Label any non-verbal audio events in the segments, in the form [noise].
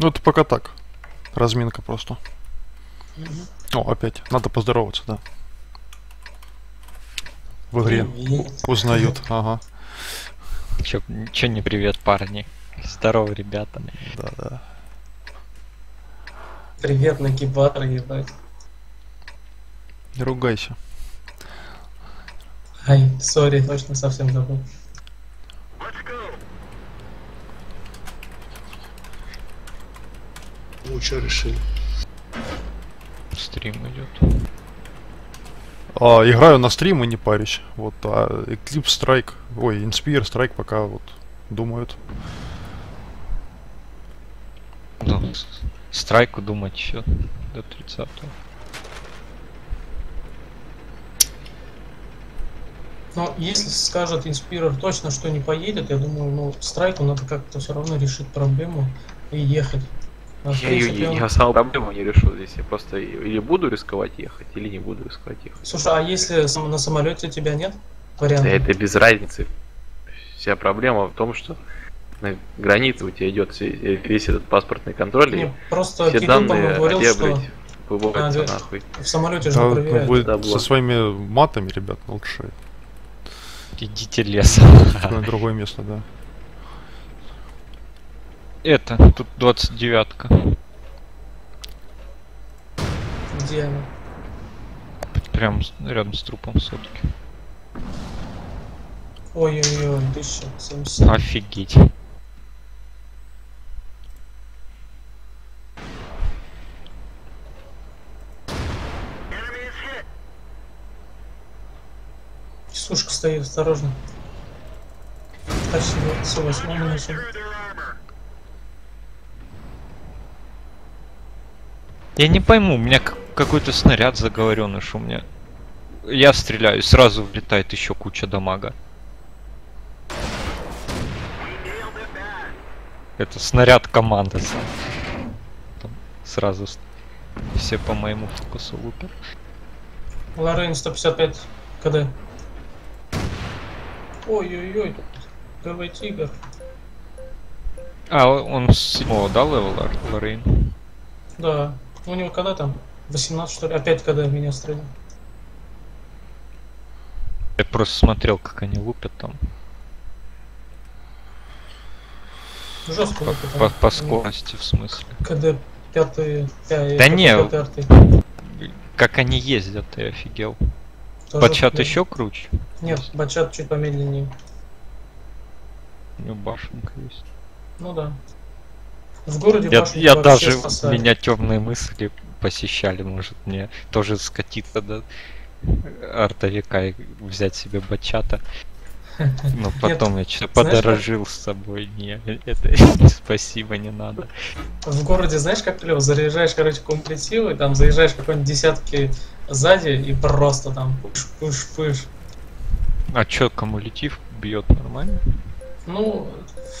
Ну это пока так. Разминка просто. О, опять. Надо поздороваться, да. В игре. Привет. Узнают, [laughs] ага. Чё, чё не привет, парни? Здорово, ребята. Да, да. Привет, Накибар, ебать. Не ругайся. Ай, сори, точно совсем забыл. Что решили? Стрим идет. А, играю на стрим и не парюсь. Вот, а Eclipse Strike, ой, Inspire Strike пока вот думают. Ну, страйку думать еще до 30 Но если скажет Инспирер точно, что не поедет, я думаю, ну, страйку надо как-то все равно решить проблему и ехать. В Я, принципе, я, он- я саму проблему не решу здесь. Я просто или буду рисковать ехать, или не буду рисковать ехать. Слушай, а если сам- на самолете у тебя нет вариантов? Да это без разницы. Вся проблема в том, что на границе у тебя идет все- весь этот паспортный контроль, Не, и просто все Кирилл, данные говорил, что А, да. нахуй. в самолете же Да, ну, проверяют. вы Да, со своими матами, ребят, лучше Идите лесом. на другое место, да. Это, тут 29-ка. Где она? Прям рядом с трупом сотки. Ой-ой-ой, 1070. Офигеть. Сушка стоит, осторожно. Спасибо. Я не пойму, у меня какой-то снаряд заговоренный, что у меня... Я стреляю, сразу влетает еще куча дамага. Это снаряд команды. Там сразу все по моему фокусу лупят. Лорейн 155 КД. Ой-ой-ой, ГВ Тигр. А, он с седьмого, да, level Лор- Лоррейн? Да, у него когда там? 18 что ли? Опять в меня стрелял. Я просто смотрел, как они лупят там. Жестко По, по- а. по скорости, в смысле. КД пятый, пя- Да КД не. Как они ездят, ты офигел. Тоже Батчат медленно. еще круче? Нет, Батчат чуть помедленнее. У него башенка есть. Ну да. В городе Я, башенки я даже, спасали. меня темные мысли посещали, может мне тоже скатиться до артовика и взять себе бачата. Но потом я что-то подорожил с собой. Не, это [laughs] спасибо, не надо. В городе, знаешь, как клево, заряжаешь, короче, комплективы, там заезжаешь какой-нибудь десятки сзади и просто там пыш-пыш-пыш. А чё, кумулятив бьет нормально? Ну,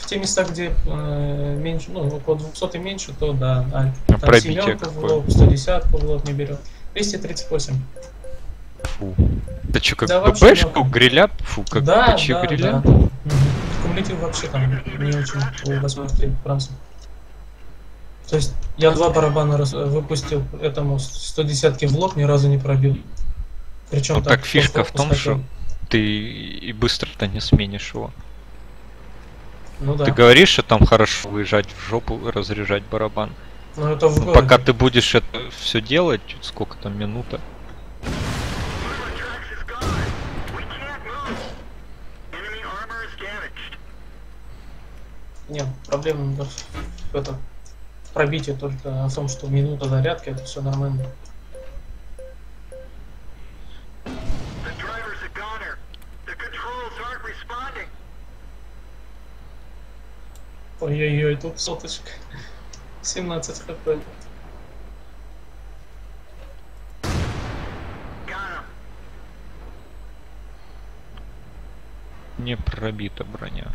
в те места, где э, меньше, ну, около 200 и меньше, то да. А, там пробитие семерку в лоб, 110 в лоб не берет. 238. Фу. Ты чё, как Да ББшку гриля? Фу, как да, ПЧ да, гриля? да. Мгм. Кумулятив вообще там не очень у 8 францев. То есть я два барабана раз- выпустил этому 110 в лоб, ни разу не пробил. Причем Ну, так фишка в том, что ты и быстро-то не сменишь его. Ну да. Ты говоришь, что там хорошо выезжать в жопу, разряжать барабан. Но это в городе. пока ты будешь это все делать, сколько там минута, Нет, проблема да, в этом в пробитии только в том, что минута зарядки, это все нормально. Ой-ой-ой, тут соточка. 17 хп. Не пробита броня.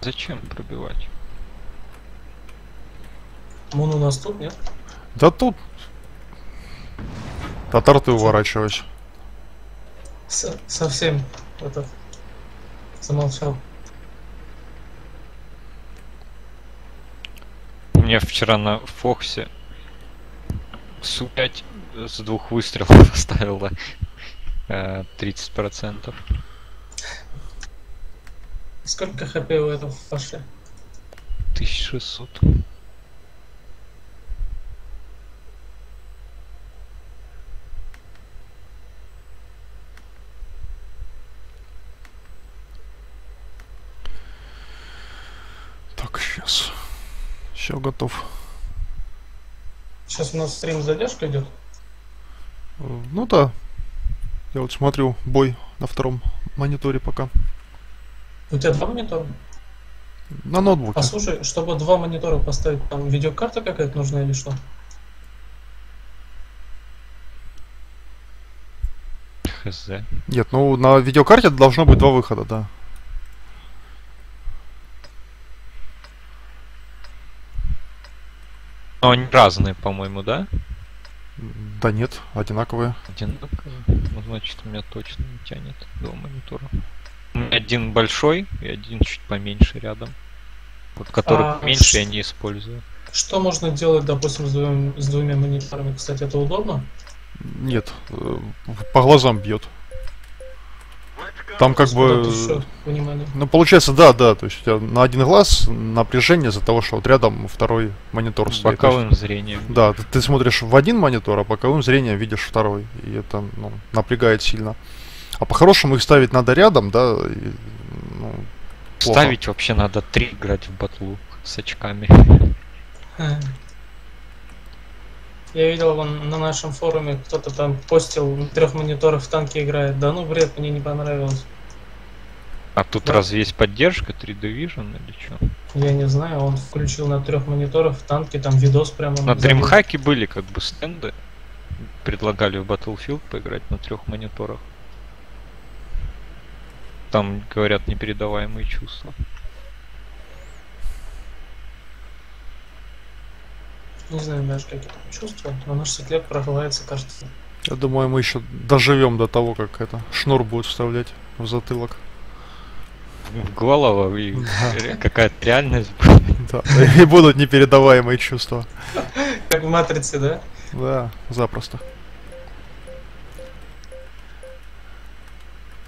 Зачем пробивать? Мун у нас тут, нет? Да тут... Татар ты уворачиваешь. С- совсем этот замолчал. Мне вчера на Фоксе Су-5 с двух выстрелов [laughs] поставила э, 30%. Сколько хп у этого фаше? 1600. Так, сейчас. Все готов. Сейчас у нас стрим с задержкой идет. Э, Ну да. Я вот смотрю бой на втором мониторе пока. У тебя два монитора? На ноутбуке. Послушай, чтобы два монитора поставить, там видеокарта какая-то нужна или что? Хз. Нет, ну на видеокарте должно быть два выхода, да. Но они разные, по-моему, да? Да нет, одинаковые. Одинаковые. Ну, значит, у меня точно не тянет два монитора. У меня один большой и один чуть поменьше рядом. Вот который А, поменьше ш- я не использую. Что можно делать, допустим, с двумя, с двумя мониторами? Кстати, это удобно? Нет, э, по глазам бьет. Там как бы... Ну, получается, да, да, то есть у тебя на один глаз напряжение из-за того, что вот рядом второй монитор стоит. Боковым зрением. Да, ты, ты смотришь в один монитор, а боковым зрением видишь второй. И это ну, напрягает сильно. А по-хорошему их ставить надо рядом, да, и, ну, плохо. Ставить вообще надо три играть в батлу с очками. Я видел вон на нашем форуме, кто-то там постил трех мониторах в танке играет. Да ну бред, мне не понравилось. А тут Да. разве есть поддержка 3D Vision или что? Я не знаю, он включил на трех мониторах в танке, там видос прямо. На. DreamHack были как бы стенды. Предлагали в Battlefield поиграть на трех мониторах. Там, говорят, непередаваемые чувства. Не знаю даже, как это чувство, но наш светляк прорывается, кажется. Я думаю, мы еще доживем до того, как это шнур будет вставлять в затылок. В голову и Да. какая-то реальность. Да. И будут непередаваемые чувства. Как в Матрице, да? Да, запросто.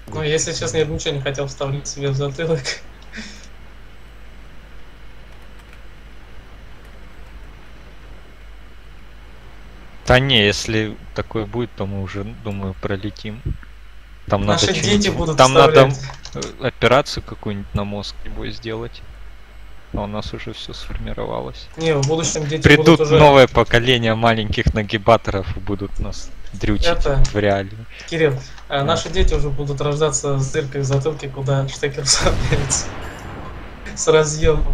Ну, если честно, я бы ничего не хотел вставлять себе в затылок. Да не, если такое будет, то мы уже, думаю, пролетим. Там Наши надо дети будут Там надо вставлять. э, операцию какую-нибудь на мозг небось сделать. А у нас уже все сформировалось. Не, в будущем дети Придут будут уже... новое поколение маленьких нагибаторов и будут нас дрючить Это- в реале. Кирилл, а наши дети уже будут рождаться с дыркой в затылке, куда штекер [laughs] вставляется. С разъемом.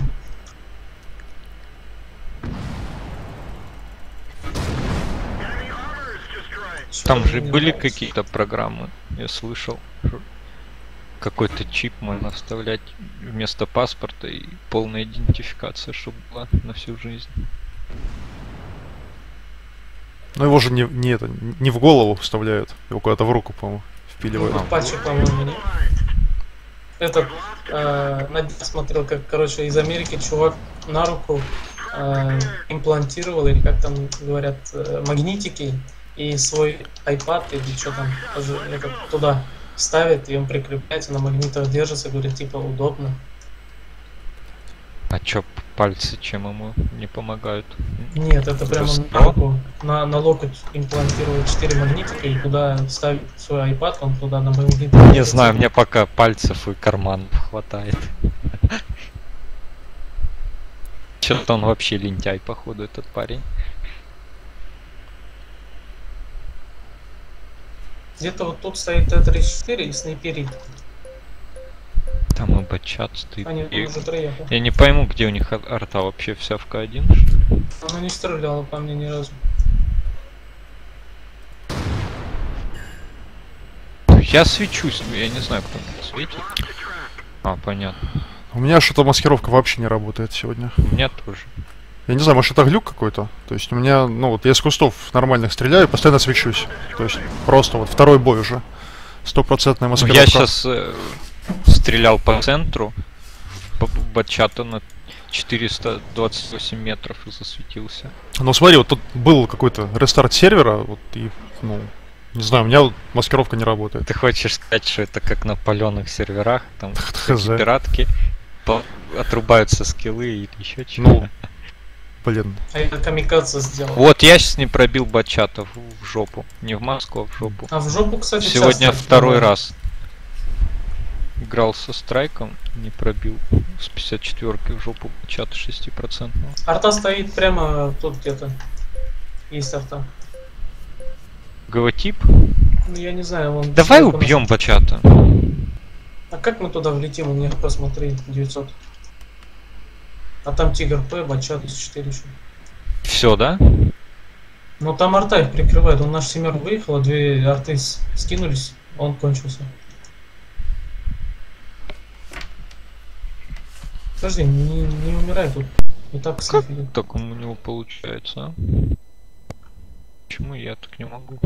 Там же были какие-то программы, я слышал. Какой-то чип можно вставлять вместо паспорта и полная идентификация, чтобы была на всю жизнь. Но его же не, не, это, не в голову вставляют, его куда-то в руку, по-моему, впиливают. Ну, патчи, по-моему, нет. Этот, э, на днях смотрел, как, короче, из Америки чувак на руку э, имплантировал, или как там говорят, э, магнитики, и свой iPad или что там, туда ставит, и он прикрепляется, на магнитах держится, говорит, типа, удобно. А чё, пальцы чем ему не помогают? Нет, это прямо на руку, на, на локоть имплантировать 4 магнитика, и туда ставить свой iPad, он туда на магнитах Не знаю, мне пока пальцев и карманов хватает. [laughs] Что-то он вообще лентяй, походу, этот парень. Где-то вот тут стоит Т-34 и снайперит. Там и бачат стоит. Они И- уже приехал. Я не пойму, где у них ар- арта вообще вся в К1, что ли? Она не стреляла по мне ни разу. Я свечусь, но я не знаю, кто мне светит. А, понятно. У меня что-то маскировка вообще не работает сегодня. У меня тоже. Я не знаю, может это глюк какой-то? То есть у меня, ну вот я из кустов нормальных стреляю, постоянно свечусь. То есть просто вот второй бой уже. Стопроцентная Ну, маскировка. я сейчас стрелял по центру, бачата на 428 метров и засветился. Но смотри, вот тут был какой-то рестарт сервера, вот и, ну, не знаю, у меня вот маскировка не работает. Ты хочешь сказать, что это как на паленых серверах, там пиратки, по- отрубаются скиллы или еще Ну, блин. А это камикадзе сделал. Вот я сейчас не пробил бачата в, в жопу. Не в маску, а в жопу. А в жопу, кстати, Сегодня часто второй бывает. раз. Играл со страйком, не пробил. С 54 в жопу бачата 6%. Арта стоит прямо тут где-то. Есть арта. Говотип? Ну, я не знаю, он... Давай убьем бачата. А как мы туда влетим? У меня посмотри, 900. А там Тигр П, Бачат 4 еще. Все, да? Но там арта их прикрывает. Он наш семер выехал, а две арты скинулись, он кончился. Подожди, не, не умирай тут. И так идет. Так у него получается, а? Почему я так не могу?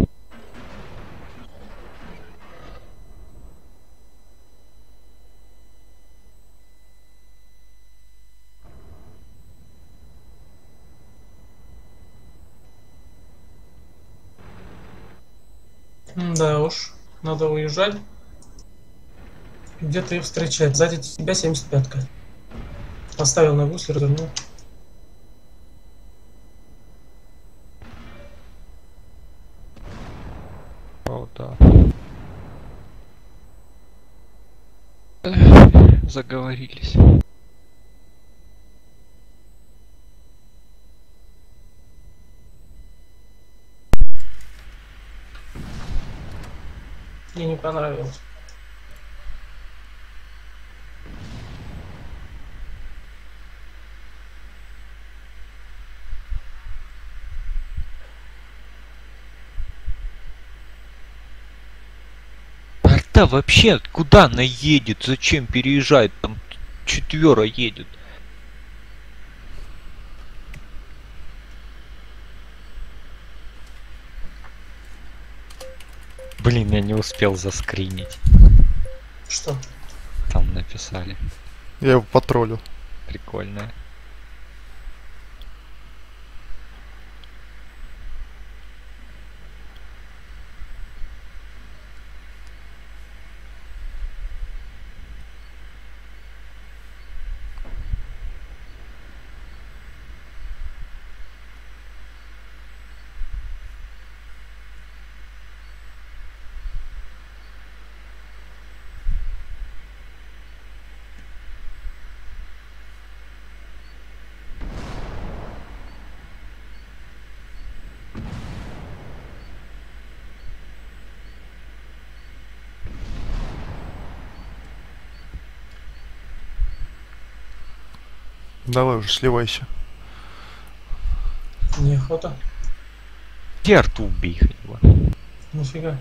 Да уж, надо уезжать. Где-то их встречать. Сзади тебя 75-ка. Поставил на гуслер, вернул. О, да. Заговорились. Мне не понравилось. Вообще куда она едет? Зачем переезжает? Там четверо едет. Блин, я не успел заскринить. Что? Там написали. Я его потроллю. Прикольно. Давай уже сливайся. Неохота. Арту убей хоть бы. Нафига.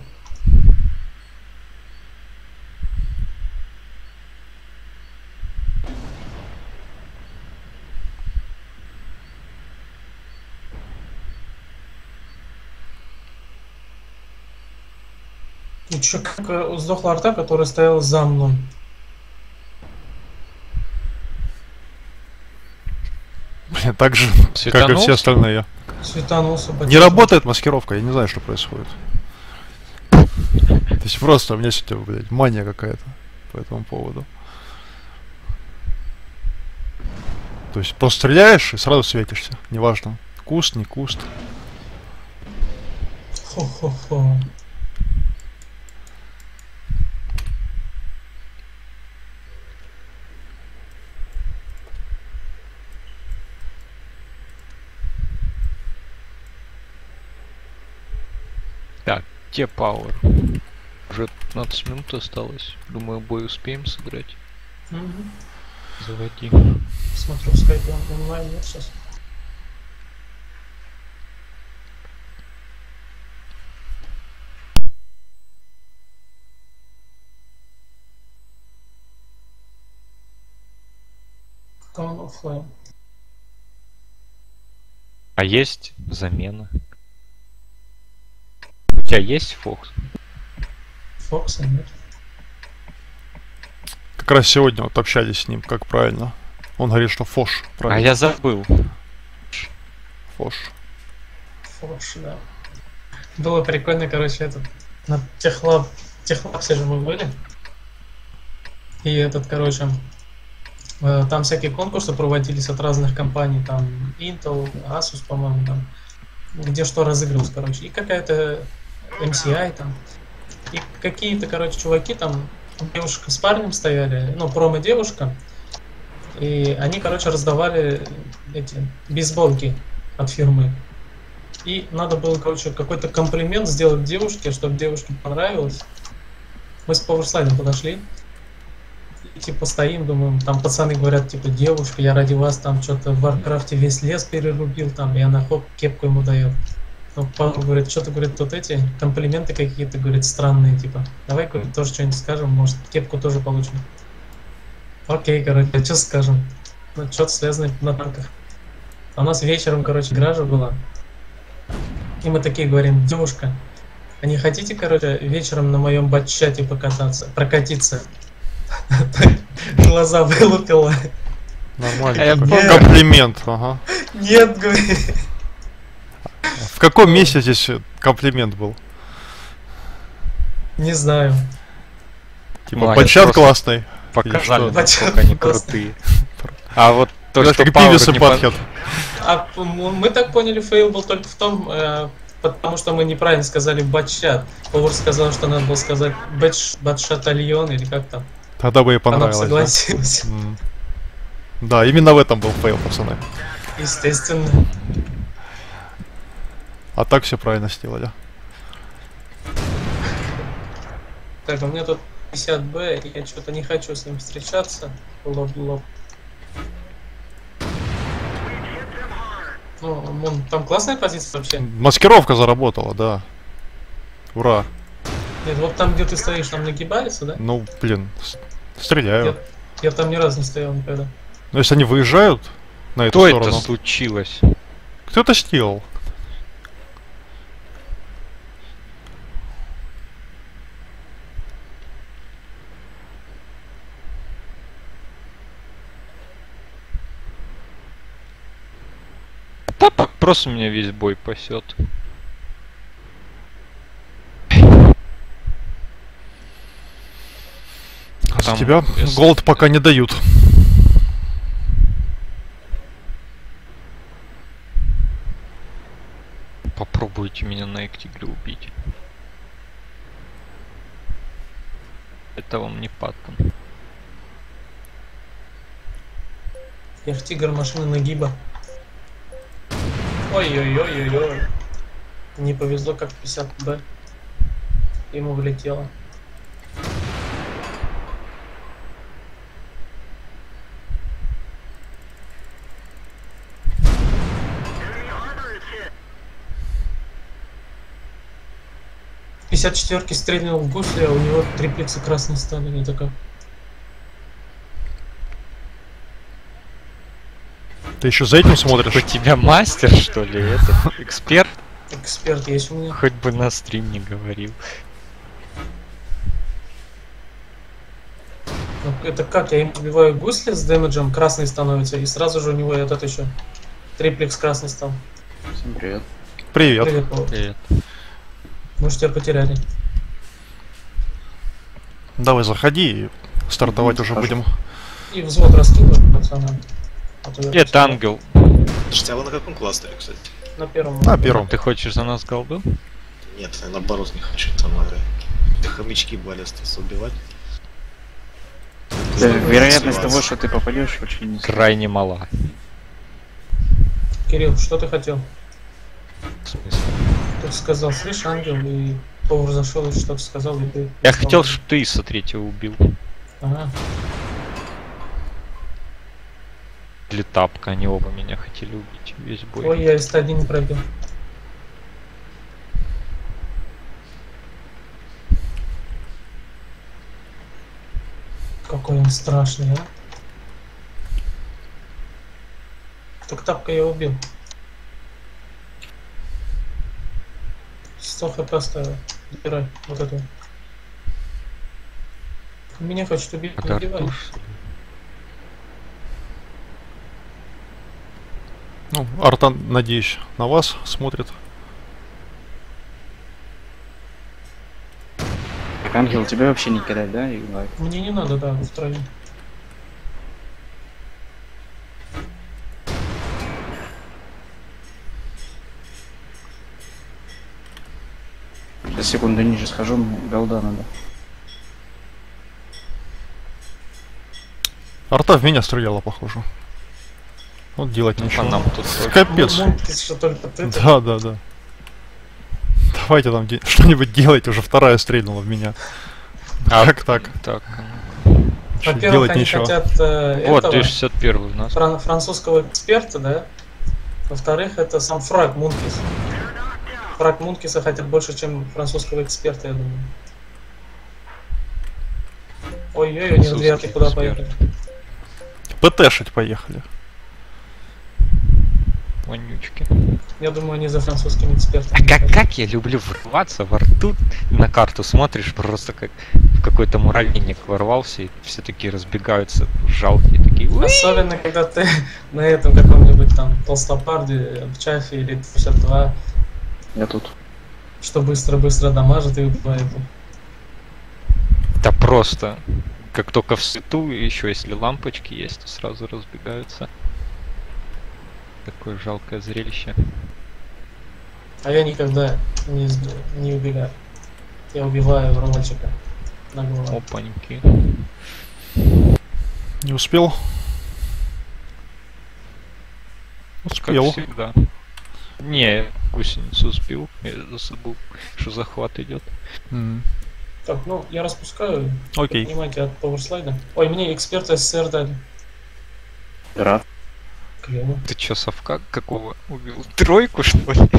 И чё, как э, сдохла арта, которая стояла за мной? Блин, так же, [laughs] как и все остальные. Светанулся. Не работает маскировка, я не знаю, что происходит. То есть просто у меня сегодня, блядь, мания какая-то по этому поводу. То есть просто стреляешь и сразу светишься. Неважно. Куст, не куст. Хо-хо-хо. Где Пауэр? Уже 15 минут осталось. Думаю, бой успеем сыграть. Мгм. Заводи. Смотрю, он онлайн нет сейчас. Оффлайн. А есть замена? У тебя есть Фокс? Фокса нет. Как раз сегодня вот общались с ним, как правильно Он говорит, что фош. А Правильно. я забыл. Фош. Фош, да. Было прикольно, короче, этот, на техлаб, техлабсе же мы были. И этот, короче, э, там всякие конкурсы проводились от разных компаний, там Intel, Asus, по-моему, там, где что разыгрывалось, короче. И какая-то MCI там. И какие-то, короче, чуваки там, девушка с парнем стояли, ну, промо-девушка. И они, короче, раздавали эти бейсболки от фирмы. И надо было, короче, какой-то комплимент сделать девушке, чтобы девушке понравилось. Мы с пауэрслайдом подошли. И, типа стоим, думаем, там пацаны говорят, типа, девушка, я ради вас там что-то в Варкрафте весь лес перерубил, там, и она хоп, кепку ему дает. Ну, говорит, что-то, говорит, тут эти комплименты какие-то, говорит, странные, типа. Давай, говорит, тоже что-нибудь скажем, может, кепку тоже получим. Окей, короче, что скажем? Ну, что-то связанное на танках. А у нас вечером, короче, гража была. И мы такие говорим, девушка, а не хотите, короче, вечером на моем батчате покататься, прокатиться? [laughs] Глаза вылупила. Нормально. А. Комплимент, ага. Нет, говорит. В каком месте здесь комплимент был? Не знаю. Типа, Ну, Батчат просто- классный. Показали, насколько они крутые. А вот то, Или что Пауэр не пон-. А мы так поняли, фейл был только в том, э, потому что мы неправильно сказали батчат. Пауэр сказал, что надо было сказать бэтш, батшатальон или как там. Тогда бы и Она понравилось. да? согласилась. М. Да, именно в этом был фейл, пацаны. Естественно. А так все правильно сделали. Так, у меня тут 50Б, и я что-то не хочу с ним встречаться. Лоб-лоб. Ну, он, там классная позиция вообще. Маскировка заработала, да. Ура. Нет, вот там, где ты стоишь, там нагибается, да? Ну, блин, стреляю. Я там ни разу не стоял никогда. Но если они выезжают на эту Что это сторону, случилось? кто это сделал? Папа просто меня весь бой пасет. За Там, тебя если- голод пока не дают. Попробуйте меня на Эктигле убить. Это вам не паттон. Тигр машины нагиба. Ой-ой-ой-ой-ой. Не повезло, как 50Б. Ему влетело. Hit. 54-ки стрельнул в гусле, а у него триплексы красные стали. Это как? Ты еще за этим смотришь? У тебя мастер, что ли, это? [laughs] Эксперт? Эксперт есть у меня. Хоть бы на стрим не говорил. Ну, это как? Я им убиваю гусли с дэмэджем, красный становится, и сразу же у него этот еще триплекс красный стал. Всем привет. Привет. Привет. Привет. Мы же тебя потеряли. Давай заходи и стартовать уже Хорошо. будем. И взвод раскидывают пацанам. А то я Это ангел. Слушайте, а вы на каком кластере, кстати? На первом. На первом. Ты хочешь за нас голду? Нет, я наоборот не хочу там э, хомячки баллистас убивать. Да, вероятность того, что ты попадешь, очень низкая. Крайне мала. Кирилл, что ты хотел? В смысле? Ты сказал, слышь, ангел, и повар зашел и что-то сказал, и ты... Я хотел, чтобы ты Иса третьего убил. Ага. Или тапка, они оба меня хотели убить весь бой. Ой, я из 1 не пробил. Какой он страшный, а? Так тапка я убил. 100 хп оставил. Забирай вот эту. Меня хочет убить, не Это убивай что ли? Ну, Арта, надеюсь, на вас смотрит. Так, Ангел, тебе вообще не кидать, да? Мне не надо, да, втроем. Сейчас секунду ниже схожу, мне голда надо. Арта в меня стреляла, похоже. Вот делать А ничего. нам тут. Капец. Ну, ну. Да, да, да. Давайте там де- [laughs] что-нибудь делать, уже вторая стрельнула в меня. А, Как так? Так, Во-первых, делать они нечего. хотят э, вот, этого, 261 у нас. фран- французского эксперта, да? Во-вторых, это сам фраг Мункис. Фраг Мункиса хотят больше, чем французского эксперта, я думаю. Ой-ой-ой, не в дверки куда поехали. ПТшить поехали. Вонючки. Я думаю, они за французским экспертом. А как, как я люблю ворваться во рту на карту смотришь, просто как в какой-то муравейник ворвался, и все такие разбегаются, жалкие такие. Особенно, когда ты [laughs] на этом каком-нибудь там толстопарде, в чафе или 52, Я тут. что быстро-быстро дамажит и убивает. Да просто, как только в свету, еще если лампочки есть, то сразу разбегаются. Такое жалкое зрелище. А я никогда не, не убегаю. Я убиваю голову. Опаньки. Не успел? Как Успел. всегда. Не, гусеницу сбил. Я забыл, что захват идет. М, Так, ну, я распускаю. Окей. Внимание от пауэрслайда. Ой, мне эксперт СССР дали. Рад. Клево. Ты чё, совка какого убил? Тройку, что ли?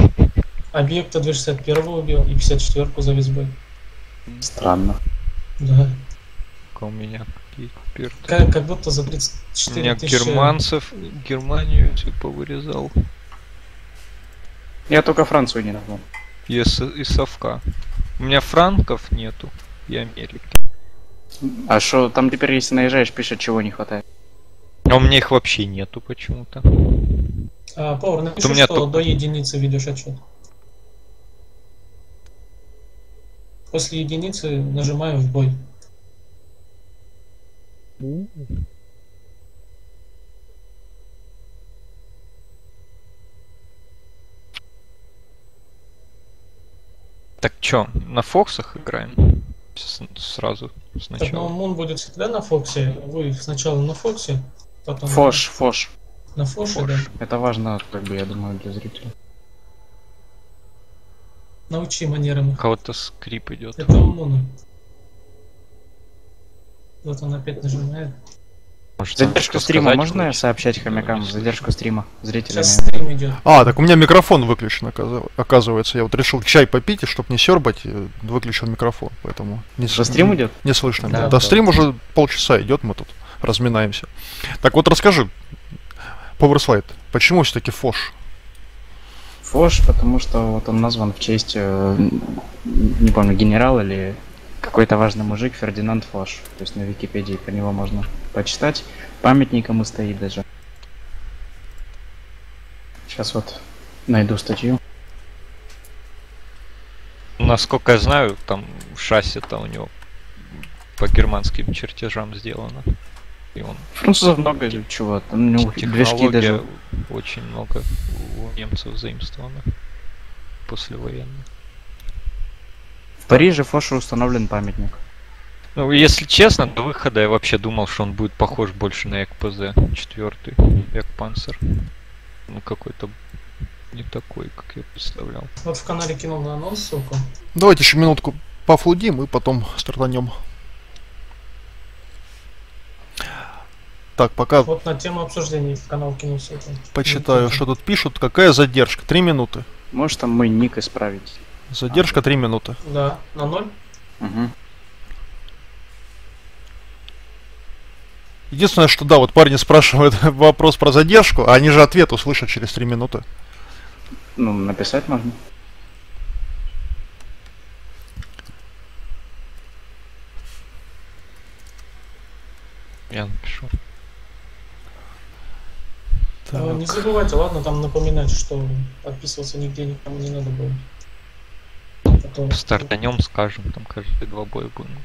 Объекта 261 убил и 54 за весь бой. Странно. Да. у меня какие эксперты? Как, как будто за У 34 меня тысячи... германцев, Германию типа вырезал. Я только Францию не нагнул. И, и совка. У меня франков нету. И Америки. А что, там теперь, если наезжаешь, пишет, чего не хватает. А у меня их вообще нету почему-то. А, повар, напиши, У меня что только- до единицы ведешь отчет. После единицы нажимаю в бой. Так чё, на Фоксах играем? С- сразу, Так, ну, сначала. Мун будет всегда на Фоксе. Вы сначала на Фоксе, потом Фош, фош. на Фоше, Фош. да. Это важно, как бы, я думаю, для зрителей. Научи манерам кого-то скрип идет. Это у Муна. Вот он опять нажимает. Может, Задержку стрима сказать можно хочет? сообщать хомякам? Не Задержку стрима. Зрителям. Стрим идет. А, так у меня микрофон выключен, оказывается. Я вот решил чай попить, и чтобы не сербать, э, выключил микрофон, поэтому не, Что, стрим идет? не слышно меня. Да, Да, да. стрим уже полчаса идет, мы тут разминаемся. Так вот расскажи, PowerSlide, почему все-таки Фош? Фош, потому что вот он назван в честь, э, не помню, генерал или какой-то важный мужик Фердинанд Фош. То есть на Википедии про него можно почитать. Памятник ему стоит даже. Сейчас вот найду статью. Насколько я знаю, там шасси-то у него по германским чертежам сделано. И он Французов много чего. Там у него движки даже. очень много у немцев заимствовано послевоенно. В Париже Фошу установлен памятник. Ну, если честно, до выхода я вообще думал, что он будет похож больше на ЭКПЗ 4, Экпансер. Ну, какой-то не такой, как я представлял. Вот в канале кинул на анонс ссылку. Давайте еще минутку пофлудим и потом стартанем. Так, пока Вот на тему обсуждений в канал кинул ссылку. почитаю, что тут пишут. Какая задержка? Три минуты. Может там мой ник исправить. Задержка три минуты. Да, на ноль. Угу. Единственное, что да, вот парни спрашивают [laughs] вопрос про задержку, а они же ответ услышат через три минуты. Ну, написать можно. Я напишу. А, Не забывайте, ладно, там напоминать, что подписываться нигде никому не надо было. То, Стартанем скажем, там каждые два боя будем.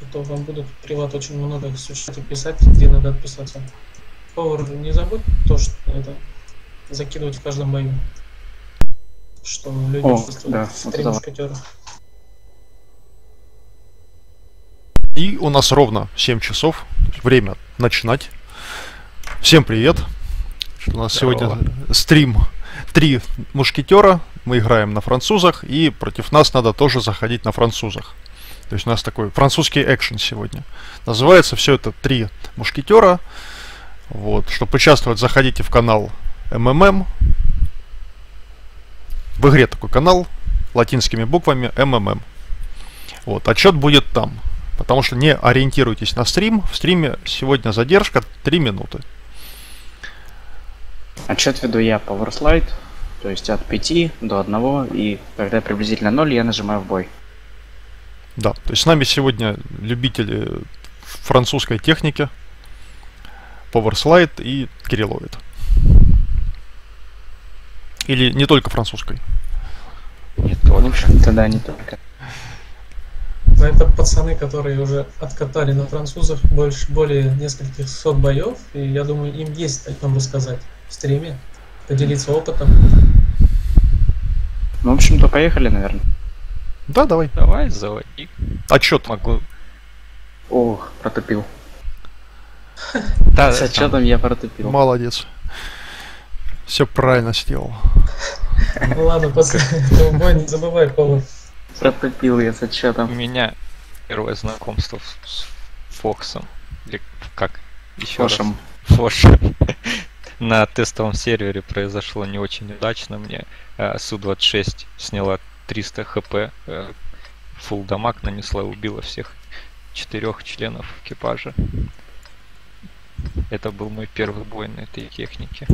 А то вам будут приват очень много в чате писать, где надо отписаться. Повар, не забудь то, что это закидывать в каждом бою. Что люди О, чувствуют да, в вот три это мушкетера. И у нас ровно 7 часов. Время начинать. Всем привет. У нас Здорово. сегодня стрим три мушкетера. Мы играем на французах. И против нас надо тоже заходить на французах. То есть у нас такой французский экшен сегодня. Называется все это три мушкетера. Вот. Чтобы участвовать, заходите в канал МММ. В игре такой канал латинскими буквами МММ. Вот, отчет будет там. Потому что не ориентируйтесь на стрим. В стриме сегодня задержка 3 минуты. Отчет веду я PowerSlide, то есть от 5 до 1, и когда приблизительно 0, я нажимаю в бой. Да, то есть с нами сегодня любители французской техники, PowerSlide и Кириллоид. Или не только французской. Нет, В только. общем, тогда не только. Но это пацаны, которые уже откатали на французах больше, более нескольких сот боев, и я думаю, им есть о чем рассказать в стриме, поделиться опытом. Ну, в общем-то, поехали, наверное. Да, давай. Давай, заводи. Отчет. Могу. Ох, протупил. Да, С отчетом я протупил. Молодец. Все правильно сделал. Ну ладно, пацаны, бой не забывай, повар. Протупил я с у отчетом. меня первое знакомство с Фоксом. Или как? Еще раз. Фошем. На тестовом сервере произошло не очень удачно. Мне э, Су-26 сняла 300 хп, э, фулл дамаг нанесла, убила всех четырех членов экипажа. Это был мой первый бой на этой технике.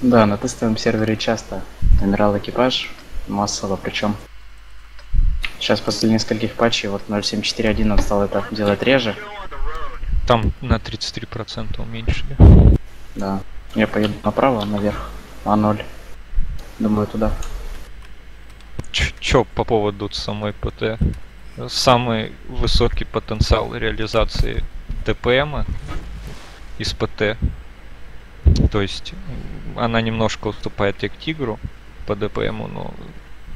Да, на тестовом сервере часто умирал экипаж, массово причем. Сейчас после нескольких патчей, вот 0.741 он стал это делать реже. Там на 33% уменьшили. Да. Я поеду направо, наверх. А0. Думаю, туда. Ч- чё по поводу самой ПТ? Самый высокий потенциал реализации ДПМа из ПТ. То есть она немножко уступает и к Тигру по ДПМу, но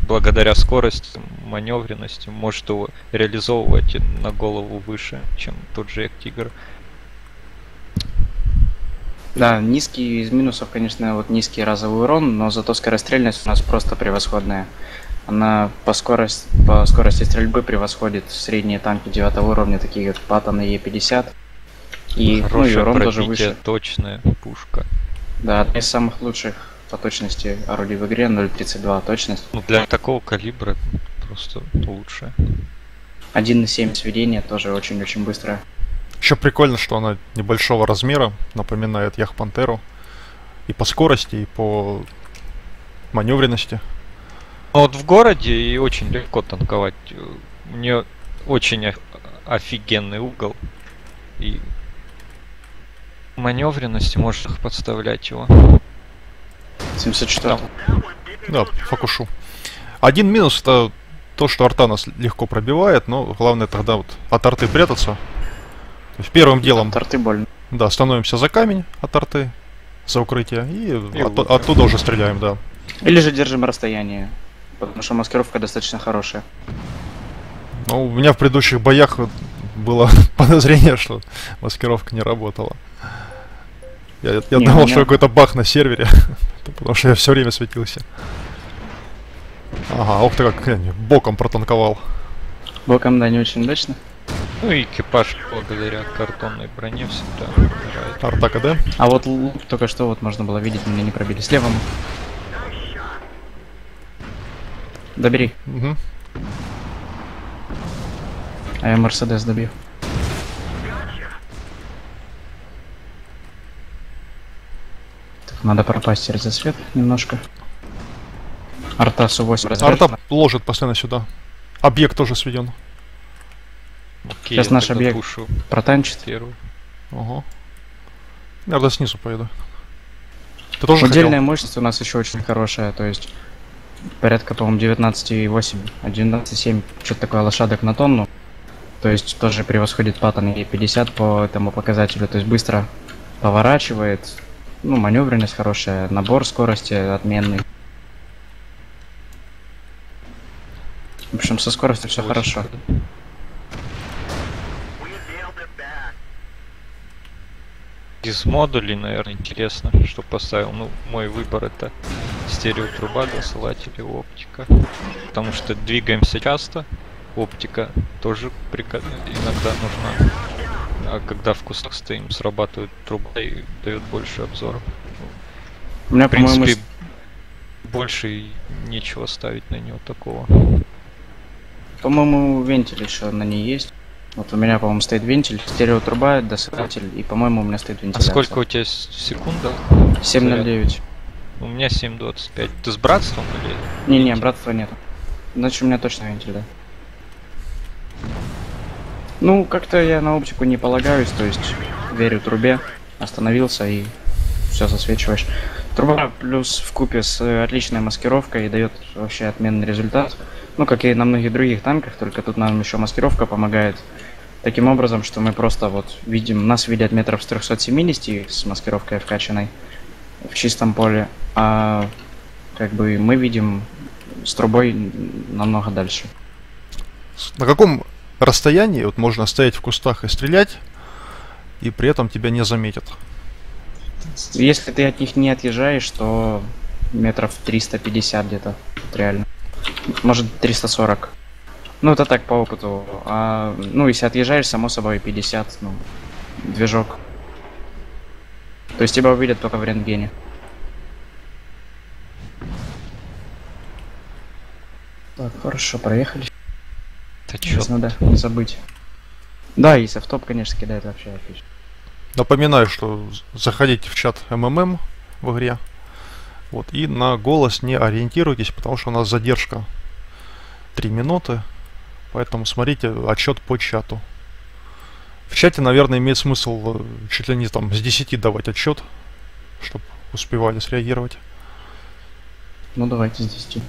благодаря скорости, маневренности может его реализовывать на голову выше, чем тот же Тигр. Да, низкий из минусов, конечно, вот низкий разовый урон, но зато скорострельность у нас просто превосходная. Она по скорости, по скорости стрельбы превосходит средние танки 9 уровня, такие как Паттон и Е50. И, ну, и урон тоже пробитие, выше. точная пушка. Да, одна из самых лучших по точности орудий в игре, 0.32 точность. Ну, для такого калибра просто лучше. 1.7 сведения тоже очень-очень быстрое. Еще прикольно, что она небольшого размера, напоминает Ях Пантеру. И по скорости, и по маневренности. Ну вот в городе и очень легко танковать. У нее очень оф- офигенный угол. И маневренности можешь их подставлять его. 704. Да, фокушу. Один минус это то, что арта нас легко пробивает, но главное тогда вот от арты прятаться. То есть первым делом, Торты больно. да, становимся за камень от арты, за укрытие, и, И от- оттуда уже стреляем, да. Или же держим расстояние. Потому что маскировка достаточно хорошая. Ну, у меня в предыдущих боях было [laughs] подозрение, что маскировка не работала. Я, я Не, думал, меня- что какой-то баг на сервере, [laughs] потому что я все время светился. Ага, ух ты как боком протанковал. Боком, да, не очень удачно. Ну и экипаж благодаря картонной броне всегда умирает. Арта КД. А вот лук только что вот можно было видеть, меня не пробили. Слева. Добери, Мгм. а я Мерседес добью. Так, надо пропасть через засвет немножко. Арта Су-8 Арта ложит постоянно сюда. Объект тоже сведен. Окей, Сейчас наш объект. пушу протанчит. первый. Ага. Я тогда снизу поеду. Ты тоже Удельная хотел? мощность у нас еще очень хорошая, то есть порядка, по-моему, 19,8, а 19,7, что-то такое лошадок на тонну. То есть тоже превосходит Паттон E50 по этому показателю, то есть быстро поворачивает, ну, маневренность хорошая, набор скорости отменный. В общем, со скоростью все хорошо. круто. Из модулей, наверное, интересно, что поставил. Ну, мой выбор это стереотруба, досылатель и оптика. Потому что двигаемся часто, оптика тоже прика- иногда нужна. А когда в кустах стоим, срабатывает труба и дает больше обзоров. У меня, В принципе, больше и нечего ставить на него такого. по-моему, вентиль еще на ней есть. Вот у меня, по-моему, стоит вентиль, стереотруба, досылатель, и, по-моему, у меня стоит А вентиляция. сколько у тебя секунда? 7.09. У меня 7.25. Ты с братством или? Не-не, братства нет. Значит, у меня точно вентиль, да. Ну, как-то я на оптику не полагаюсь, то есть верю трубе, остановился и все засвечиваешь. Труба плюс в купе с э, отличной маскировкой дает вообще отменный результат. Ну, как и на многих других танках, только тут нам еще маскировка помогает. Таким образом, что мы просто вот видим, нас видят метров с 370 с маскировкой вкачанной в чистом поле, а как бы мы видим с трубой намного дальше. На каком расстоянии вот можно стоять в кустах и стрелять, и при этом тебя не заметят? Если ты от них не отъезжаешь, то метров 350 где-то, вот реально. Может 340. Ну это так по опыту. А, ну если отъезжаешь, само собой 50, ну, движок. То есть тебя увидят только в рентгене. Так, хорошо, проехали. Да чё Сейчас надо не забыть. Да, если в топ, конечно, кидает вообще отлично. Напоминаю, что заходите в чат МММ в игре. Вот, и на голос не ориентируйтесь, потому что у нас задержка 3 минуты. Поэтому смотрите отчет по чату. В чате, наверное, имеет смысл э, чуть ли не там с 10 давать отчет, чтобы успевали среагировать. Ну давайте с 10.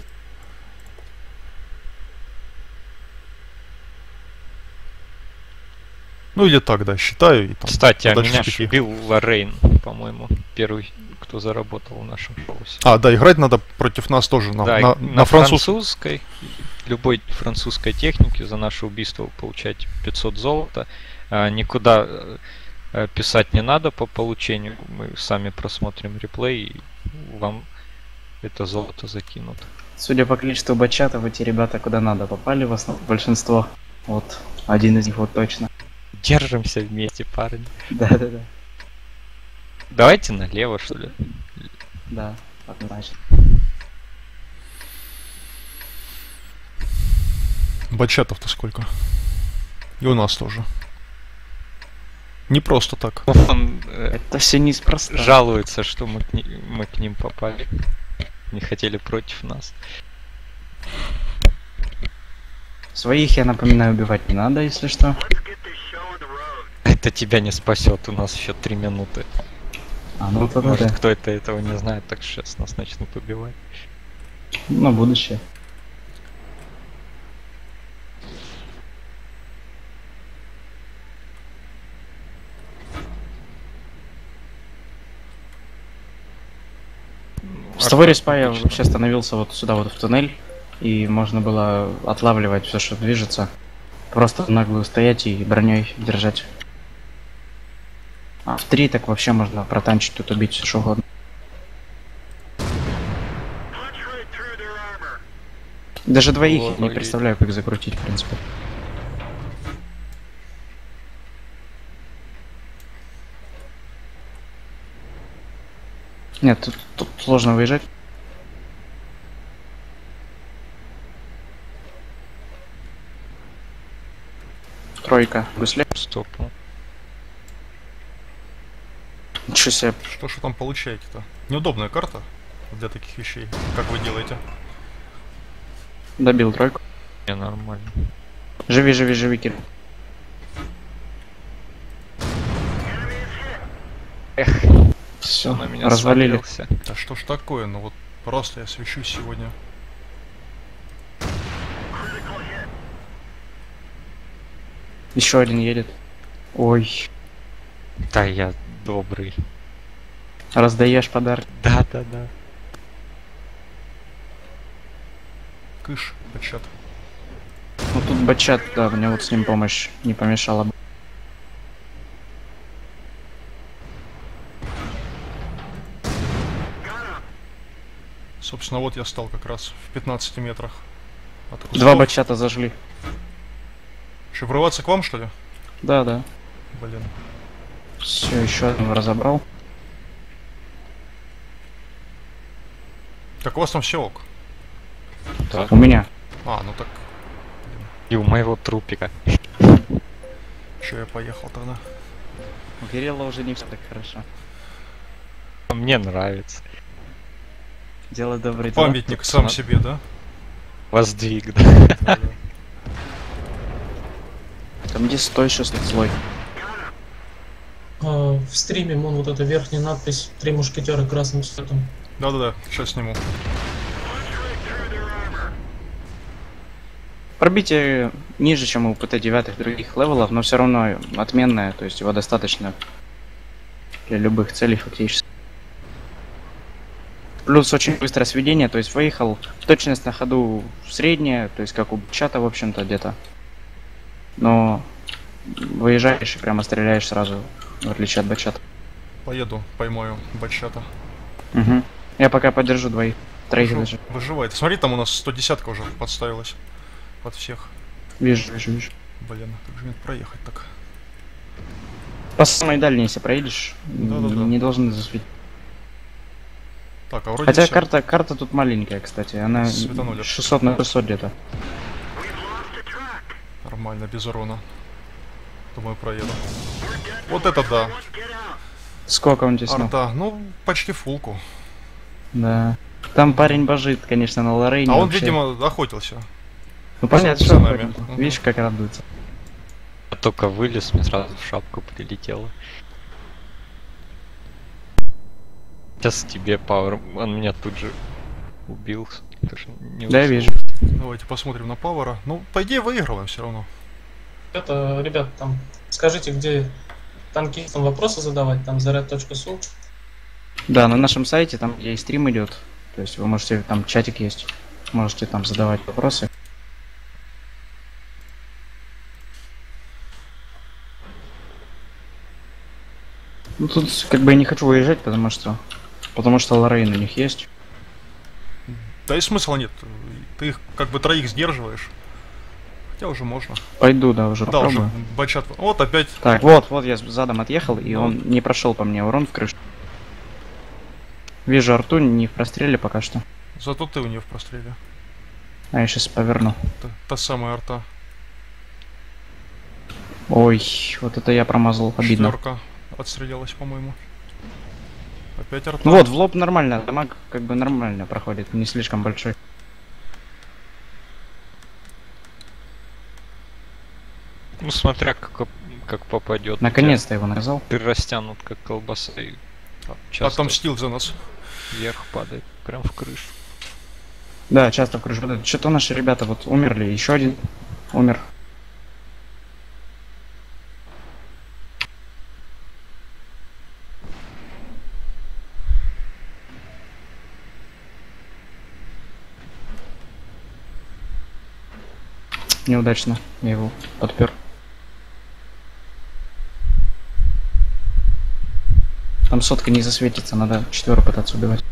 Ну или так, да, считаю. И, там, Кстати, а меня шпики. шпил Лоррейн, по-моему, первый, кто заработал в нашем шоусе. А, да, играть надо против нас тоже на, да, на, на, на француз- французской, любой французской технике за наше убийство вы получаете 500 золота. А, никуда э, писать не надо по получению. Мы сами просмотрим реплей и вам это золото закинут. Судя по количеству бачатов, эти ребята куда надо попали в основном, большинство. Вот, один из них вот точно. Держимся вместе, парни. Да-да-да. Давайте налево, что ли. Да, однозначно. Бачатов-то сколько? И у нас тоже. Не просто так. Он э, Это все неспроста. жалуется, что мы к, ни- мы к ним попали. Не хотели против нас. Своих, я напоминаю, убивать не надо, если что. Это тебя не спасет, у нас еще три минуты. А, ну тогда Может, да. кто это этого не знает, так сейчас нас начнут убивать. На будущее. С того респа я вообще остановился вот сюда вот в туннель, и можно было отлавливать все, что движется. Просто наглую стоять и броней держать. А в три так вообще можно протанчить тут убить все что угодно. Даже двоих я не представляю, как закрутить, в принципе. Нет, тут, тут сложно выезжать. Тройка, гусле. Стоп. ну. Ничего себе. Что же там получаете-то? Неудобная карта для таких вещей. Как вы делаете? Добил тройку. Не, нормально. Живи, живи, живи, Кир. Эх, Все, на меня развалили. Да что ж такое, ну вот просто я свечусь сегодня. Еще один едет. Ой, Да, я добрый. раздаешь подарок. Да, да, да. Кыш, почат. Ну тут бачат, да, мне вот с ним помощь не помешала бы. Собственно, вот я стал как раз в 15 метрах. От кустов. Два бачата зажгли. Что, врываться к вам, что ли? Да, да. Блин. Все, еще одного разобрал. Так у вас там все ок. У меня. А, ну так, И у моего трупика. что я поехал тогда. У Кирилла уже не все так хорошо. Мне нравится. Дело доброе дело. Памятник сам себе, да? Воздвиг, да. Да, да. Там где стой шестой слой. А, в стриме вон вот эта верхняя надпись «Три мушкетера» красным цветом. Да-да-да, сейчас сниму. Пробитие ниже, чем у ПТ-9 других левелов, но все равно отменное, то есть его достаточно для любых целей фактически. Плюс очень быстрое сведение, то есть выехал, точность на ходу средняя, то есть как у чата, в общем-то, где-то. Но выезжаешь и прямо стреляешь сразу, в отличие от бачата. Поеду, поймаю бачата. Угу. Я пока поддержу двоих, троих Выжив- даже. Выживает. Смотри, там у нас 110 уже подставилась. Под всех. Вижу, вижу, вижу. Блин, как же мне проехать так? По самой дальней, если проедешь, Да-да-да. не должны засветить. Так, а вроде Хотя всё. карта, карта тут маленькая, кстати. Она Светанули. 600 на 600 где-то. Нормально, без урона. Думаю, проеду. Вот это да. Сколько он тебе снул? Арта. Ну, почти фулку. Да. Там парень божит, конечно, на Лорейне. А он, вообще. видимо, охотился. Ну понятно, что. Видишь, как радуется. Я только вылез, мне сразу в шапку прилетело. Сейчас тебе пауэр. Он меня тут же убил. не Да, я вижу. Давайте посмотрим на Павара. Ну, по идее, выигрываем все равно. Это, ребят, там, скажите, где танкистам вопросы задавать, там, заряд.су. Да, на нашем сайте, там где и стрим идет. То есть вы можете, там чатик есть. Можете там задавать вопросы. Ну тут как бы я не хочу выезжать, потому что. Потому что Лорейн у них есть. Да и смысла нет. Ты их как бы троих сдерживаешь. Хотя уже можно. Пойду, да, уже Да, уже попробую. бачат. Вот опять. Так, вот, вот я задом отъехал, и Ну. он не прошел по мне урон в крышу. Вижу арту не в простреле пока что. Зато ты у нее в простреле. А я сейчас поверну. Та, та самая арта. Ой, вот это я промазал, обидно. Четверка отстрелялась, по-моему. Опять арта. Вот, в лоб нормально, дамаг как бы нормально проходит, не слишком большой. Ну смотря как, как попадет. Наконец-то его наказал. Ты растянут как колбаса и часто Отомстил за нас. вверх падает. Прям в крышу. Да, часто в крышу. Что-то наши ребята вот умерли, еще один умер. Неудачно, я его подпер. Там сотка не засветится, надо четверо пытаться убивать.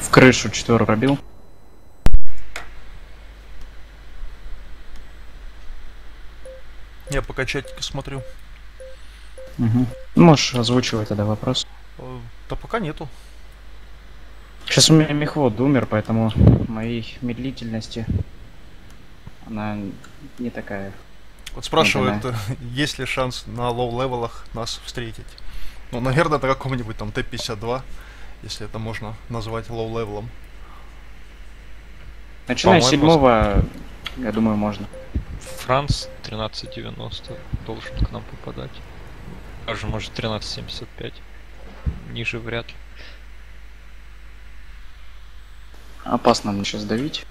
В крышу четверо пробил. Я пока чатики смотрю. Угу. Можешь озвучивать тогда вопрос. Э, Да пока нету. Сейчас у меня мехвод умер, поэтому моей медлительности она не такая. Вот спрашивают, э, [laughs] есть ли шанс на low-level ах нас встретить. Ну, наверное, на каком-нибудь там Т-52, если это можно назвать low-level ом. Начиная с седьмого, я думаю, можно. Франц 1390 должен к нам попадать. Даже может 1375. Ниже вряд ли. Опасно мне сейчас давить.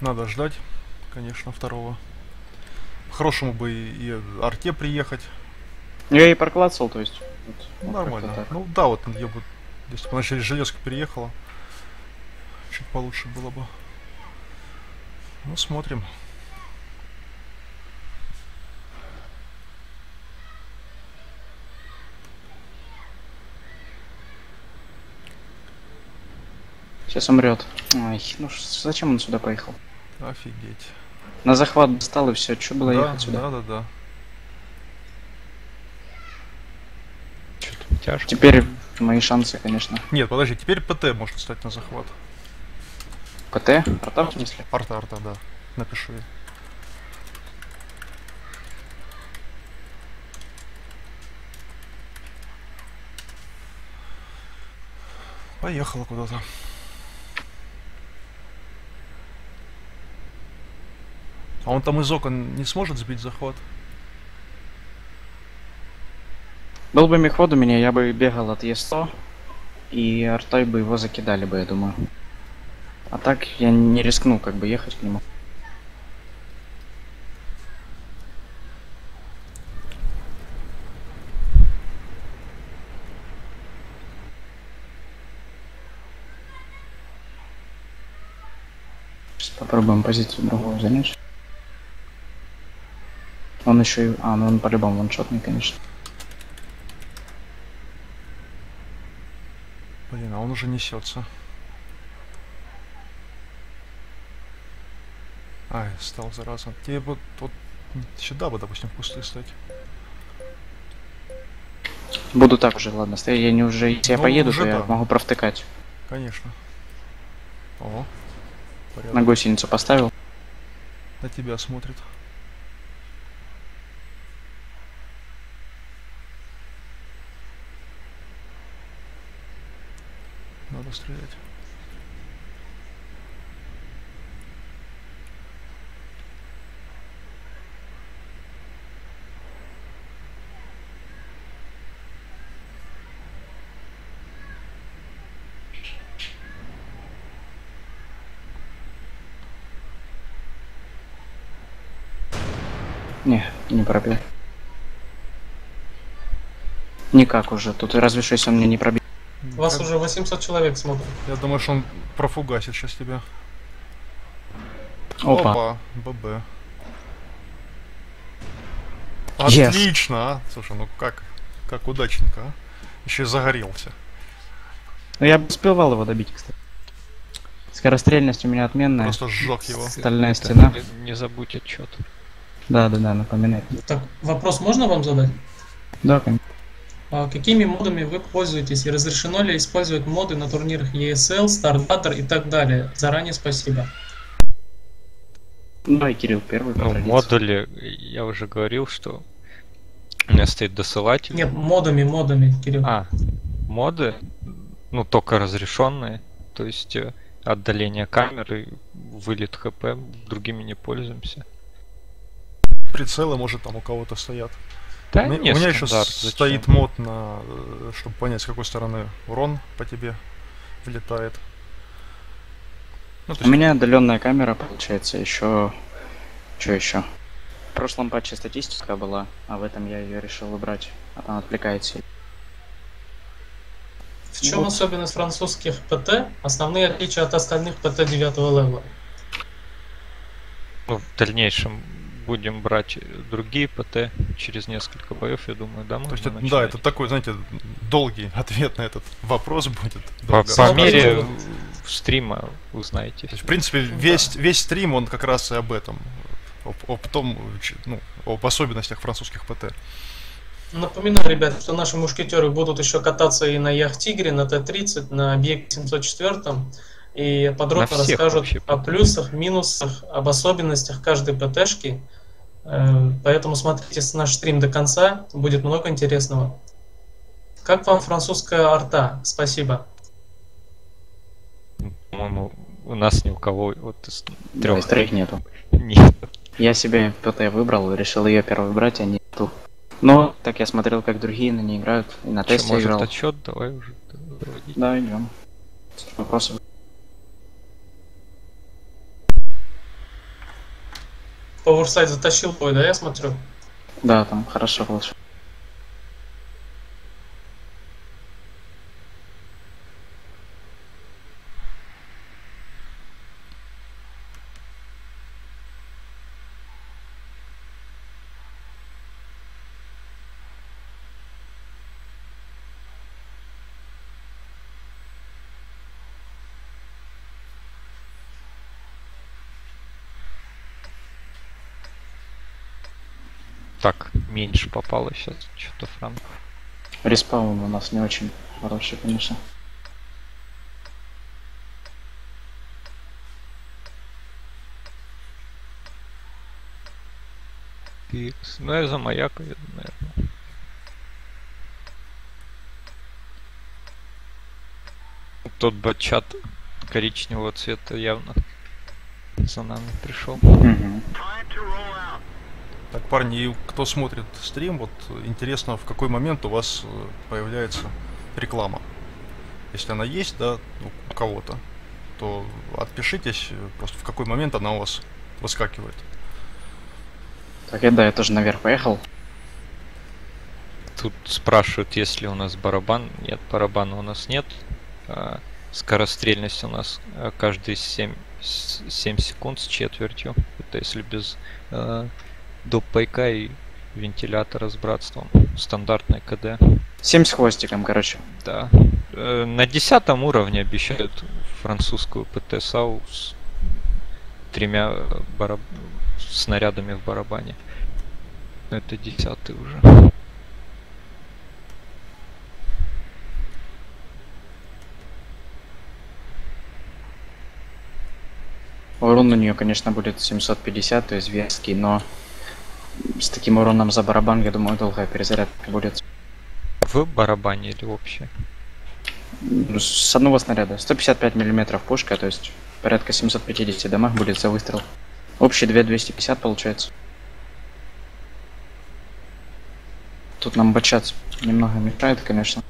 Надо ждать, конечно, второго. Хорошему бы и, и арте приехать. Я и проклацал, то есть. вот- Ну, вот нормально. так. Ну да, вот я бы, если бы вначале железка переехала, чуть получше было бы. Ну, смотрим. Сейчас умрет. Ай, ну зачем он сюда поехал? Офигеть. На захват достал и все. Что было да, ехать сюда? да, да, да. Что-то тяжко. Теперь мои шансы, конечно. Нет, подожди, теперь ПТ может стать на захват. ПТ? Арта в смысле? Арта, арта, да. Напишу я. Поехала куда-то. А он там из окон не сможет сбить захват? Был бы мехвод у меня, я бы бегал от Е100, и артой бы его закидали бы, я думаю. А так я не рискнул как бы ехать к нему. Сейчас попробуем позицию другого занять. Он еще и... А, ну он по-любому ваншотный, конечно. Блин, а он уже несется. Ай, стал зараза. Тебе вот, вот сюда бы, допустим, в кусты стать. Буду так уже, ладно, стоять. Я не уже, если я Ну, поеду, уже то я да. могу провтыкать. Конечно. О, порядок. На гусеницу поставил. На тебя смотрит. Надо стрелять. Не, пробил. Никак уже. Тут разве что если он мне не пробил. Вас уже 800 человек смотрит. Я думаю, что он профугасит сейчас тебя. Опа. ББ. Yes. Отлично, а. Слушай, ну как, как удачненько, а. Еще и загорелся. Ну я бы успевал его добить, кстати. Скорострельность у меня отменная. Просто сжег его. Стальная стена. Не, не забудь отчет. Да, да, да, напоминает. Так, вопрос можно вам задать? Да, конечно. А какими модами вы пользуетесь и разрешено ли использовать моды на турнирах ESL, StarDater и так далее? Заранее спасибо. Давай, Кирилл, первый Ну, модули, я уже говорил, что у меня стоит досылатель. Нет, модами, модами, Кирилл. А, моды, ну, только разрешенные, то есть э, отдаление камеры, вылет ХП, другими не пользуемся. Прицелы, может, там у кого-то стоят. Да, у меня, не у меня еще зачем? стоит мод на, э, чтобы понять, с какой стороны урон по тебе влетает. Ну, то У есть меня отдаленная камера, получается, еще... Что еще? В прошлом патче статистика была, а в этом я ее решил убрать. А там отвлекается. В чем вот. особенность французских ПТ? Основные отличия от остальных ПТ 9 левела. Ну, в дальнейшем будем брать другие ПТ через несколько боев, я думаю, да, То есть, это, да, начинать? это такой, знаете, долгий [laughs] ответ на этот вопрос будет. По, по мере будет? стрима узнаете. То есть, в принципе, весь, весь стрим, он как раз и об этом. Об, об том, ну, об особенностях французских ПТ. Напоминаю, ребят, что наши мушкетеры будут еще кататься и на Яхт-Тигре, на Т-30, на объекте 704, и подробно расскажут вообще о плюсах, минусах, об особенностях каждой ПТшки. Э, Поэтому смотрите наш стрим до конца, будет много интересного. Как вам французская арта? Спасибо. По-моему, у нас ни у кого вот из Да, трех из троих нету. нет. Я себе ПТ выбрал, решил ее первой брать, а не ту. Но, так я смотрел, как другие на ней играют, и на Чё, тесте может, играл. отчет? Давай уже заводить. Да, идем. Вопросы? Поверсайд затащил бой, да, я смотрю? Да, там хорошо получилось. Так, меньше попало сейчас что-то франков. Респаун у нас не очень хороший, конечно. Икс. Ну я за маяк, наверное. Тот батчат коричневого цвета явно за нами пришел. Roll out. Так, парни, и кто смотрит стрим, вот э, интересно, в какой момент у вас э, появляется реклама. Если она есть, да, ну, у кого-то, то отпишитесь, э, просто в какой момент она у вас выскакивает. Так, я, да, я тоже наверх поехал. Тут спрашивают, есть ли у нас барабан. Нет, барабана у нас нет. А, скорострельность у нас а, каждые 7, 7 секунд с четвертью. Это если без доп пайка и вентилятора с братством. Стандартный КД. 7 с хвостиком, короче. Да. Э, На десятом уровне обещают французскую ПТ САУ с тремя э, бараб- снарядами в барабане. Это десятый уже. Урон у нее, конечно, будет 750, то есть веский, но с таким уроном за барабан, я думаю, долгая перезарядка будет. В барабане или вообще? Ну, С одного снаряда. 155 миллиметров пушка, то есть порядка 750 дамаг будет за выстрел. Общий 2250 получается. Тут нам бачат немного мешает, конечно.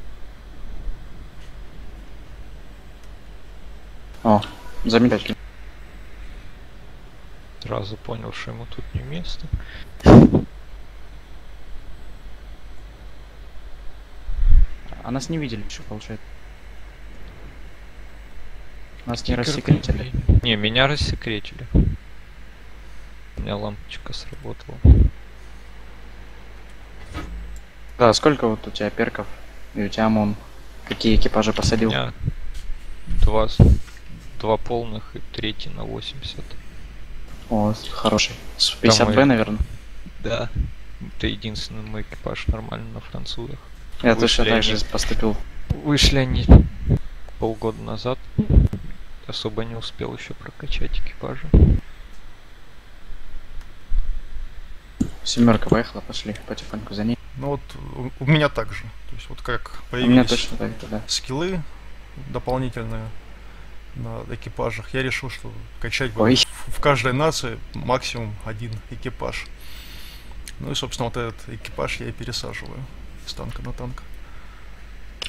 О, замечательно. Сразу понял, что ему тут не место. А нас не видели еще, получается. Нас не рассекретили. Не, меня рассекретили. У меня лампочка сработала. Да, сколько вот у тебя перков? И у тебя МОН? Какие экипажи У посадил? меня два, два полных и третий на 80. О, хороший. С 50Б, мой- наверное. Да. Это единственный мой экипаж нормально на французах. Я Вышли точно так они. же поступил. Вышли они полгода назад. Особо не успел еще прокачать экипажи. Семерка поехала, пошли потихоньку за ней. Ну вот у, у меня так же. То есть вот как У меня появились точно так же, да. скиллы дополнительные на экипажах, я решил, что качать Ой. в каждой нации максимум один экипаж. Ну и, собственно, вот этот экипаж я и пересаживаю с танка на танк.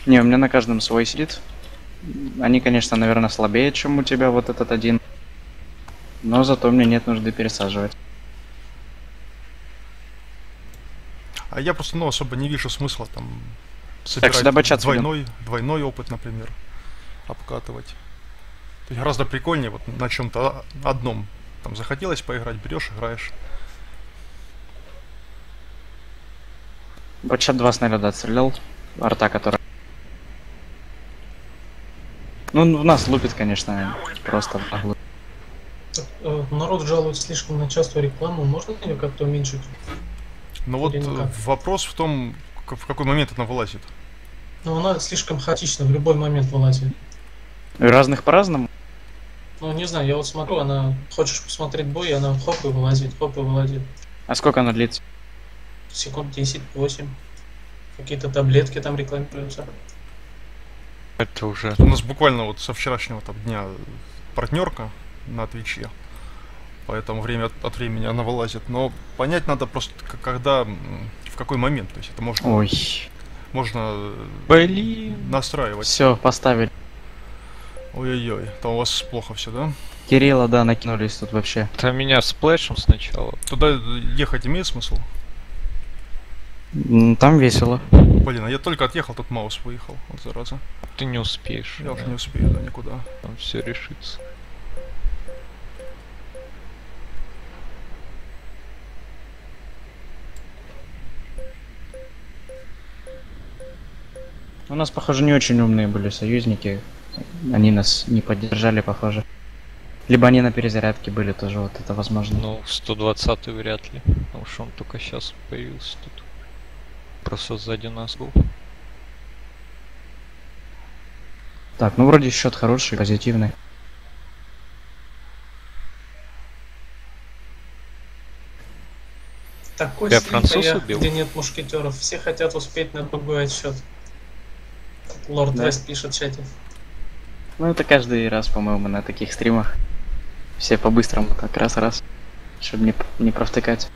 Не, у меня на каждом свой сидит. Они, конечно, наверное, слабее, чем у тебя вот этот один. Но зато мне нет нужды пересаживать. А я просто, ну, особо не вижу смысла там собирать сюда бачаться идём. двойной, двойной опыт, например, обкатывать. То есть гораздо прикольнее вот на чем-то одном. Там захотелось поиграть, берешь, играешь. Батчат два снаряда отстрелял. Арта, которая... Ну, в нас лупит, конечно, просто в э, Народ жалуется слишком на частую рекламу. Можно ее как-то уменьшить? Но вот э, вопрос в том, в какой момент она вылазит. Но она слишком хаотична, в любой момент вылазит. Разных по-разному. Ну, не знаю, я вот смотрю, она... Хочешь посмотреть бой, она хоп и вылазит, хоп и вылазит. А сколько она длится? Секунд 10-8. Какие-то таблетки там рекламируются. Это уже... У нас буквально вот со вчерашнего там дня партнерка на Твиче. Поэтому время от, от времени она вылазит. Но понять надо просто, когда, в какой момент. То есть это можно, Ой, можно э, Блин. настраивать. все, поставили. Ой-ой-ой, там у вас плохо все, да? Кирилла, да, накинулись тут вообще. Это меня сплэшем сначала. Туда ехать имеет смысл? Там весело. Блин, а я только отъехал, тут маус выехал. Вот зараза. Ты не успеешь. Я уже да. не успею, да, никуда. Там все решится. У нас, похоже, не очень умные были союзники. Они нас не поддержали, похоже. Либо они на перезарядке были тоже, вот это возможно. Ну, 120 вряд ли. Потому что он только сейчас появился тут. Просто сзади нас был. Так, ну вроде счет хороший, позитивный. Такой Тебя слив, француз я, убил? где нет мушкетеров. Все хотят успеть на другой отсчет. Лорд Да. Вест пишет в чате. Ну это каждый раз, по-моему, на таких стримах. Все по-быстрому, как раз-раз. Чтобы не, не провтыкать.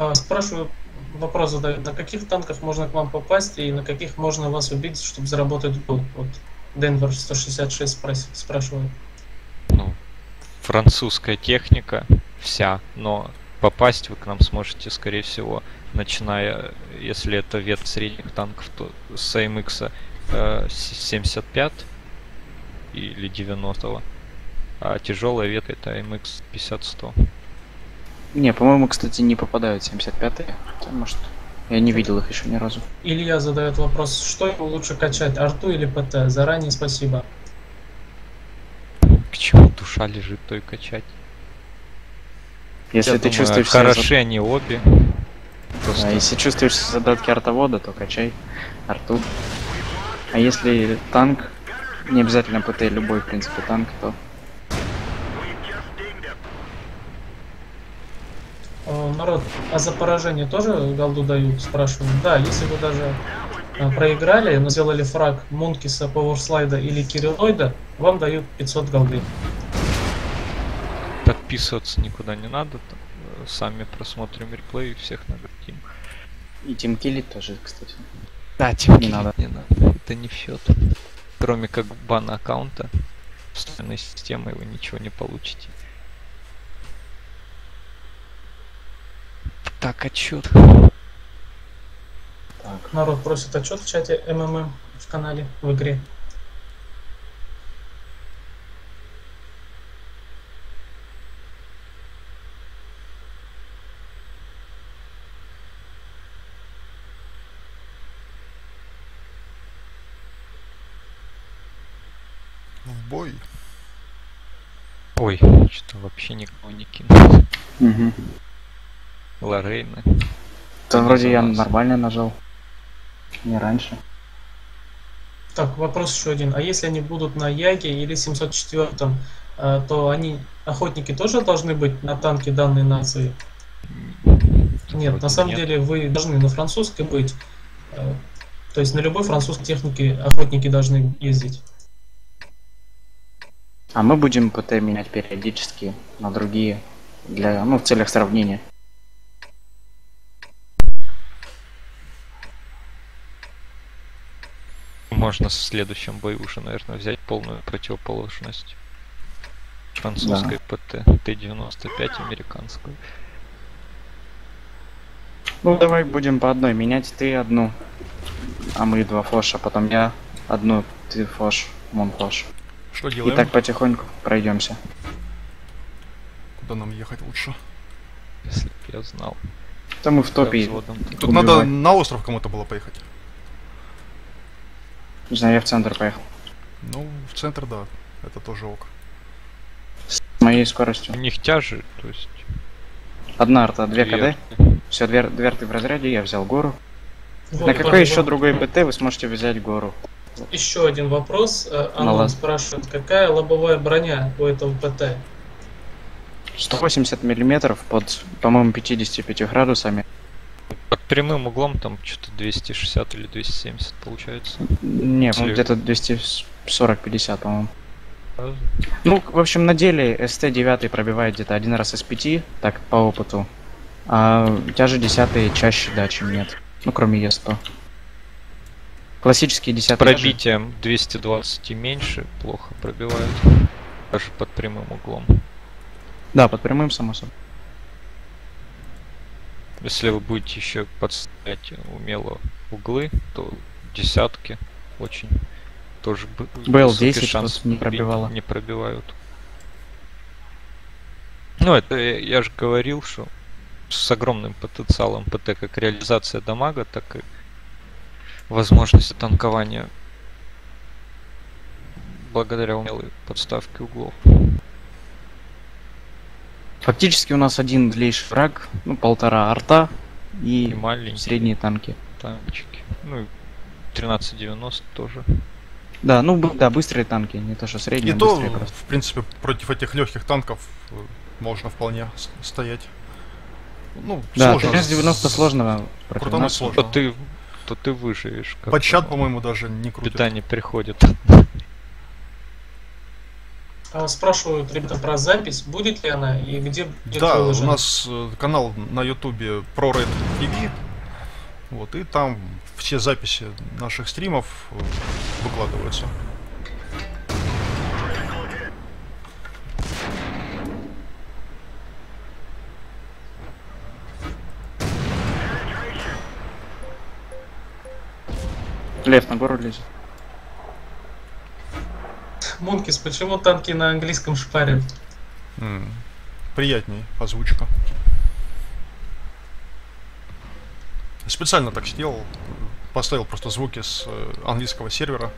А, спрашиваю, вопрос задают, на каких танках можно к вам попасть и на каких можно вас убить, чтобы заработать гол? Вот Денвер 166 спрос- спрашивает. Ну, французская техника вся, но попасть вы к нам сможете, скорее всего, начиная, если это вет средних танков, то с AMX э, с- 75 или 90 а тяжелая ветка это AMX 50-100. Не, по-моему, кстати, не попадают 75-е. Хотя, может, я не видел их еще ни разу. Илья задает вопрос, что ему лучше качать, арту или ПТ? Заранее спасибо. К чему душа лежит, то и качать. Если Я ты думаю, чувствуешь себя хороши они обе. Просто А если чувствуешь задатки артовода, то качай арту. А если танк, не обязательно ПТ, любой, в принципе, танк, то Народ, а за поражение тоже голду дают, спрашивают? Да, если вы даже э, проиграли, но сделали фраг Мункиса, Пауэрслайда или Кириллоида, вам дают 500 голды. подписываться никуда не надо. там, э, Сами просмотрим реплей и всех наградим. и тимкиллить тоже, кстати. Да, Не надо. Не надо. Это не в счет. Кроме как бана аккаунта, встроенной системой вы ничего не получите. Так, отчет. Народ просит отчет в чате МММ в канале, в игре. В бой. Ой, что-то вообще никого не кинул. Угу. Лорейна. То вроде я нормально нажал. Не раньше. Так, вопрос еще один. А если они будут на Яге или 704, э, то они, охотники, тоже должны быть на танке данной нации? Нет, Вроде на самом нет. деле вы должны на французской быть. Э, То есть на любой французской технике охотники должны ездить. А мы будем ПТ менять периодически на другие. Для, ну, в целях сравнения. Можно в следующем бою уже, наверное, взять полную противоположность. Французской ПТ, Т-95 американскую. Ну, давай будем по одной менять. Ты одну, а мы два фоша. Потом я одну, ты фош, мон фош. Что И делаем? так потихоньку пройдемся. Куда нам ехать лучше? Если б я знал. То мы в топе. Тут надо на остров кому-то было поехать. Не знаю, я в центр поехал. Ну, в центр, да. Это тоже ок. С моей скоростью. У них тяжи, то есть... Одна арта, две две. КД. Все, две, две арты в разряде, я взял гору. Вот, На какой еще другой ПТ вы сможете взять гору? Еще один вопрос. Э, Анон ладно. спрашивает, какая лобовая броня у этого ПТ? 180 миллиметров под, по-моему, 55 градусами. Под прямым углом там что-то 260 или 270 получается. Не, Слева. где-то 240-50, по-моему. Ну, в общем, на деле СТ-9 пробивает где-то один раз из пяти, так, по опыту. А тяжи 10 чаще, да, чем нет. Ну, кроме Е100. Классические 10 Пробитием 220 и меньше плохо пробивают. Даже под прямым углом. Да, под прямым, само собой. Если вы будете еще подставлять умело углы, то десятки очень тоже бы- BL10 высокий шанс просто не пробивала. Не пробивают. Ну, это я, же говорил, что с огромным потенциалом ПТ как реализация дамага, так и возможности танкования благодаря умелой подставке углов. Фактически у нас один злейший враг, ну, полтора арта И и маленькие средние танки. танчики. Ну и 1390 тоже. Да, ну, да, быстрые танки, не то что И средние, а то, быстрые просто. в принципе, против этих легких танков э, можно вполне стоять. Ну, Да, сложно. 1390 сложно нас. сложно. То ты, то ты выживешь. как Под чат, бы, по-моему, даже не крутит. Беда не приходит. А, Спрашивают ребята про запись, будет ли она и где будет Да, у выложена? нас э, канал на ютубе ProRed TV. Вот, и там все записи наших стримов э, выкладываются. Лев на гору лезет. Мункис, почему танки на английском шпарят? М, Приятней озвучка. Специально так сделал. Поставил просто звуки с э, английского сервера.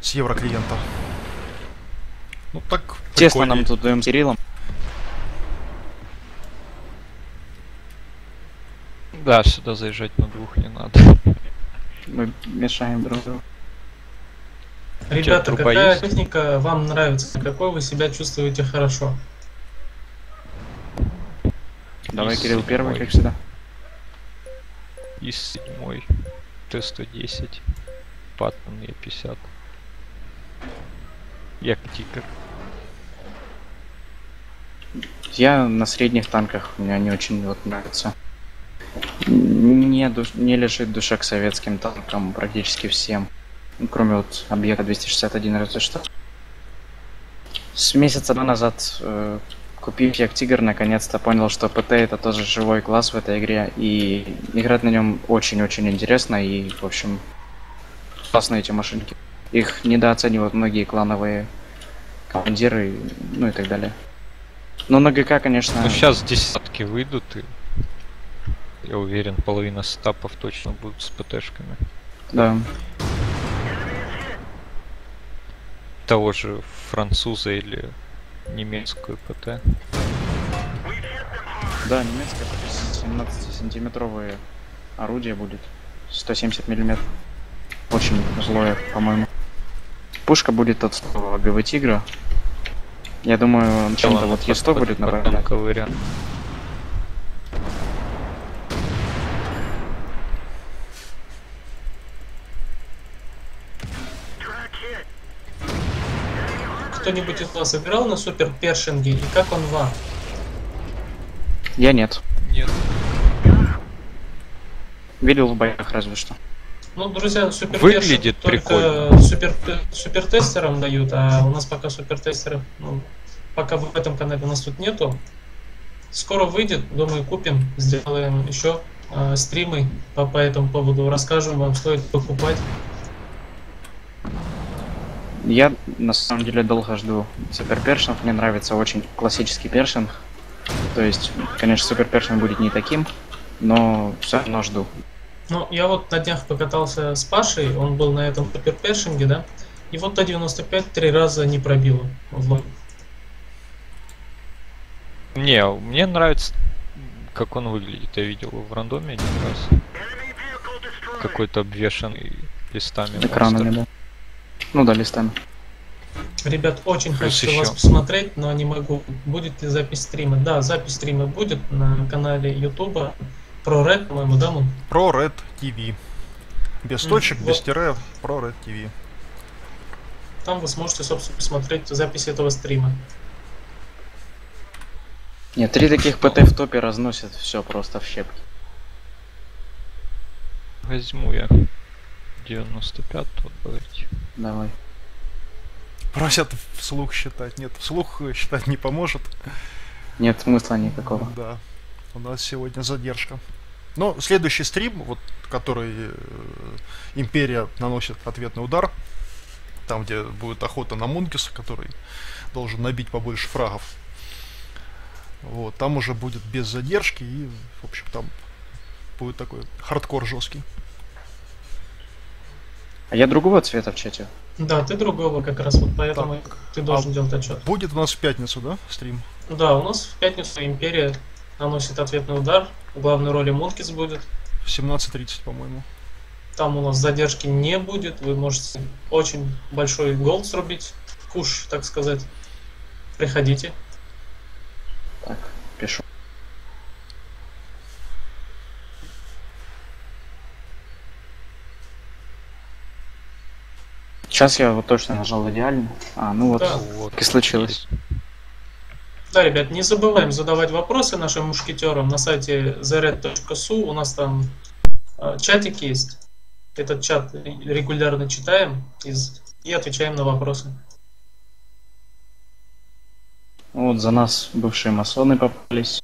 С евроклиента. Ну так Тесно нам тут с Кириллом. Да, сюда заезжать на двух не надо. Мы мешаем друг другу. Ребята, какая есть? техника вам нравится? Какой вы себя чувствуете хорошо? Давай, И Кирилл, первый, как всегда. И седьмой. Т-110. Паттон Е50. Як тикер. Я на средних танках, мне они очень вот нравятся. Не, душ- не лежит душа к советским танкам практически всем. Кроме вот объекта 261 разве что. С месяца два назад, э, купив як Тигр, наконец-то понял, что ПТ это тоже живой класс в этой игре. И играть на нем очень-очень интересно. И, в общем, классные эти машинки. Их недооценивают многие клановые командиры, ну и так далее. Но на ГК, конечно... Ну сейчас десятки выйдут и я уверен, половина стапов точно будут с ПТшками. Да. Того же француза или немецкую ПТ. Да, немецкое 17-сантиметровое орудие будет. 170 миллиметров. Очень злое, по-моему. Пушка будет от ГВ Тигра. Я думаю, он чем-то вот Е100 будет напоминать. напоминать. вариант. Track hit. Кто-нибудь из вас играл на супер першинге и как он вам? Я нет. Нет. Видел в боях разве что. Ну, друзья, супер Выглядит прикольно. только супер, супер тестерам дают, а у нас пока супер тестеров, ну, пока в этом канале у нас тут нету. Скоро выйдет, думаю, купим, сделаем еще э, стримы по, по этому поводу, расскажем вам, стоит покупать. Я на самом деле долго жду супер першинг. Мне нравится очень классический першинг. То есть, конечно, супер першинг будет не таким, но все равно жду. Ну, я вот на днях покатался с Пашей, он был на этом супер першинге, да, и вот Т-95 три раза не пробило. Вот. Не, мне нравится, как он выглядит. Я видел его в рандоме один раз. Какой-то обвешанный листами. Экранами, монстр. да. Ну да, листами. Ребят, очень Плюс хочу вас еще. посмотреть, но не могу. Будет ли запись стрима? Да, запись стрима будет на канале Ютуба. Про Red, по-моему, да, Мун? Про Red TV. Без М, точек, без вот. тире, про Red TV. Там вы сможете, собственно, посмотреть запись этого стрима. Нет, три таких ПТ в топе разносят все просто в щепки. Возьму я 95 давайте. Давай. Просят вслух считать. Нет, вслух считать не поможет. Нет смысла никакого. Да. У нас сегодня задержка. Но следующий стрим, вот который э, Империя наносит ответный удар, там, где будет охота на Мункиса, который должен набить побольше фрагов. Вот, там уже будет без задержки и, в общем, там будет такой хардкор жесткий. А я другого цвета в чате. Да, ты другого как раз, вот поэтому Так, ты должен а- делать отчет. Будет у нас в пятницу, да, стрим? Да, у нас в пятницу Империя наносит ответный удар. В главной роли Мункис будет. В 17.30, по-моему. Там у нас задержки не будет. Вы можете очень большой гол срубить. Куш, так сказать. Приходите. Так, Сейчас я вот точно нажал идеально. А, ну вот, Да. Вот. и случилось. Да, ребят, не забываем задавать вопросы нашим мушкетерам на сайте thered.su. У нас там э, чатик есть. Этот чат регулярно читаем из- и отвечаем на вопросы. Вот за нас бывшие масоны попались.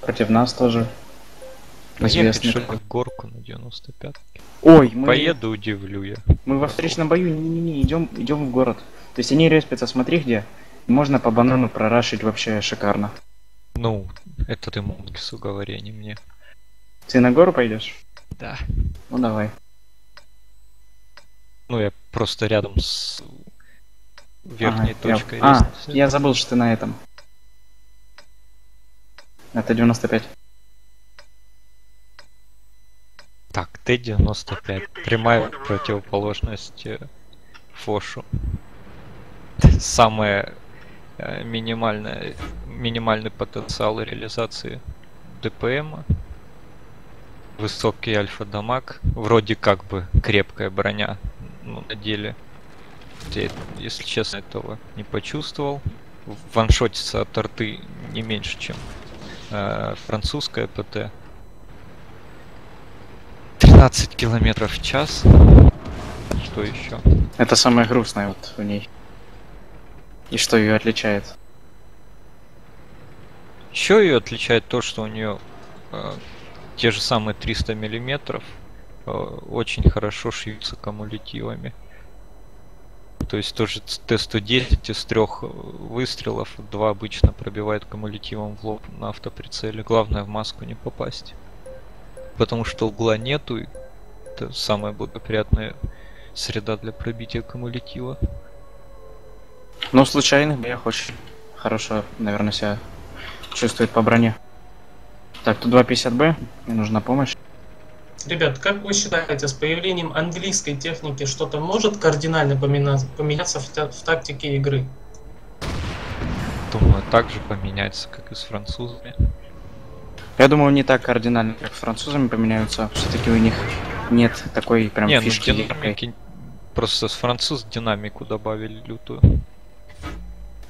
Против нас тоже. Поехать, что ли, горку на 95 Ой, мы, Поеду, удивлю я. мы во встречном бою, не-не-не, идем, идем в город. То есть они респятся, смотри где. Можно по банану прорашить вообще шикарно. Ну, это ты Монкису говори, а не мне. Ты на гору пойдешь? Да. Ну давай. Ну, я просто рядом с верхней Ага, я- точкой А, лестницы. я забыл, что ты на этом. Это 95. Так, Т-95. Прямая противоположность э, Фошу. [laughs] Самое э, минимальное, минимальный потенциал реализации ДПМа. Высокий альфа-дамаг. Вроде как бы крепкая броня. Ну, на деле. Если честно, этого не почувствовал. Ваншотится от арты не меньше, чем э, французская ПТ. 13 километров в час. Что еще? Это самое грустное вот в ней. И что ее отличает? Еще ее отличает то, что у нее те же самые 300 миллиметров э, очень хорошо шьются кумулятивами. То есть тоже ц- Т-110 из трех э, выстрелов два обычно пробивает кумулятивом в лоб на автоприцеле. Главное в маску не попасть. Потому что угла нету, и это самая благоприятная среда для пробития кумулятива. Ну, в случайных боях очень хорошо, наверное, себя чувствует по броне. Так, тут 250Б, мне нужна помощь. Ребят, как вы считаете, с появлением английской техники что-то может кардинально поменяться в, та- в тактике игры? Думаю, так же поменяется, как и с французами. Я думаю, не так кардинально, как с французами поменяются. Все-таки у них нет такой прям Не, ну фишки. яркой. динамики... Просто с француз динамику добавили лютую.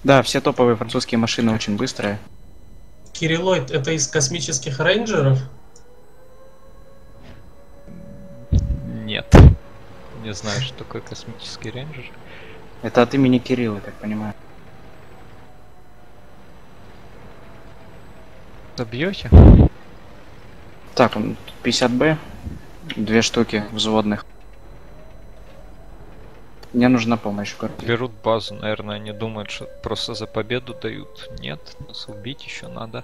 Да, все топовые французские машины очень быстрые. Кириллоид это из космических рейнджеров? Нет. Не знаю, что такое космический рейнджер. Это от имени Кирилла, я так понимаю. Забьете? Так, он 50Б, две штуки взводных. Мне нужна помощь в городе. Берут базу, наверное, они думают, что просто за победу дают. Нет, нас убить еще надо.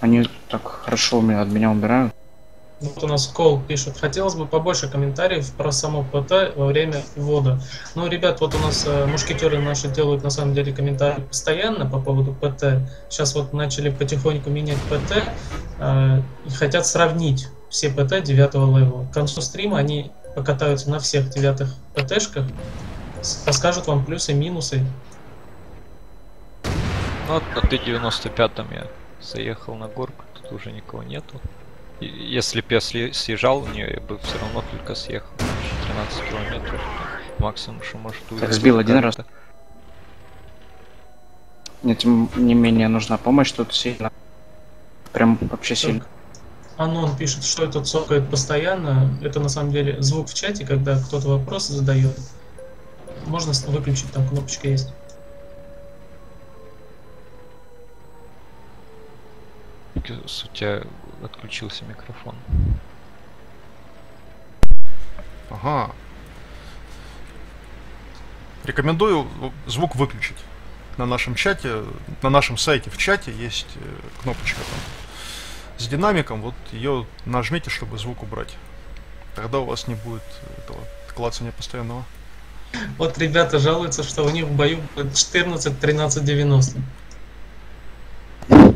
Они так хорошо меня, от меня убирают. Вот у нас Кол пишет. Хотелось бы побольше комментариев про само ПТ во время ввода. Ну, ребят, вот у нас э, мушкетеры наши делают на самом деле комментарии постоянно по поводу ПТ. Сейчас вот начали потихоньку менять ПТ э, и хотят сравнить все ПТ 9 левела. К концу стрима они покатаются на всех девятых ПТшках, с- расскажут вам плюсы и минусы. Ну вот на Т-95 я заехал на горку, тут уже никого нету. Если бы я съезжал в нее, я бы все равно только съехал. Еще 13 километров. Максимум, что может увидеть. сбил один раз. Мне тем не менее нужна помощь тут сильно. Прям вообще сильно. Так, Анон пишет, что это цокает постоянно. Это на самом деле звук в чате, когда кто-то вопрос задает. Можно выключить, там кнопочка есть. У тебя отключился микрофон. Ага. Рекомендую звук выключить. На нашем чате, на нашем сайте в чате есть э, кнопочка там с динамиком. Вот ее нажмите, чтобы звук убрать. Тогда у вас не будет этого клацания постоянного. Вот ребята жалуются, что у них в бою будет 14-13-90. А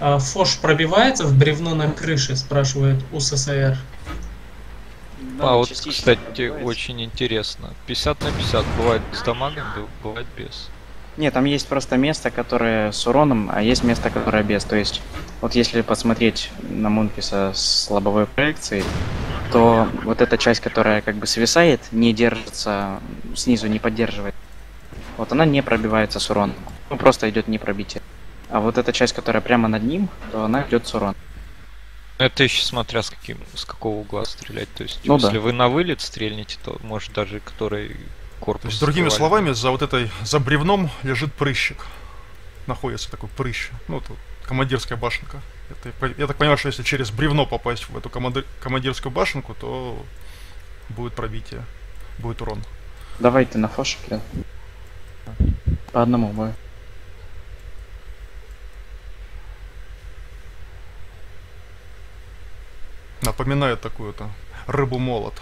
Фош пробивается в бревно на крыше, спрашивает УССР. а вот, кстати, очень интересно. 50 на 50 бывает с дамагом, бывает без. Нет, там есть просто место, которое с уроном, а есть место, которое без. То есть, вот если посмотреть на Мунписа с лобовой проекцией, то вот эта часть, которая как бы свисает, не держится, снизу не поддерживает. Вот она не пробивается с уроном. Ну, просто идет не пробитие. А вот эта часть, которая прямо над ним, то она идет с уроном. Это еще смотря с каким, с какого угла стрелять. То есть, Ну да. если вы на вылет стрельнете, то может даже который корпус. То есть, другими закрывали. словами, за вот этой, за бревном лежит прыщик. Находится такой прыщ. Ну, это командирская башенка. Это, я так понимаю, что если через бревно попасть в эту команди- командирскую башенку, то будет пробитие, будет урон. Давай ты на блин. По одному бою. Напоминает такую-то рыбу-молот.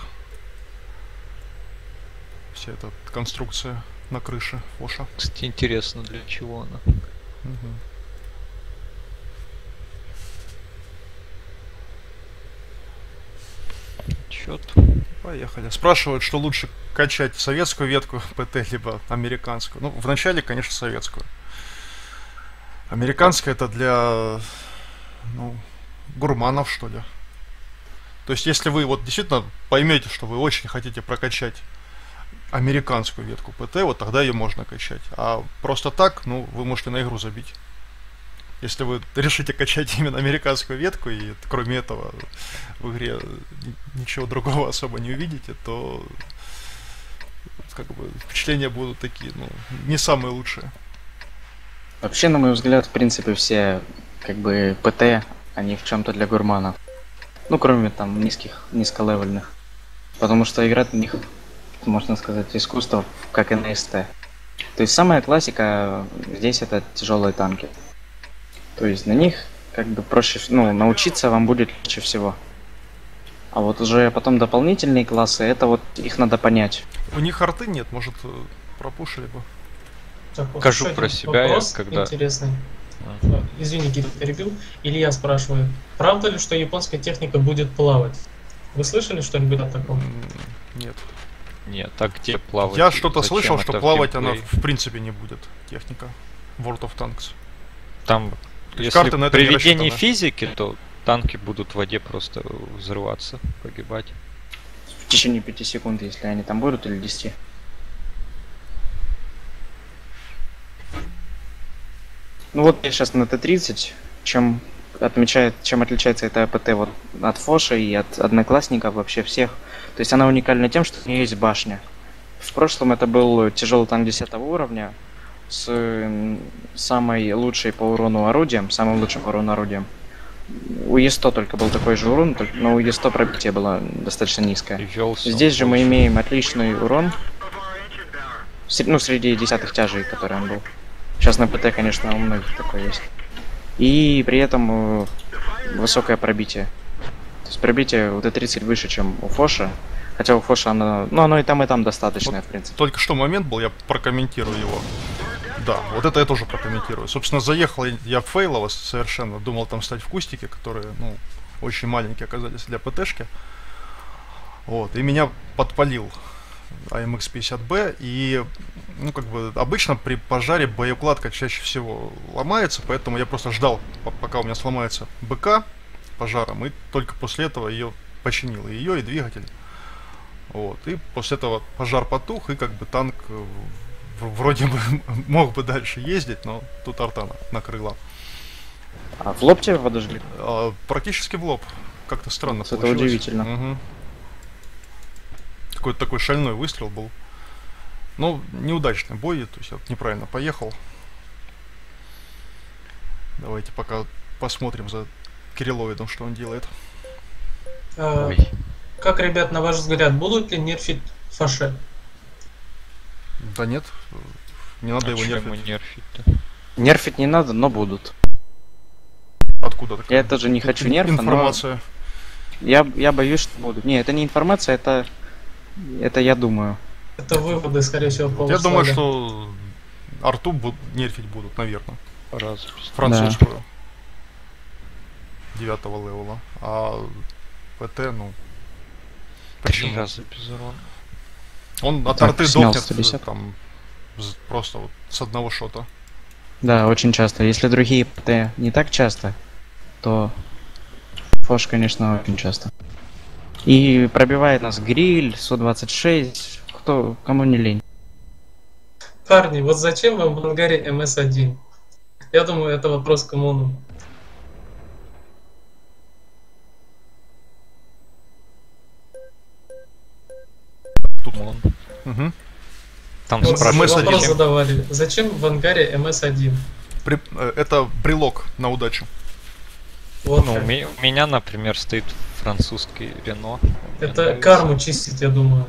Вся эта конструкция на крыше Фоша. Кстати, интересно, для чего она. Мгм. Чет. Поехали. Спрашивают, что лучше качать советскую ветку ПТ, либо американскую. Ну, вначале, конечно, советскую. Американская это для, ну, гурманов, что ли. То есть, если вы вот действительно поймете, что вы очень хотите прокачать американскую ветку ПТ, вот тогда ее можно качать. А просто так, ну, вы можете на игру забить. Если вы решите качать [laughs] именно американскую ветку, и кроме этого в игре ни- ничего другого особо не увидите, то как бы впечатления будут такие, ну, не самые лучшие. Вообще, на мой взгляд, в принципе, все как бы ПТ, они в чем-то для гурманов. Ну, кроме там низких, низколевельных. Потому что играть на них, можно сказать, искусство, как и на СТ. То есть самая классика здесь это тяжелые танки. То есть на них как бы проще, ну, научиться вам будет легче всего. А вот уже потом дополнительные классы, это вот их надо понять. У них арты нет, может, пропушили бы. Так, вот Скажу про себя, я когда- интересный. Э, Извини, Кирилл, перебил. Илья спрашивает, правда ли, что японская техника будет плавать? Вы слышали что-нибудь о таком? Нет. Нет, а где плавать? Я что-то слышал, что плавать она в принципе не будет, техника. World of Tanks. Там, есть если карты на это при ведении физики, то танки будут в воде просто взрываться, погибать. В течение 5 секунд, если они там будут, или 10. Ну вот я сейчас на Т-30, чем отмечает, чем отличается эта АПТ вот от Фоша и от одноклассников вообще всех. То есть она уникальна тем, что у нее есть башня. В прошлом это был тяжелый танк 10 уровня с самой лучшей по урону орудием, самым лучшим по урону орудием. У Е100 только был такой же урон, но у Е100 пробитие было достаточно низкое. Здесь же мы имеем отличный урон, ну, среди десятых тяжей, который он был. Сейчас на ПТ, конечно, у многих такое есть. И при этом э, высокое пробитие. То есть пробитие у Т-30 выше, чем у Фоша. Хотя у Фоша оно, ну, оно и там, и там достаточное, в принципе. Только что момент был, я прокомментирую его. Да, вот это я тоже прокомментирую. Собственно, заехал я- Фейлово совершенно, думал там стать в кустике, которые, ну, очень маленькие оказались для ПТшки. Вот, и меня подпалил AMX-50B, и, ну, как бы, обычно при пожаре боеукладка чаще всего ломается, поэтому я просто ждал, по- пока у меня сломается БК пожаром, и только после этого ее починил, и ее, и двигатель. Вот, и после этого пожар потух, и как бы танк э, вроде бы [laughs] мог бы дальше ездить, но тут арта на- накрыла. А в лоб тебя подожгли? А, практически в лоб. Как-то странно это получилось. удивительно. Мгм. Какой-то такой шальной выстрел был. Ну, неудачный бой, то есть я вот неправильно поехал. Давайте пока посмотрим за Кирилловидом, что он делает. А, Ой. как, ребят, на ваш взгляд, будут ли нерфить Фаше? Да нет, не надо А его нерфить. ему нерфить-то? Нерфить не надо, но будут. Откуда такая Я тоже не хочу нерфа, но информация? я, я боюсь, что будут. Не, это не информация, это... Это я думаю. Это выводы, скорее всего, по Я думаю, что арту бу- нерфить будут, наверное. Раз. Французскую. Девятого левела. А ПТ, ну... Три Почему? раза без урона. Он от Так, арты дохнет 110. э, там просто вот с одного шота. Да, очень часто. Если другие ПТ не так часто, то Фош, конечно, очень часто. И пробивает нас гриль, Су-26, кто, кому не лень. Парни, вот зачем вам в ангаре МС-1? Я думаю, это вопрос к ОМОНу. Тут Он. Мгм. Там Вот спрашивают, MS-1. вопрос зачем? задавали. Зачем в ангаре МС-1? При- э, это брелок на удачу. Вот Ну, у меня, например, стоит французский Рено. Это карму чистить, я думаю.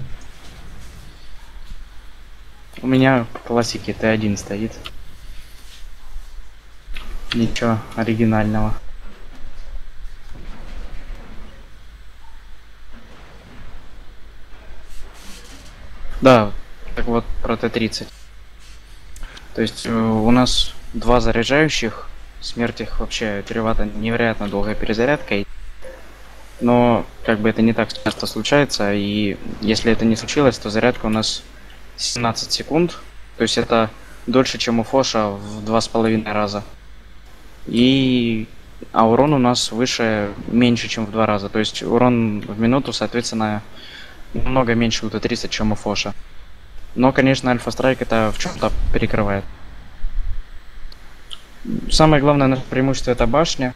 У меня в классике Т1 стоит. Ничего оригинального. Да, так вот про Т-30. То есть э, у нас два заряжающих, смерть их вообще чревата невероятно долгой перезарядкой. Но как бы это не так часто случается, и если это не случилось, то зарядка у нас 17 секунд. То есть это дольше, чем у Фоша в два с половиной раза. И а урон у нас выше, меньше, чем в два раза. То есть урон в минуту, соответственно, намного меньше у Т-30, чем у Фоша. Но, конечно, Альфа Страйк это в чем-то перекрывает. Самое главное наше преимущество это башня.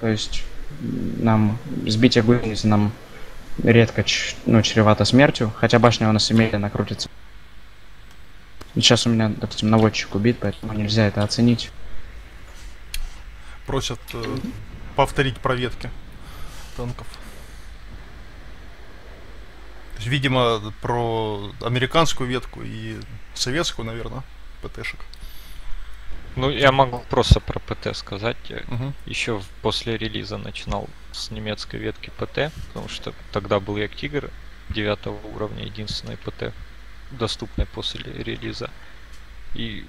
То есть нам сбитие гусеницы нам редко ну, чревато смертью, хотя башня у нас и медленно крутится. Сейчас у меня, допустим, наводчик убит, поэтому нельзя это оценить. Просят э, повторить проветки танков. То есть, видимо, про американскую ветку и советскую, наверное, ПТшек. Ну, я могу просто про ПТ сказать. Мгм. еще после релиза начинал с немецкой ветки ПТ, потому что тогда был як Тигр 9 уровня, единственный ПТ, доступный после релиза. И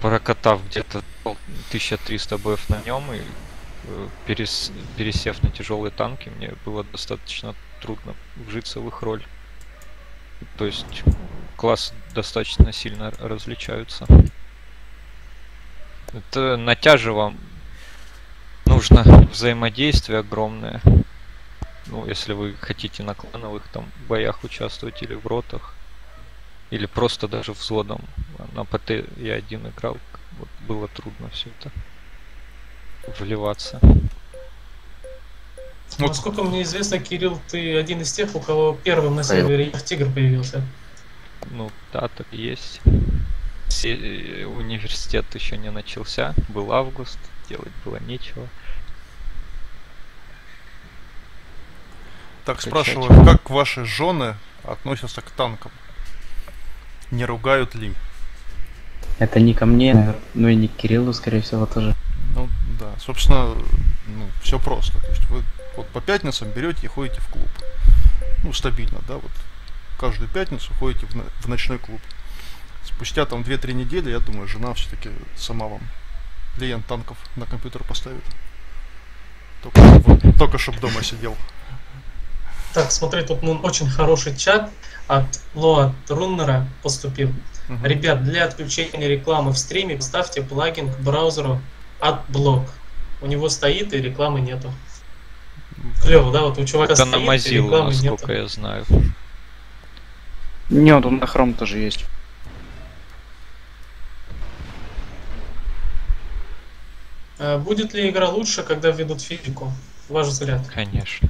прокатав где-то пол- 1300 БФ на нем и э, перес- пересев на тяжелые танки, мне было достаточно трудно вжиться в их роль. То есть классы достаточно сильно различаются. Это на тяже нужно взаимодействие огромное. Ну, если вы хотите на клановых там боях участвовать или в ротах, или просто даже взводом. На ПТ я один играл, вот было трудно все это вливаться. Вот. Насколько мне известно, Кирилл, ты один из тех, у кого первым на сервере Тигр появился. Ну, да, так и есть. Се- э, университет еще не начался, был август, делать было нечего. Так, Качать. спрашиваю, как ваши жены относятся к танкам? Не ругают ли? Это не ко мне, ну и не к Кириллу, скорее всего, тоже. Ну да, собственно, ну, все просто. То есть вы вот по пятницам берете и ходите в клуб. Ну, стабильно, да, вот каждую пятницу ходите в, на- в ночной клуб. Спустя там 2-3 недели, я думаю, жена все-таки сама вам клиент танков на компьютер поставит. Только, только чтоб дома сидел. Так, смотри, тут ну, очень хороший чат от Лоа Руннера поступил. Мгм. Ребят, для отключения рекламы в стриме поставьте плагин к браузеру AdBlock. У него стоит и рекламы нету. Клево, да? Вот у чувака Это на стоит и Mozilla, рекламы насколько нету. я знаю. Нет, он на Chrome тоже есть. Э, Будет ли игра лучше, когда введут физику? Ваш взгляд. Конечно.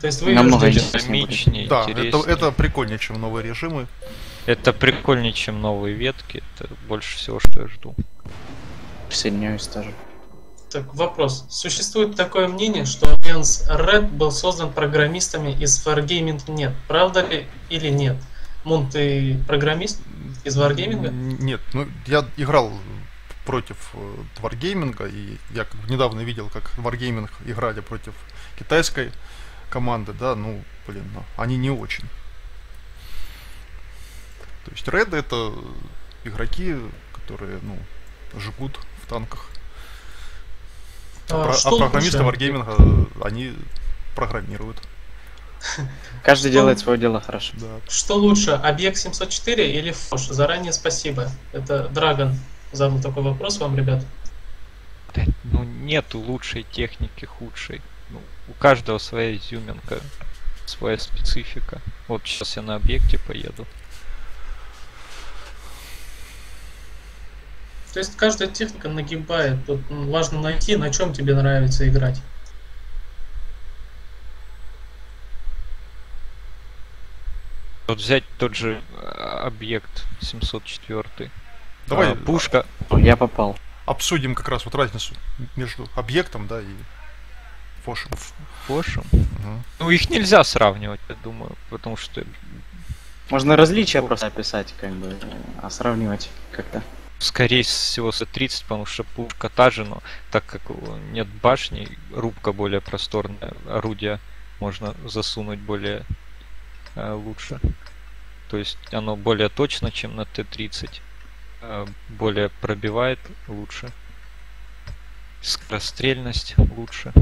То есть вы Намного. Динамичнее, Да, это, интереснее. это прикольнее, чем новые режимы. Это прикольнее, чем новые ветки. Это больше всего, что я жду. Присоединяюсь тоже. Так, вопрос. Существует такое мнение, что Альянс Red был создан программистами из Wargaming нет. Правда ли или нет? Мун, ты программист из Wargaming? Нет, ну я играл против э, Wargaming, и я недавно видел, как Wargaming играли против китайской команды, да, ну, блин, ну, они не очень. То есть Red это игроки, которые, ну, жгут в танках. А, А, про- что а программисты лучше? Wargaming, они программируют. [laughs] Каждый Что- делает свое дело хорошо. Да. Что лучше, Объект 704 или Фош? Заранее спасибо. Это Драгон задал такой вопрос вам, ребят. Да, ну нету лучшей техники, худшей. У каждого своя изюминка, своя специфика. Вот сейчас я на объекте поеду. То есть каждая техника нагибает. Тут важно найти, на чем тебе нравится играть. Вот взять тот же э, объект 704. Давай А, пушка. Я попал. обсудим как раз вот разницу между объектом, да, и фошем. Фошем. Мгм. Ну их нельзя сравнивать, я думаю, потому что Можно различия просто описать, как бы, а сравнивать как-то. скорее всего с 30, потому что пушка та же, но так как нет башни, рубка более просторная, орудие можно засунуть более э, лучше. То есть оно более точно, чем на Т-30. э, более пробивает лучше. Скорострельность лучше.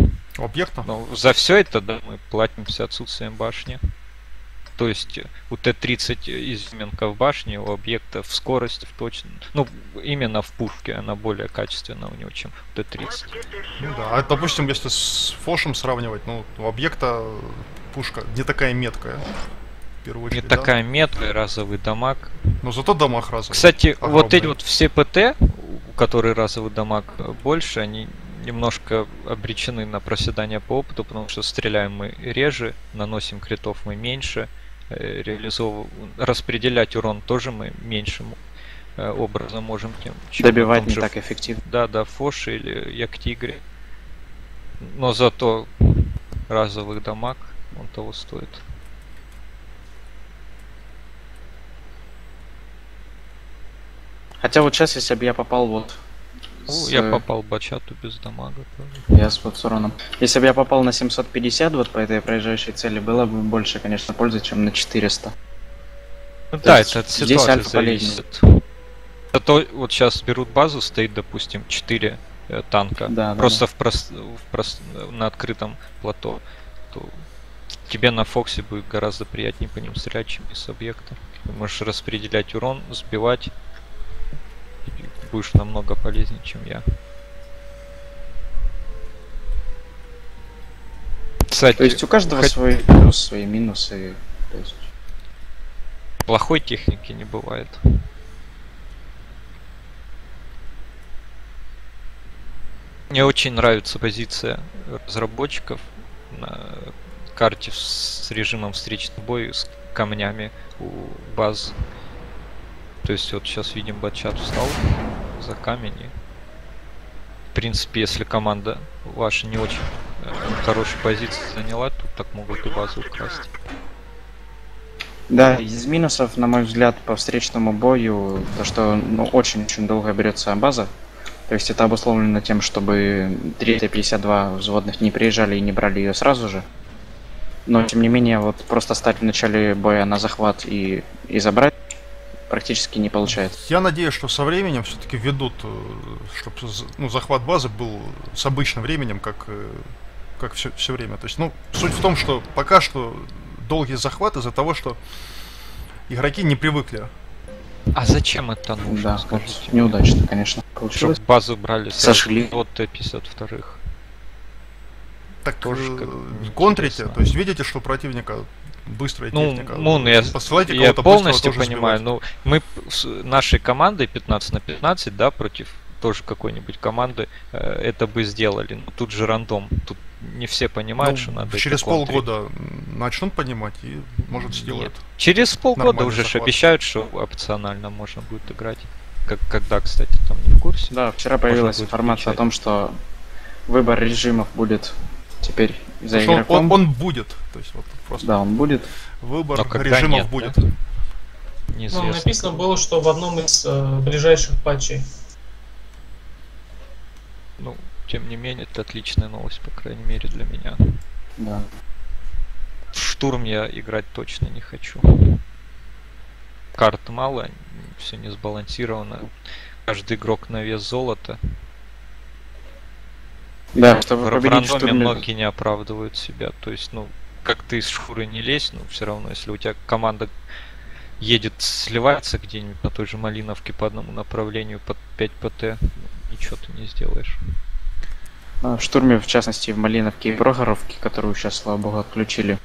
Объекта? Но за все это, да, мы платимся отсутствием башни. То есть э, у Т-30 изюминка в башне, у объекта в скорости, в точность. Ну, именно в пушке она более качественна у него, чем у Т-30. Ну да. А допустим, если с фошем сравнивать, ну, у объекта пушка не такая меткая. Первую Не очередь, да? такая метка, разовый дамаг. Но зато дамаг разный. Кстати, вот эти огромный. вот все ПТ, у которых разовый дамаг э, больше, они немножко обречены на проседание по опыту, потому что стреляем мы реже, наносим критов мы меньше, э, реализовываем, распределять урон тоже мы меньшим э, образом можем, тем, чем на Добивать не же так эффективно. Да, да, Фош или Як Тигре. Но зато разовый дамаг он того стоит. Хотя вот сейчас, если бы я попал вот... С, я э, попал бачату без дамага. тоже. Я с вот с уроном. Если бы я попал на 750 вот по этой проезжающей цели, было бы больше, конечно, пользы, чем на 400. Ну да, это от здесь ситуации зависит. Зато вот сейчас берут базу, стоит, допустим, 4 э, танка. Да, да, просто В прос- в прос- на открытом плато. То тебе на Фоксе будет гораздо приятнее по ним стрелять, чем из объекта. Ты можешь распределять урон, сбивать. Будешь намного полезнее, чем я. Кстати, То есть у каждого хоть- свой плюс, свои минусы. То есть плохой техники не бывает. Мне очень нравится позиция разработчиков на карте с режимом встречный бой с камнями у баз. То есть вот сейчас видим батчат встал за камень. и, В принципе, если команда ваша не очень э, хорошую позицию заняла, то так могут и базу украсть. Да, из минусов, на мой взгляд, по встречному бою, то что ну, очень-очень долго берется база. То есть это обусловлено тем, чтобы 352 взводных не приезжали и не брали ее сразу же. Но тем не менее, вот просто стать в начале боя на захват и, и забрать практически не получается. Я надеюсь, что со временем все-таки введут, чтобы ну, захват базы был с обычным временем, как, э, как все, все время. То есть, ну, суть в том, что пока что долгий захват из-за того, что игроки не привыкли. А зачем это нужно, Да, вот скажите? неудачно, конечно, получилось. Чтоб базу брали Сошли. от Т-52. Так Тоже э, как контрите, интересно. то есть видите, что противника быстрая Ну, техника. Мун, я, Посылайте я полностью тоже понимаю, сбивать. но мы с нашей командой 15 на 15, да, против тоже какой-нибудь команды, э, это бы сделали. Но тут же рандом. Тут не все понимают, Ну, что надо через полгода начнут понимать и, может, сделают. Нет. Через полгода уже захват. обещают, что опционально можно будет играть. Как, когда, кстати, там не в курсе. Да, вчера появилась информация о том, что выбор режимов будет теперь за что он, игроком. он- он будет. То есть вот просто Да, он будет. выбор Но когда режимов нет, будет. да? Ну, написано было, что в одном из э, ближайших патчей. Ну, тем не менее, это отличная новость, по крайней мере, для меня. Да. В штурм я играть точно не хочу. Карт мало, все не сбалансировано. Каждый игрок на вес золота. Да, чтобы В, в победить в рандоме штурме. многие не оправдывают себя. То есть, ну, как ты из шкуры не лезь, но все равно, если у тебя команда едет сливаться где-нибудь на той же Малиновке по одному направлению под 5 ПТ, ну, ничего ты не сделаешь. А, В штурме, в частности, в Малиновке и Прохоровке, которую сейчас, слава богу, отключили.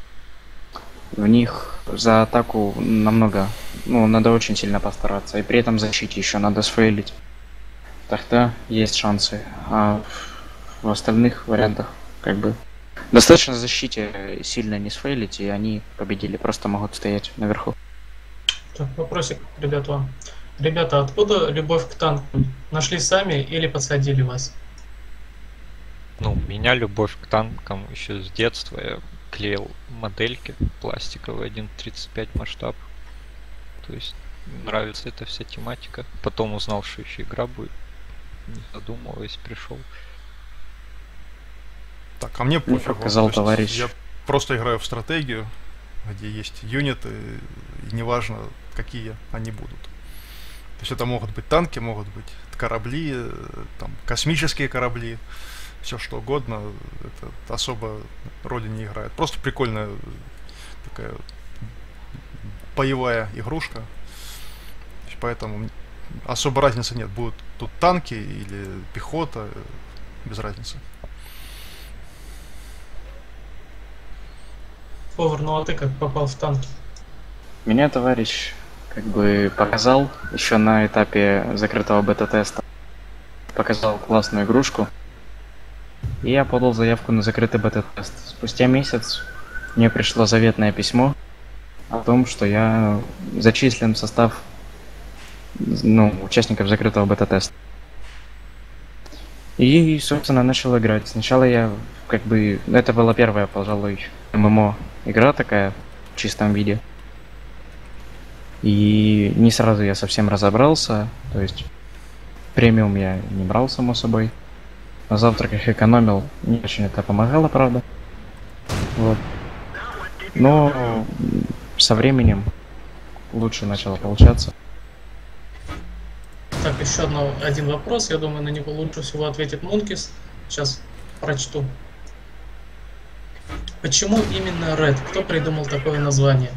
В них за атаку намного, ну, надо очень сильно постараться. И при этом защите еще надо сфейлить. Тогда есть шансы. А в остальных вариантах, как бы, достаточно защите сильно не сфейлить, и они победили. Просто могут стоять наверху. Так, вопросик, ребят, вам. Ребята, откуда любовь к танку? Нашли сами или подсадили вас? Ну, у меня любовь к танкам еще с детства. Я клеил модельки пластиковые 1.35 масштаб. То есть нравится эта вся тематика. Потом узнал, что еще игра будет. Не задумываясь, пришел. Так, а мне Ну, пофиг. показал То есть товарищ. Я просто играю в стратегию, где есть юниты, и неважно, какие они будут. То есть это могут быть танки, могут быть корабли, там, космические корабли, все что угодно. Это особо роли не играет. Просто прикольная такая боевая игрушка. Поэтому особо разницы нет. Будут тут танки или пехота, без разницы. Повар, ну а ты как попал в танки? Меня товарищ как бы показал еще на этапе закрытого бета-теста. Показал классную игрушку. И я подал заявку на закрытый бета-тест. Спустя месяц мне пришло заветное письмо о том, что я зачислен в состав ну, участников закрытого бета-теста. И, собственно, начал играть. Сначала я как бы... Это была первая, пожалуй, ММО игра такая в чистом виде. И не сразу я совсем разобрался, то есть премиум я не брал, само собой. На завтраках экономил, не очень это помогало, правда. Вот. Но со временем лучше начало получаться. Так, еще одно, один вопрос. Я думаю, на него лучше всего ответит Мункис. Сейчас прочту. Почему именно Red? Кто придумал такое название?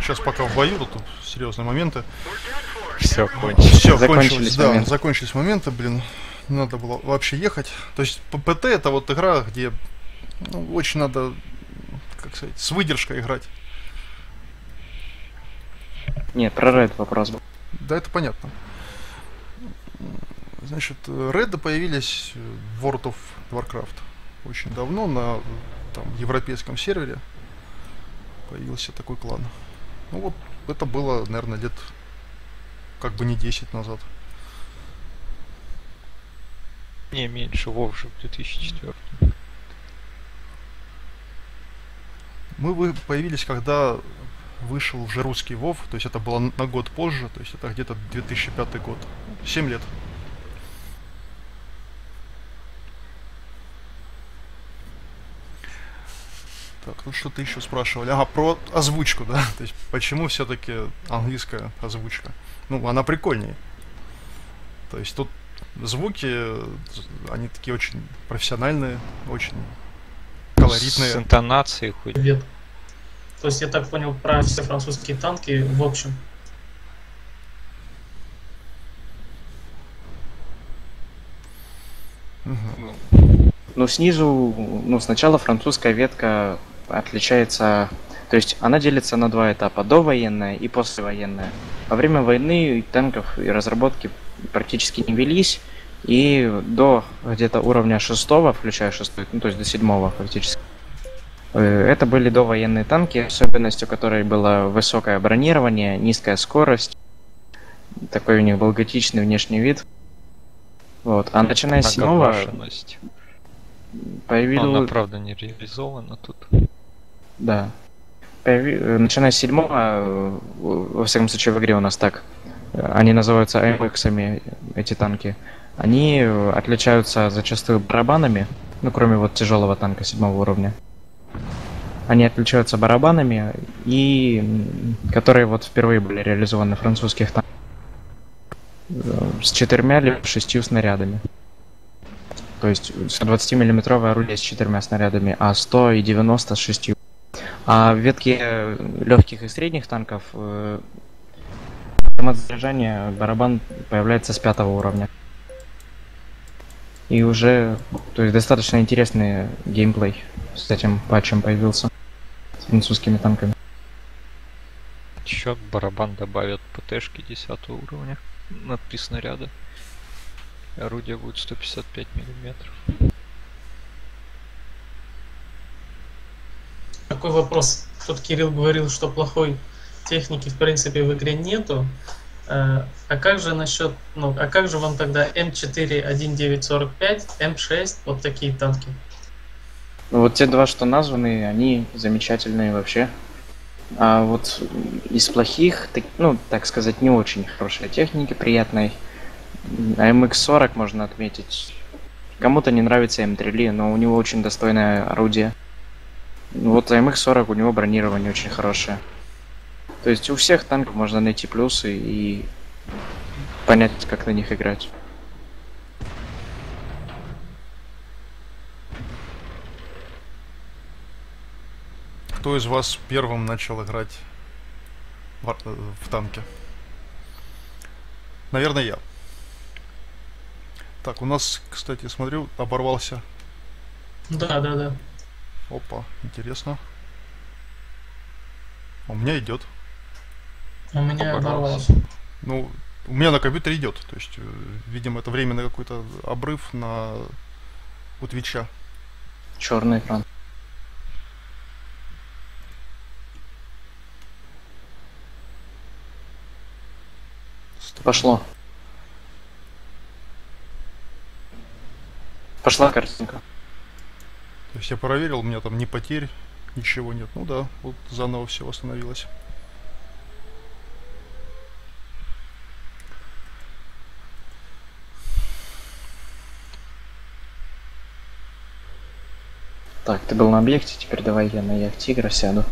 Сейчас пока в бою, тут серьезные моменты. Все, кончилось. Все, Закончились кончились, да, моменты. закончились моменты, блин. Надо было вообще ехать. То есть ППТ это вот игра, где ну, очень надо, как сказать, с выдержкой играть. Нет, про Red вопрос был. Да, это понятно. Значит, Реды появились в World of Warcraft очень давно на там, европейском сервере. Появился такой клан. Ну вот, это было, наверное, лет как бы не 10 назад. Не, меньше, Вов же в 2004. Мы вы появились, когда вышел уже русский Вов, то есть это было на год позже, то есть это где-то 2005 год. 7 лет. Так, тут что-то еще спрашивали. Ага, про озвучку, да? То есть, почему все-таки английская озвучка? Ну, она прикольнее. То есть, тут звуки, они такие очень профессиональные, очень колоритные. С интонацией хоть. Вет. То есть я так понял про все французские танки в общем. Ну, снизу, ну, сначала французская ветка отличается, то есть она делится на два этапа, довоенная и послевоенная. Во время войны танков и разработки практически не велись, и до где-то уровня шестого, включая шестой, ну, то есть до седьмого фактически, э, это были довоенные танки, особенностью которой было высокое бронирование, низкая скорость, такой у них был готичный внешний вид. Вот. А начиная с седьмого появилась... Она, правда, не реализована тут. Да. Э, Начиная с седьмого, э, во всяком случае в игре у нас так, они называются AMX, эти танки. Они э, отличаются зачастую барабанами, ну кроме вот тяжелого танка седьмого уровня. Они отличаются барабанами, и которые вот впервые были реализованы французских танках э, с четырьмя или шестью снарядами. То есть 120 миллиметровое орудие с четырьмя снарядами, а 100 и 90 с шестью. А в ветке легких и средних танков э, автомат заряжания барабан появляется с пятого уровня. И уже, то есть достаточно интересный геймплей с этим патчем появился. С французскими танками. Еще барабан добавят ПТшки 10 уровня на три снаряда. Орудие будет 155 миллиметров. Такой вопрос. Тут Кирилл говорил, что плохой техники в принципе в игре нету. Э, А как же насчет, ну, а как же вам тогда М4 1945, М6, вот такие танки? Ну, вот те два, что названы, они замечательные вообще. А вот из плохих, так- ну, так сказать, не очень хорошей техники, приятной. МХ-40 можно отметить. Кому-то не нравится М3, но у него очень достойное орудие. Ну, Вот МХ-40 у него бронирование очень хорошее. То есть у всех танков можно найти плюсы и понять, как на них играть. Кто из вас первым начал играть в, в танке? Наверное, я. Так, у нас, кстати, смотрю, оборвался. Да, да, да. Опа, интересно. У меня идет. У меня оборвалось. Ну, у меня на компьютере идет. То есть, э, видимо, это временный какой-то обрыв на у Твича. Черный экран. Пошло. Пошла картинка. То есть я проверил, у меня там ни потерь, ничего нет. Ну да, вот заново все восстановилось. Так, ты был на объекте, теперь давай я на яхт тигра сяду.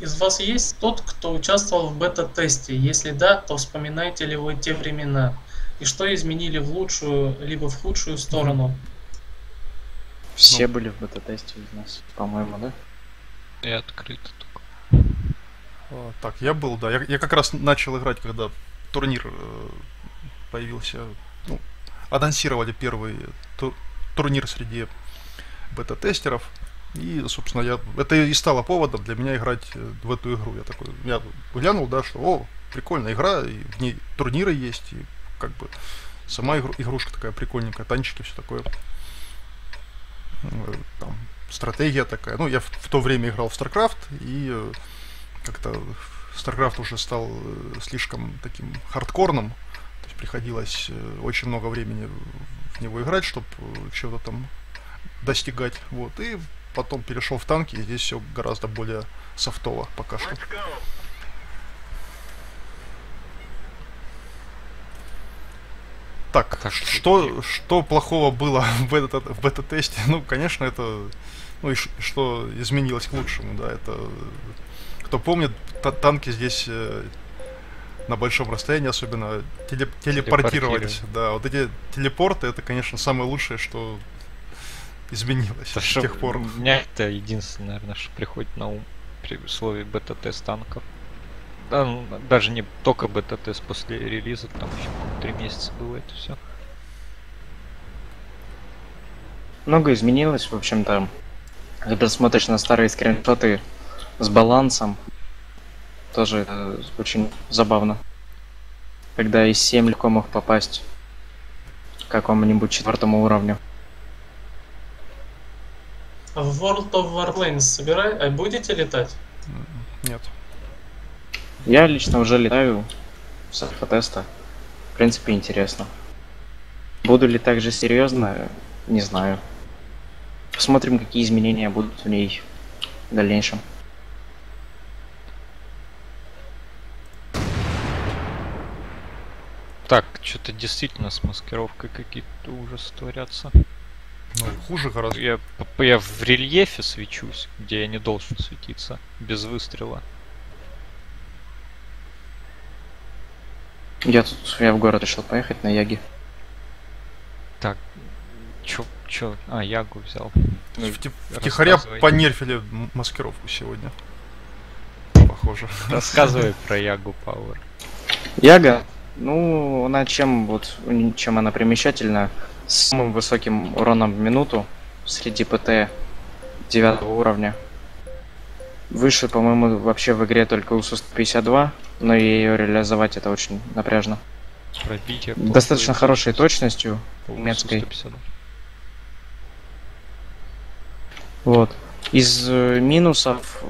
Из вас есть тот, кто участвовал в бета-тесте? Если да, то вспоминаете ли вы те времена? И что изменили в лучшую, либо в худшую сторону? Все были в бета-тесте из нас, по-моему, да? И открыто только. А, так, я был, да. Я, я как раз начал играть, когда турнир э, появился. Ну, анонсировали первый ту- турнир среди бета-тестеров. И, собственно, я это и стало поводом для меня играть э, в эту игру. Я такой, я глянул, да, что, о, прикольная игра, и в ней турниры есть, и как бы сама игру- игрушка такая прикольненькая, танчики, все такое. Э, Там стратегия такая. Ну, я в, в то время играл в StarCraft, и э, как-то StarCraft уже стал э, слишком таким хардкорным. То есть приходилось очень много времени в него играть, чтобы чего-то там достигать. Вот. И потом перешел в танки, и здесь все гораздо более софтово пока что. Так, Так, что, что плохого было [laughs] в, бета, в бета-тесте? Ну, конечно, это... Ну и что изменилось к лучшему, да, это... Кто помнит, та- танки здесь э, на большом расстоянии особенно теле- телепортировались. Да, вот эти телепорты, это, конечно, самое лучшее, что изменилось Да с тех пор. У меня это единственное, наверное, что приходит на ум при условии бета-тест танков. Да, ну, даже не только бета-тест после релиза, там еще три месяца было это все. Много изменилось, в общем-то. Когда смотришь на старые скриншоты с балансом, тоже это очень забавно. Когда из 7 легко мог попасть к какому-нибудь четвертому уровню. В World of Warplanes собирай, а будете летать? Нет. Я лично уже летаю с альфа-теста. В принципе, интересно. Буду ли так же серьезно, не знаю. Посмотрим, какие изменения будут в ней в дальнейшем. Так, что-то действительно с маскировкой какие-то ужасы творятся. Ну, хуже гораздо. Я, я в рельефе свечусь, где я не должен светиться, без выстрела. Я тут, я в город решил поехать на Яге. Так, чё, чё, а, Ягу взял. Ну, Втихаря понерфили маскировку сегодня. Похоже. Рассказывай [laughs] про Ягу Пауэр. Яга, ну, она чем вот чем она примечательна? С самым высоким уроном в минуту среди ПТ 9 уровня. Выше, по-моему, вообще в игре только УСУ-152, но ее реализовать это очень напряжно. Пробитие. Достаточно хорошей точность. точностью, немецкой. Су-152. Вот. Из э, минусов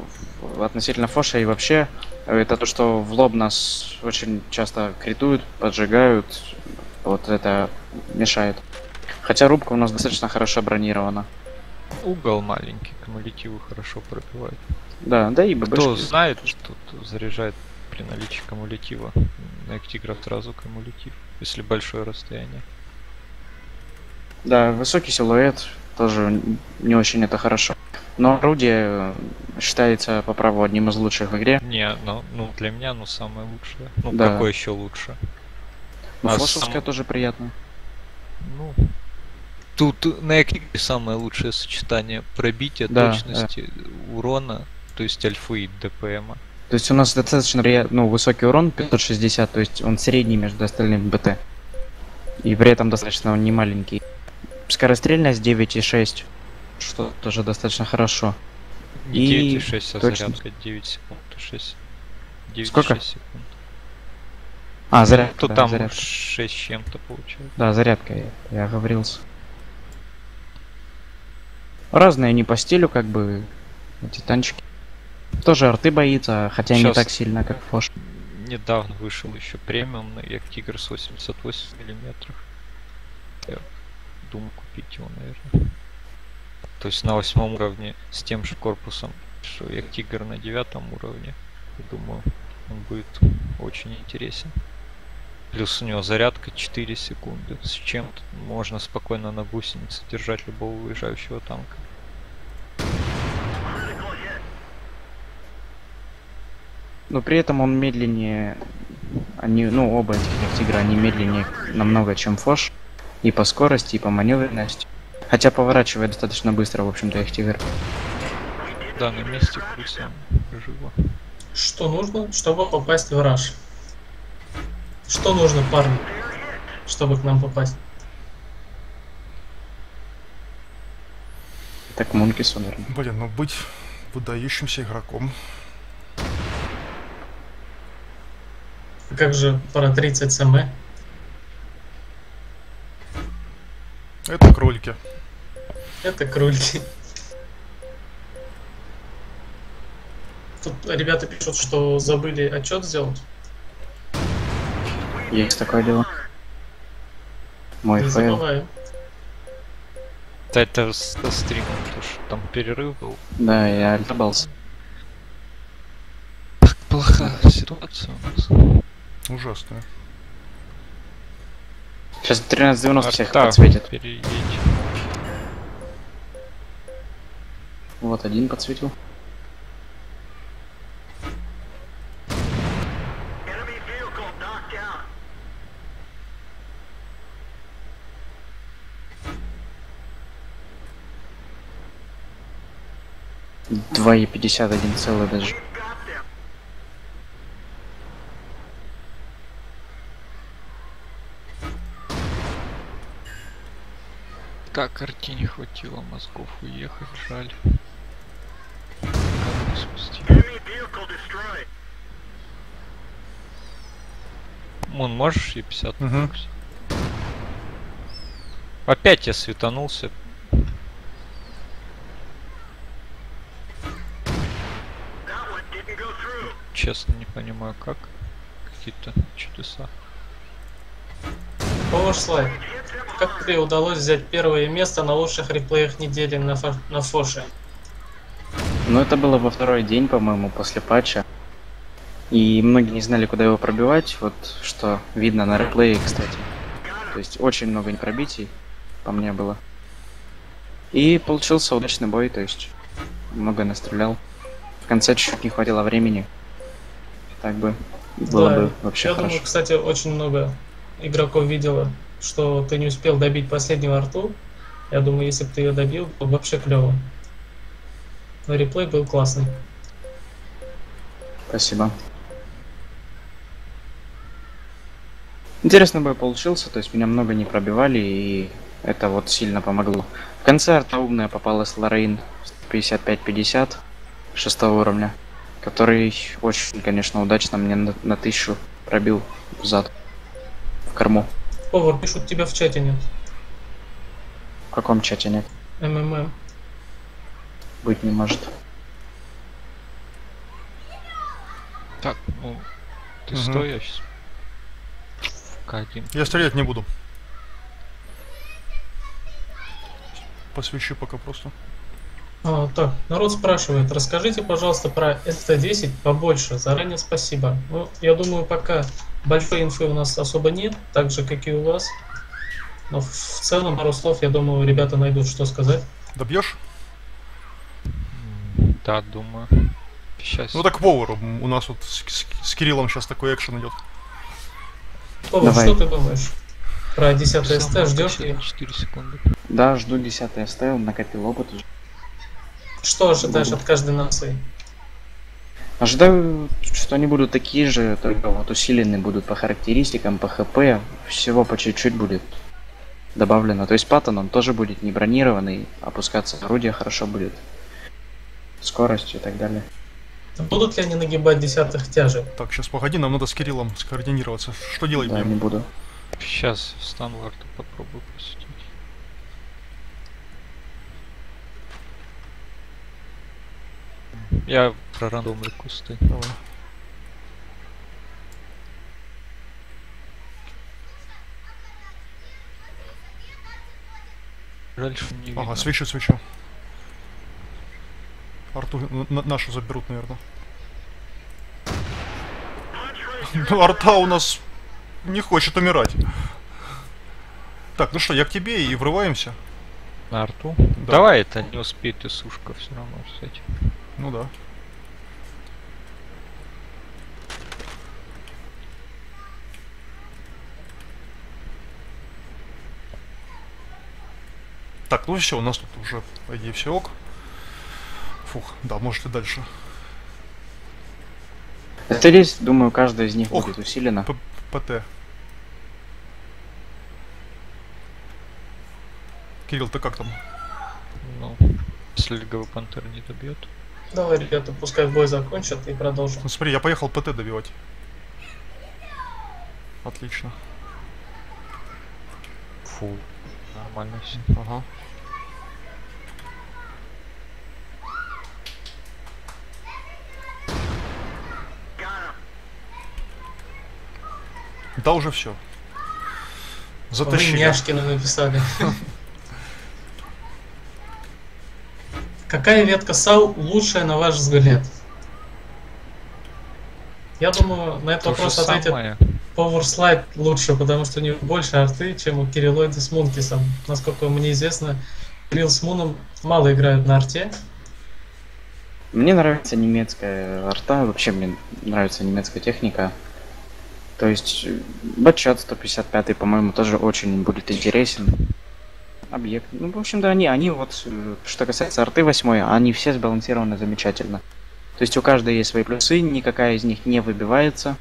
относительно Фоша и вообще, э, это то, что в лоб нас очень часто критуют, поджигают. Вот это мешает. Хотя рубка у нас достаточно хорошо бронирована. Угол маленький, кумулятивы хорошо пробивают. Да, да и Кто ББшки. знает, что заряжает при наличии кумулятива. На Эктиграх сразу кумулятив, если большое расстояние. Да, высокий силуэт тоже не очень это хорошо. Но орудие э, считается по праву одним из лучших в игре. Не, ну, ну для меня оно самое лучшее. Ну Да. какое еще лучше? Но А фошевское сам- тоже приятно. Ну. Тут на Эктигре самое лучшее сочетание пробития, Да, точности, урона, то есть альфы и ДПМа. То есть у нас достаточно ну, высокий урон 560, то есть он средний между остальными БТ. И при этом достаточно он не маленький. Скорострельность 9,6, что тоже достаточно хорошо. Не И 9,6, а точно. зарядка 9 секунд. 6. 9,6 Сколько? секунд. А, зарядка, То да, там зарядка. 6 с чем-то получается. Да, зарядка, я, я оговорился. Разные не по стилю, как бы, эти танчики. Тоже арты боится, хотя не Щас. так сильно, как Фош. Недавно вышел еще премиумный Эктигр с 88 миллиметров. Я думаю купить его, наверное. То есть на восьмом уровне с тем же корпусом, что Эктигр на девятом уровне. Думаю, он будет очень интересен. Плюс у него зарядка 4 секунды. С чем-то можно спокойно на гусенице держать любого уезжающего танка. Но при этом он медленнее, они, ну, оба этих тигра, они медленнее намного, чем Фош. И по скорости, и по маневренности. Хотя поворачивает достаточно быстро, в общем-то, их тигр. Да, на месте крутится живо. Что нужно, чтобы попасть в раш? Что нужно, парни, чтобы к нам попасть? Так, Мункису, наверное. Блин, ну быть выдающимся игроком. Как же про 30 см? Это кролики. Это крольки. Тут ребята пишут, что забыли отчет сделать. Есть такое дело. Мой Не забываем. Да это со стримом, потому что там перерыв был. Да, я альтабался. Так плохая ситуация у нас. Ужасно. Сейчас 13.90 всех подсветит. перейдите. Вот один подсветил. Два и 51 целый даже. Так, Арти не хватило мозгов уехать, жаль. Мун, можешь и 50 Мгм. бокс? Опять я светанулся. Честно не понимаю как. Какие-то чудеса. Пошлай. Как тебе удалось взять первое место на лучших реплеях недели на, фо- на Фоше? Ну, это было во второй день, по-моему, после патча. И многие не знали, куда его пробивать. Вот что видно на реплее, кстати. То есть очень много непробитий, по мне было. И получился удачный бой, то есть много настрелял. В конце чуть-чуть не хватило времени. Так бы было Да, бы вообще Я хорошо. думаю, кстати, очень много игроков видело, что ты не успел добить последнего арту. Я думаю, если бы ты ее добил, то вообще клево. Но реплей был классный. Спасибо. Интересный бой получился, то есть меня много не пробивали, и это вот сильно помогло. В конце арта умная попалась Лорейн 55-50 шестого уровня, который очень, конечно, удачно мне на, на тысячу пробил зад, в корму. Повар, пишут, тебя в чате нет. В каком чате нет? МММ. Быть не может. Так, ну, ты Мгм. стой, я сейчас К1. Я стрелять не буду. Посвящу пока просто. А, так, народ спрашивает, расскажите, пожалуйста, про СТ-10 побольше. Заранее спасибо. Ну, я думаю, пока большой инфы у нас особо нет, так же, как и у вас. Но в целом, пару слов, я думаю, ребята найдут, что сказать. Добьешь? Да, думаю. Сейчас. Ну так повару. У нас вот с, с- с Кириллом сейчас такой экшен идет. Повар, Давай. что ты думаешь? Про 10 СТ ждешь ли? 4 секунды. Да, жду 10 СТ, он накопил опыт уже. Что ожидаешь от каждой нации? Ожидаю, что они будут такие же, только вот усиленные будут по характеристикам, по хп, всего по чуть-чуть будет добавлено. То есть паттон он тоже будет не бронированный, опускаться орудие хорошо будет. Скорость и так далее. Будут ли они нагибать десятых тяжей? Так, сейчас погоди, нам надо с Кириллом скоординироваться. Что делать Да, будем? не буду. Сейчас стандарты попробую посетить. Я про рандомные кусты. Давай. Жаль, что не видно. Ага, свечу, свечу. Арту нашу заберут, наверное. Ну, арта у нас не хочет умирать. Так, ну что, я к тебе и врываемся. На арту? Да. Давай, это не успеет и сушка все равно, кстати. Ну да. Так, ну все, у нас тут уже, по идее, все ок. Фух, да, может и дальше. Это здесь, думаю, каждая из них Ох. будет усилена. П- ПТ. Кирилл, ты как там? Ну, если лиговый пантер не добьет. Давай, ребята, пускай бой закончат и продолжим. Ну, смотри, я поехал ПТ добивать. Отлично. Фу. Нормально все. Ага. Да уже все. Вы Затащили. Няшкина написали. [laughs] Какая ветка САУ лучшая на ваш взгляд? Я думаю, на этот То вопрос ответит самое. Power Slide лучше, потому что у него больше арты, чем у Кириллоида с Мункисом. Насколько мне известно, Кирилл с Муном мало играют на арте. Мне нравится немецкая арта, вообще мне нравится немецкая техника. То есть Батчат 155, по-моему, тоже очень будет интересен. Объект. Ну, в общем, да, они, они вот, э, что касается арты 8, они все сбалансированы замечательно. То есть у каждой есть свои плюсы, никакая из них не выбивается.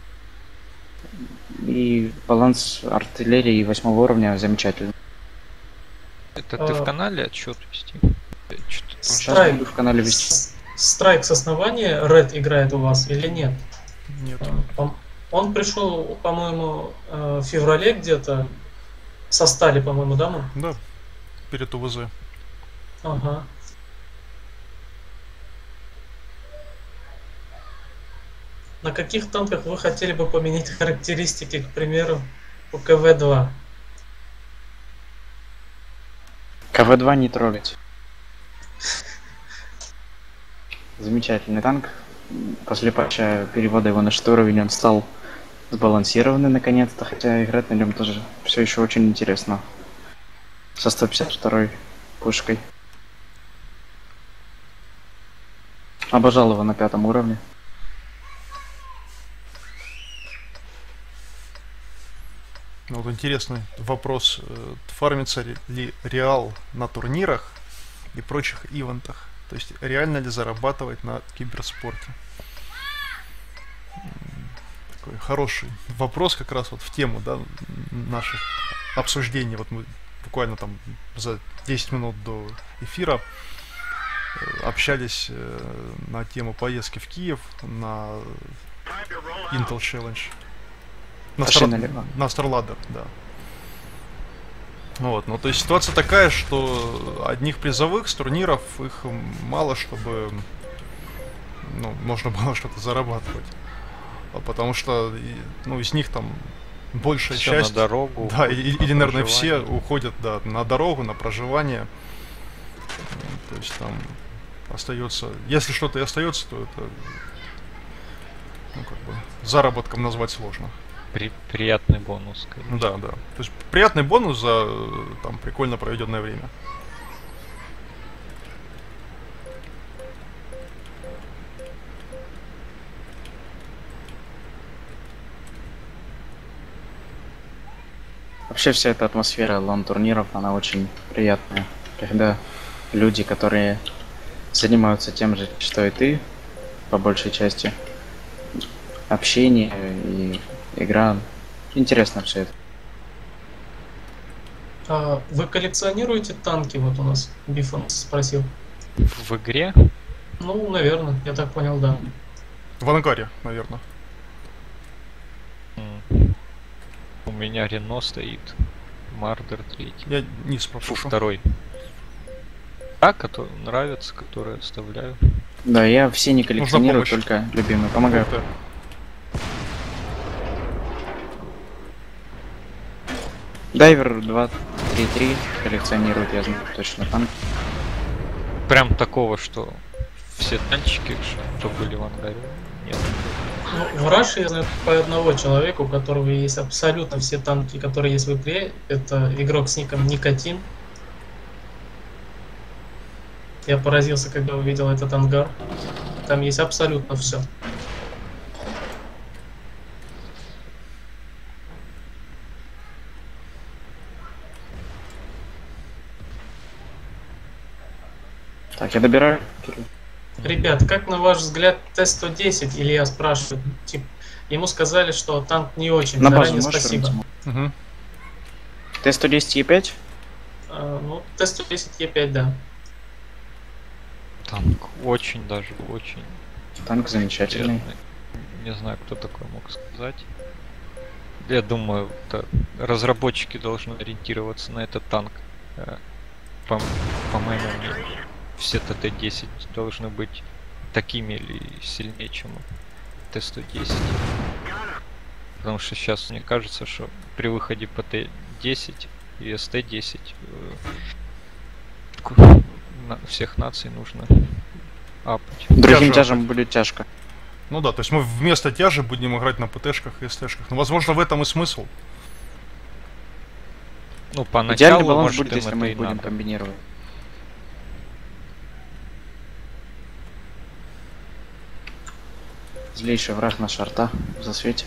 И баланс артиллерии 8 уровня замечательный. Это ты в А. канале отчет вести? Страйк. в канале вести. Страйк с основания Ред играет у вас или нет? Нет. Пом- Он пришел, по-моему, э, в феврале где-то. Со стали, по-моему, да? Да. Перед УВЗ. Ага. На каких танках вы хотели бы поменять [laughs] характеристики, к примеру, у КВ-2? КВ-2 не трогать. Замечательный танк. После патча перевода его на 6 уровень он стал сбалансированный наконец-то, хотя играть на нем тоже все еще очень интересно. Со 152 пушкой. Обожал его на пятом уровне. Ну, Вот интересный вопрос. э, Фармится ли- Реал на турнирах и прочих ивентах? То есть реально ли зарабатывать на киберспорте? Такой хороший вопрос как раз вот в тему да, наших обсуждений. Вот мы буквально там за 10 минут до эфира э, общались э, на тему поездки в Киев на Intel Challenge. На, Пошли налево. на Starladder, да. Вот, ну то есть ситуация такая, что одних призовых с турниров их мало, чтобы ну, можно [laughs] было что-то зарабатывать. А Потому что ну, из них там большая Всё часть. на дорогу. Да, и- на или, наверное, все уходят да, на дорогу, на проживание. То есть там остается. Если что-то и остается, то это ну, как бы, заработком назвать сложно. При- приятный бонус, конечно. Ну да, да. То есть приятный бонус за э, там прикольно проведенное время. Вообще вся эта атмосфера лон-турниров, она очень приятная. Когда люди, которые занимаются тем же, что и ты, по большей части, общение и игра. Интересно все это. А вы коллекционируете танки? Вот у нас Бифон спросил. В игре Ну, наверное, я так понял, да. В ангаре, наверное. У меня Рено стоит. Мардер третий. Я низ Фу, пропушу. второй. А, который нравится, который оставляю. Да, я все не коллекционирую, только любимые. Помогаю. Да. Дайвер 233 коллекционирует, я знаю точно танк. Прям такого, что все танчики, что были в ангаре. Нет. Ну, в Раше я знаю по одного человека, у которого есть абсолютно все танки, которые есть в игре. Это игрок с ником Никотин. Я поразился, когда увидел этот ангар. Там есть абсолютно все. Так, я добираю. Ребят, как на ваш взгляд Т-110, Илья спрашивает, тип, ему сказали, что танк не очень, На заранее спасибо. Мгм. Т-110 Е5? А, ну, Т-110 Е5, да. Танк очень даже, очень Танк замечательный. приятный. Не знаю, кто такой мог сказать. Я думаю, разработчики должны ориентироваться на этот танк. Э, По, по моему мнению, все ТТ-10 должны быть такими или сильнее, чем Т-110. Потому что сейчас мне кажется, что при выходе по Т-10 и СТ-10 э, на- всех наций нужно апать. Другим тяжем будет тяжко. Ну да, то есть мы вместо тяжи будем играть на ПТшках и СТшках. Ну, возможно, в этом и смысл. Ну, Идеальный поначалу, баланс может, будет, если мы их будем надо. комбинировать. Злейший враг на шарта в засвете.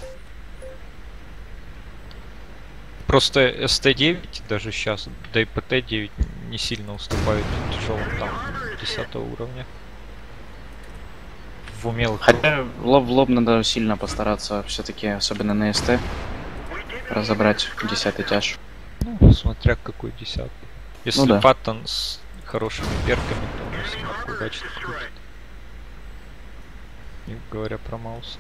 Просто СТ-9 даже сейчас, да и ПТ-9 не сильно уступают тяжелым танкам 10 уровня. В умелых Хотя лоб в лоб надо сильно постараться, все-таки, особенно на СТ, разобрать десятый тяж. Ну, смотря какой десятый. Если Ну да. паттон с хорошими перками, то он удачно крутит. Не говоря про Мауса.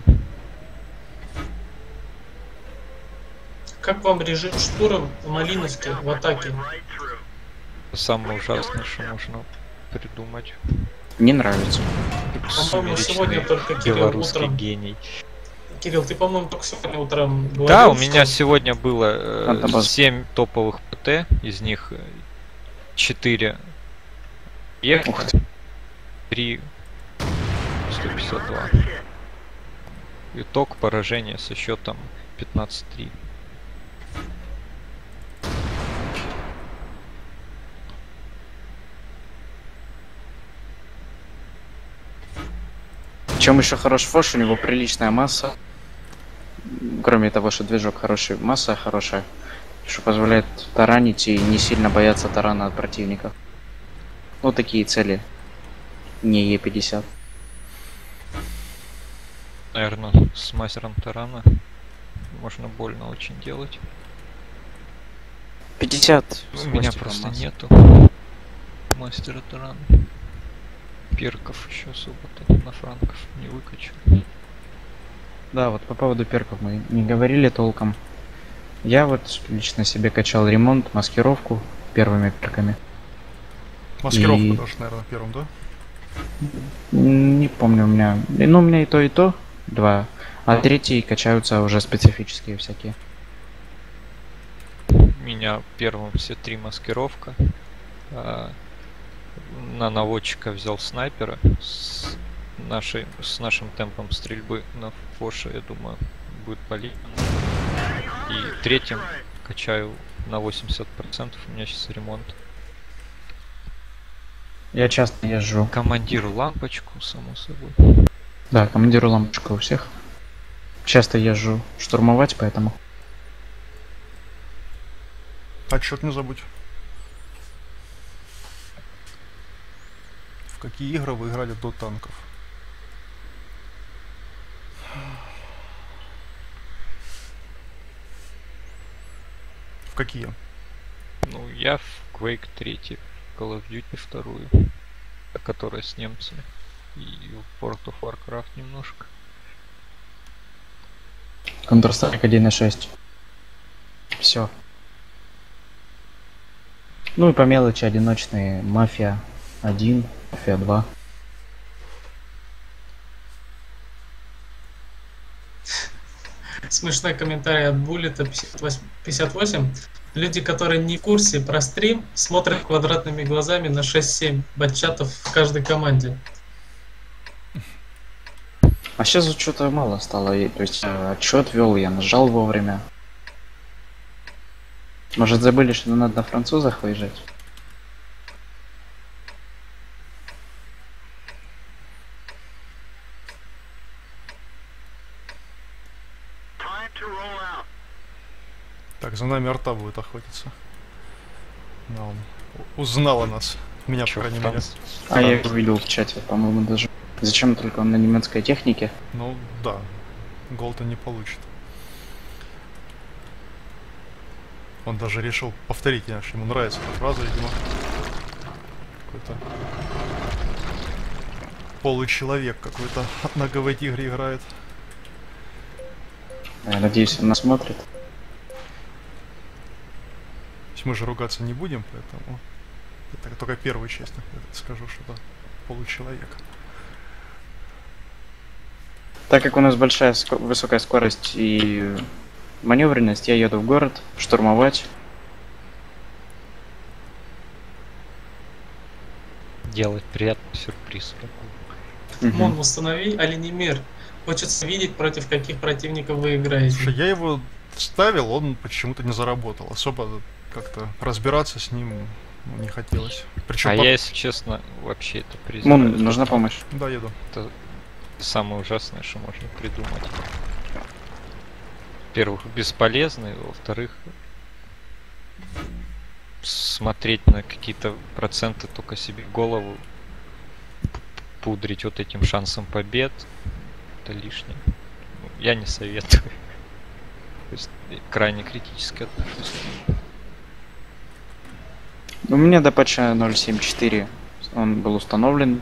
Как вам режим штурм в Малиновске в атаке? Самое ужасное, что можно придумать. Не нравится. По-моему, сегодня только Кирилл белорусский утром. гений. Кирилл, ты, по-моему, только сегодня утром говорил, Да, у меня что- сегодня было э, Фантомас. 7 топовых ПТ, из них 4 Ехать, Ух ты. 3 152. Итог поражения со счетом 15-3. Чем еще хорош Фош, у него приличная масса. Кроме того, что движок хороший, масса хорошая, что позволяет таранить и не сильно бояться тарана от противника. Ну, такие цели. Не Е50. Наверное, с мастером Тарана можно больно очень делать. 50 У меня просто масса. нету мастера Тарана. Перков еще особо-то на франков не выкачу. Да, вот по поводу перков мы не говорили толком. Я вот лично себе качал ремонт, маскировку первыми перками. Маскировку И- даже, наверное, первым, да? Не помню у меня. Ну, у меня и то, и то. Два. А третий качаются уже специфические всякие. У меня первым все три маскировка. А, на наводчика взял снайпера с, нашей, с нашим темпом стрельбы на Фоша, я думаю, будет полезно. И третьим качаю на 80%, у меня сейчас ремонт. Я часто езжу. Командиру лампочку, само собой. Да, командиру лампочка у всех. Часто езжу штурмовать, поэтому. Отчет не забудь. В какие игры вы играли до танков? В какие? Ну, я в Quake 3, в Call of Duty 2, которая с немцами. И в World of Warcraft немножко. Counter-Strike 1.6. Все. Ну и по мелочи одиночные. Мафия 1, Мафия 2. Смешной комментарий от Буллета 58. 58. Люди, которые не в курсе про стрим, смотрят квадратными глазами на 6-7 батчатов в каждой команде. А сейчас что-то мало стало. и- То есть отчет вел, я нажал вовремя. Может забыли, что надо на французах выезжать? Так, за нами арта будет охотиться. Да, он узнал о нас. Меня, по Чё, крайней мере. А я его видел в чате, по-моему, даже. Зачем только он на немецкой технике? Ну, да. Гол-то не получит. Он даже решил повторить, знаешь, ему нравится эта фраза, видимо. Какой-то получеловек какой-то [laughs] на ГВ Тигре играет. Я надеюсь, он нас смотрит. Мы же ругаться не будем, поэтому это только первую часть я скажу, что это получеловек. Так как у нас большая высокая скорость и маневренность, я еду в город штурмовать. Делать приятный сюрприз. Мон, установи оленемир. Хочется видеть, против каких противников вы играете. Слушай, я его ставил, он почему-то не заработал. Особо как-то разбираться с ним ну, не хотелось. Причем А по- я, если честно, вообще это презираю. Мун, нужна помощь. Да, еду. Это самое ужасное, что можно придумать. Во-первых, бесполезный, во-вторых, смотреть на какие-то проценты только себе голову, пудрить вот этим шансом побед, это лишнее. Ну, Я не советую. [laughs] То есть крайне критически нему. У меня до патча 0.7.4 он был установлен.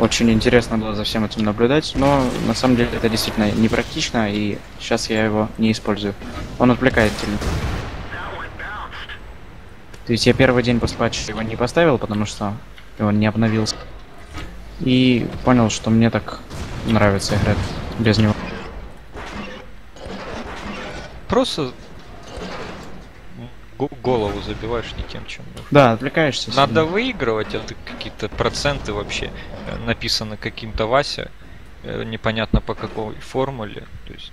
Очень интересно было за всем этим наблюдать, но на самом деле это действительно непрактично, и сейчас я его не использую. Он отвлекает сильно. То есть я первый день после патча его не поставил, потому что он не обновился. И понял, что мне так нравится играть без него. Просто голову забиваешь не тем, чем нужно. Да, отвлекаешься. Надо сильно. выигрывать, это какие-то проценты вообще э, написаны каким-то Вася, э, непонятно по какой формуле, то есть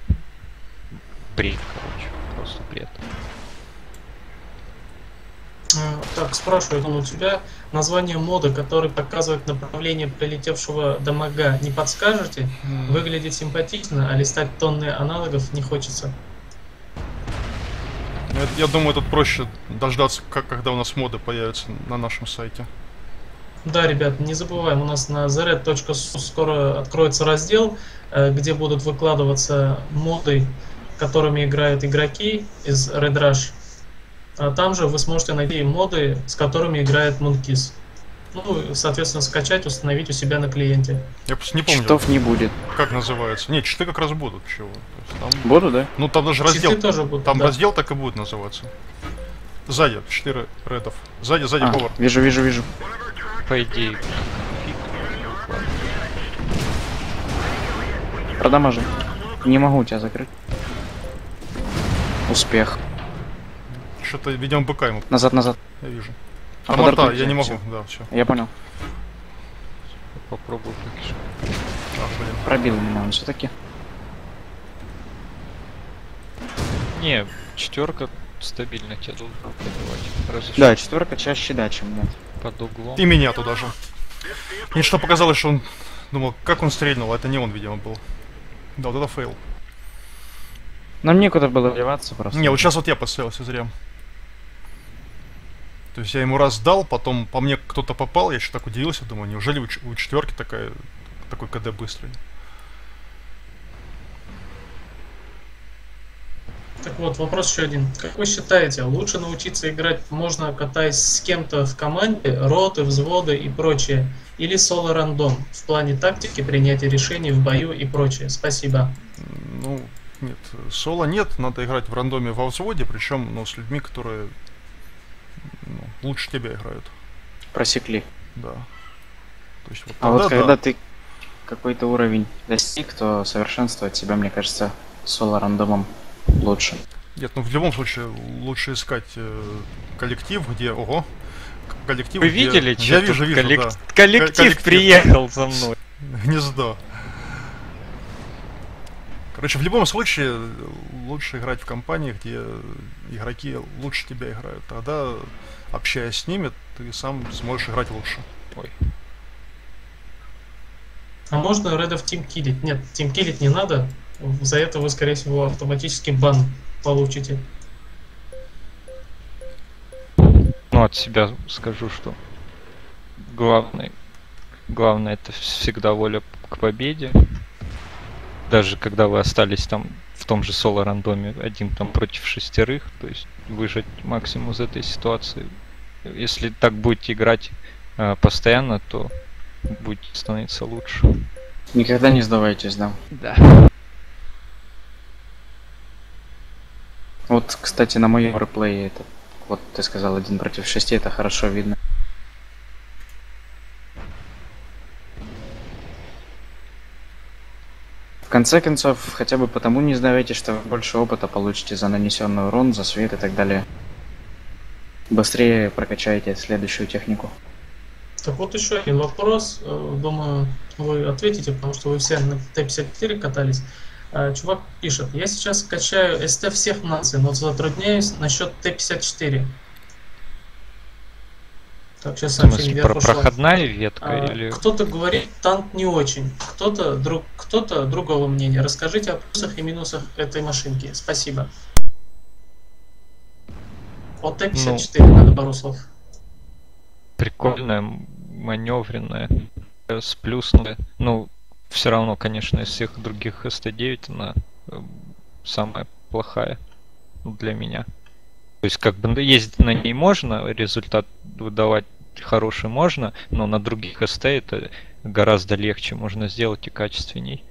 бред, короче, просто бред. А, Так, спрашивает он у тебя название мода, который показывает направление прилетевшего дамага. Не подскажете? Выглядит симпатично, а листать тонны аналогов не хочется. Ну, Я думаю, тут проще дождаться, как, когда у нас моды появятся на нашем сайте. Да, ребят, не забываем, у нас на zared.su скоро откроется раздел, э, где будут выкладываться моды, которыми играют игроки из Red Rush. А там же вы сможете найти моды, с которыми играет Monkis. Ну, соответственно, скачать, установить у себя на клиенте. Я просто не помню, Читов не будет. как называется. Не, читы как раз будут. Чего? Там- Буду, да? ну там даже Читы раздел. тоже будут, Там да. раздел так и будет называться. Сзади 4 редов. Сзади, сзади А, повар. вижу, вижу, вижу. По идее, фиг не выкладывать. Продамажу. Не могу тебя закрыть. Успех. Что-то ведем БК ему, Назад, назад. я вижу. А А морта, я не могу, да, все. Я понял. Попробую покишу. А, блин. Пробил меня он все-таки. Не, четверка стабильно тебя должен пробивать. Разве Да, четверка чаще да, чем нет. под углом. И меня туда же. Мне что показалось, что он думал, как он стрельнул, а это не он, видимо, был. Да, вот это фейл. Нам некуда было вливаться просто. Не, вот сейчас вот я подставился зря. То есть я ему раз дал, потом по мне кто-то попал, я еще так удивился, думаю, неужели у, четверки такая, такой КД быстрый? Так вот, вопрос еще один. Как вы считаете, лучше научиться играть можно, катаясь с кем-то в команде, роты, взводы и прочее, или соло-рандом в плане тактики, принятия решений в бою и прочее? Спасибо. Ну, нет, соло нет, надо играть в рандоме во взводе, причем, ну, с людьми, которые ну, лучше тебя играют, Просекли. да. То есть вот А вот когда да. ты какой-то уровень достиг, то совершенствовать себя, мне кажется, соло-рандомом лучше. Нет, ну в любом случае лучше искать э, коллектив, где, ого, коллектив, Вы где- видели, Я что вижу, тут вижу, коллек- да. коллектив, коллектив. приехал за мной? [laughs] Гнездо. Короче, в любом случае лучше играть в компании, где игроки лучше тебя играют. Тогда, общаясь с ними, ты сам сможешь играть лучше. Ой, А можно Редов Team киллить? Нет, Team киллить не надо. За это вы, скорее всего, автоматически бан получите. Ну, от себя скажу, что главное, главное это всегда воля к победе. Даже когда вы остались там в том же соло рандоме один там против шестерых, то есть выжать максимум из этой ситуации. Если так будете играть э, постоянно, то будете становиться лучше. Никогда не сдавайтесь, да. Да. Вот, кстати, на моем реплее это, вот ты сказал один против шести, это хорошо видно. В конце концов, хотя бы потому не сдавайтесь, что вы больше опыта получите за нанесенный урон, за свет и так далее. Быстрее прокачаете следующую технику. Так вот еще один вопрос. Э, Думаю, вы ответите, потому что вы все на Т-54 катались. Э, Чувак пишет, я сейчас качаю СТ всех наций, но затрудняюсь насчет Т-54. Так, сейчас смысле, сообщение про проходная ветка А, или... Кто-то говорит, танк не очень, кто-то друг, кто-то другого мнения. Расскажите о плюсах и минусах этой машинки. Спасибо. О Т-54 Ну. надо пару слов. прикольная, маневренная, э, сплюсная. Ну, все равно, конечно, из всех других СТ-9 она э, самая плохая для меня. То есть, как бы ездить на ней можно, результат выдавать хороший можно, но на других СТ это гораздо легче можно сделать и качественней.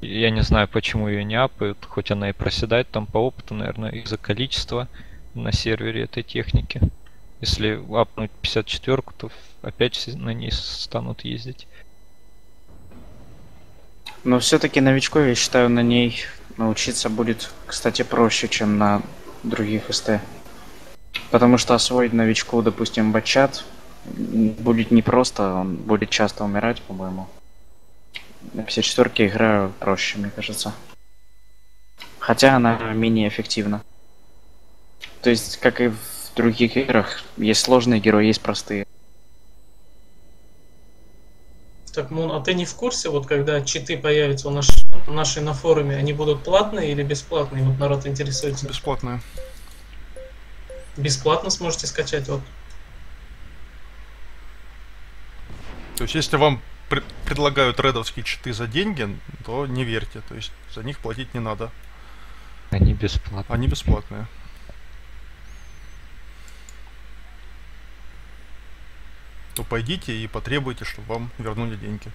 Я не знаю, почему ее не апают, хоть она и проседает там по опыту, наверное, из-за количества на сервере этой техники. Если апнуть 54, то опять на ней станут ездить. Но все-таки новичку, я считаю, на ней научиться будет, кстати, проще, чем на других СТ. Потому что освоить новичку, допустим, бачат будет непросто, он будет часто умирать, по-моему. На 54 играю проще, мне кажется. Хотя она менее эффективна. То есть, как и в других играх, есть сложные герои, есть простые. Так, Мун, а ты не в курсе, вот когда читы появятся у наш, наши на форуме, они будут платные или бесплатные? Вот народ интересуется. Бесплатная. Бесплатно сможете скачать, вот. То есть, если вам пр- предлагают редовские читы за деньги, то не верьте. То есть, за них платить не надо. Они бесплатные. Они бесплатные. То пойдите и потребуйте, чтобы вам вернули деньги.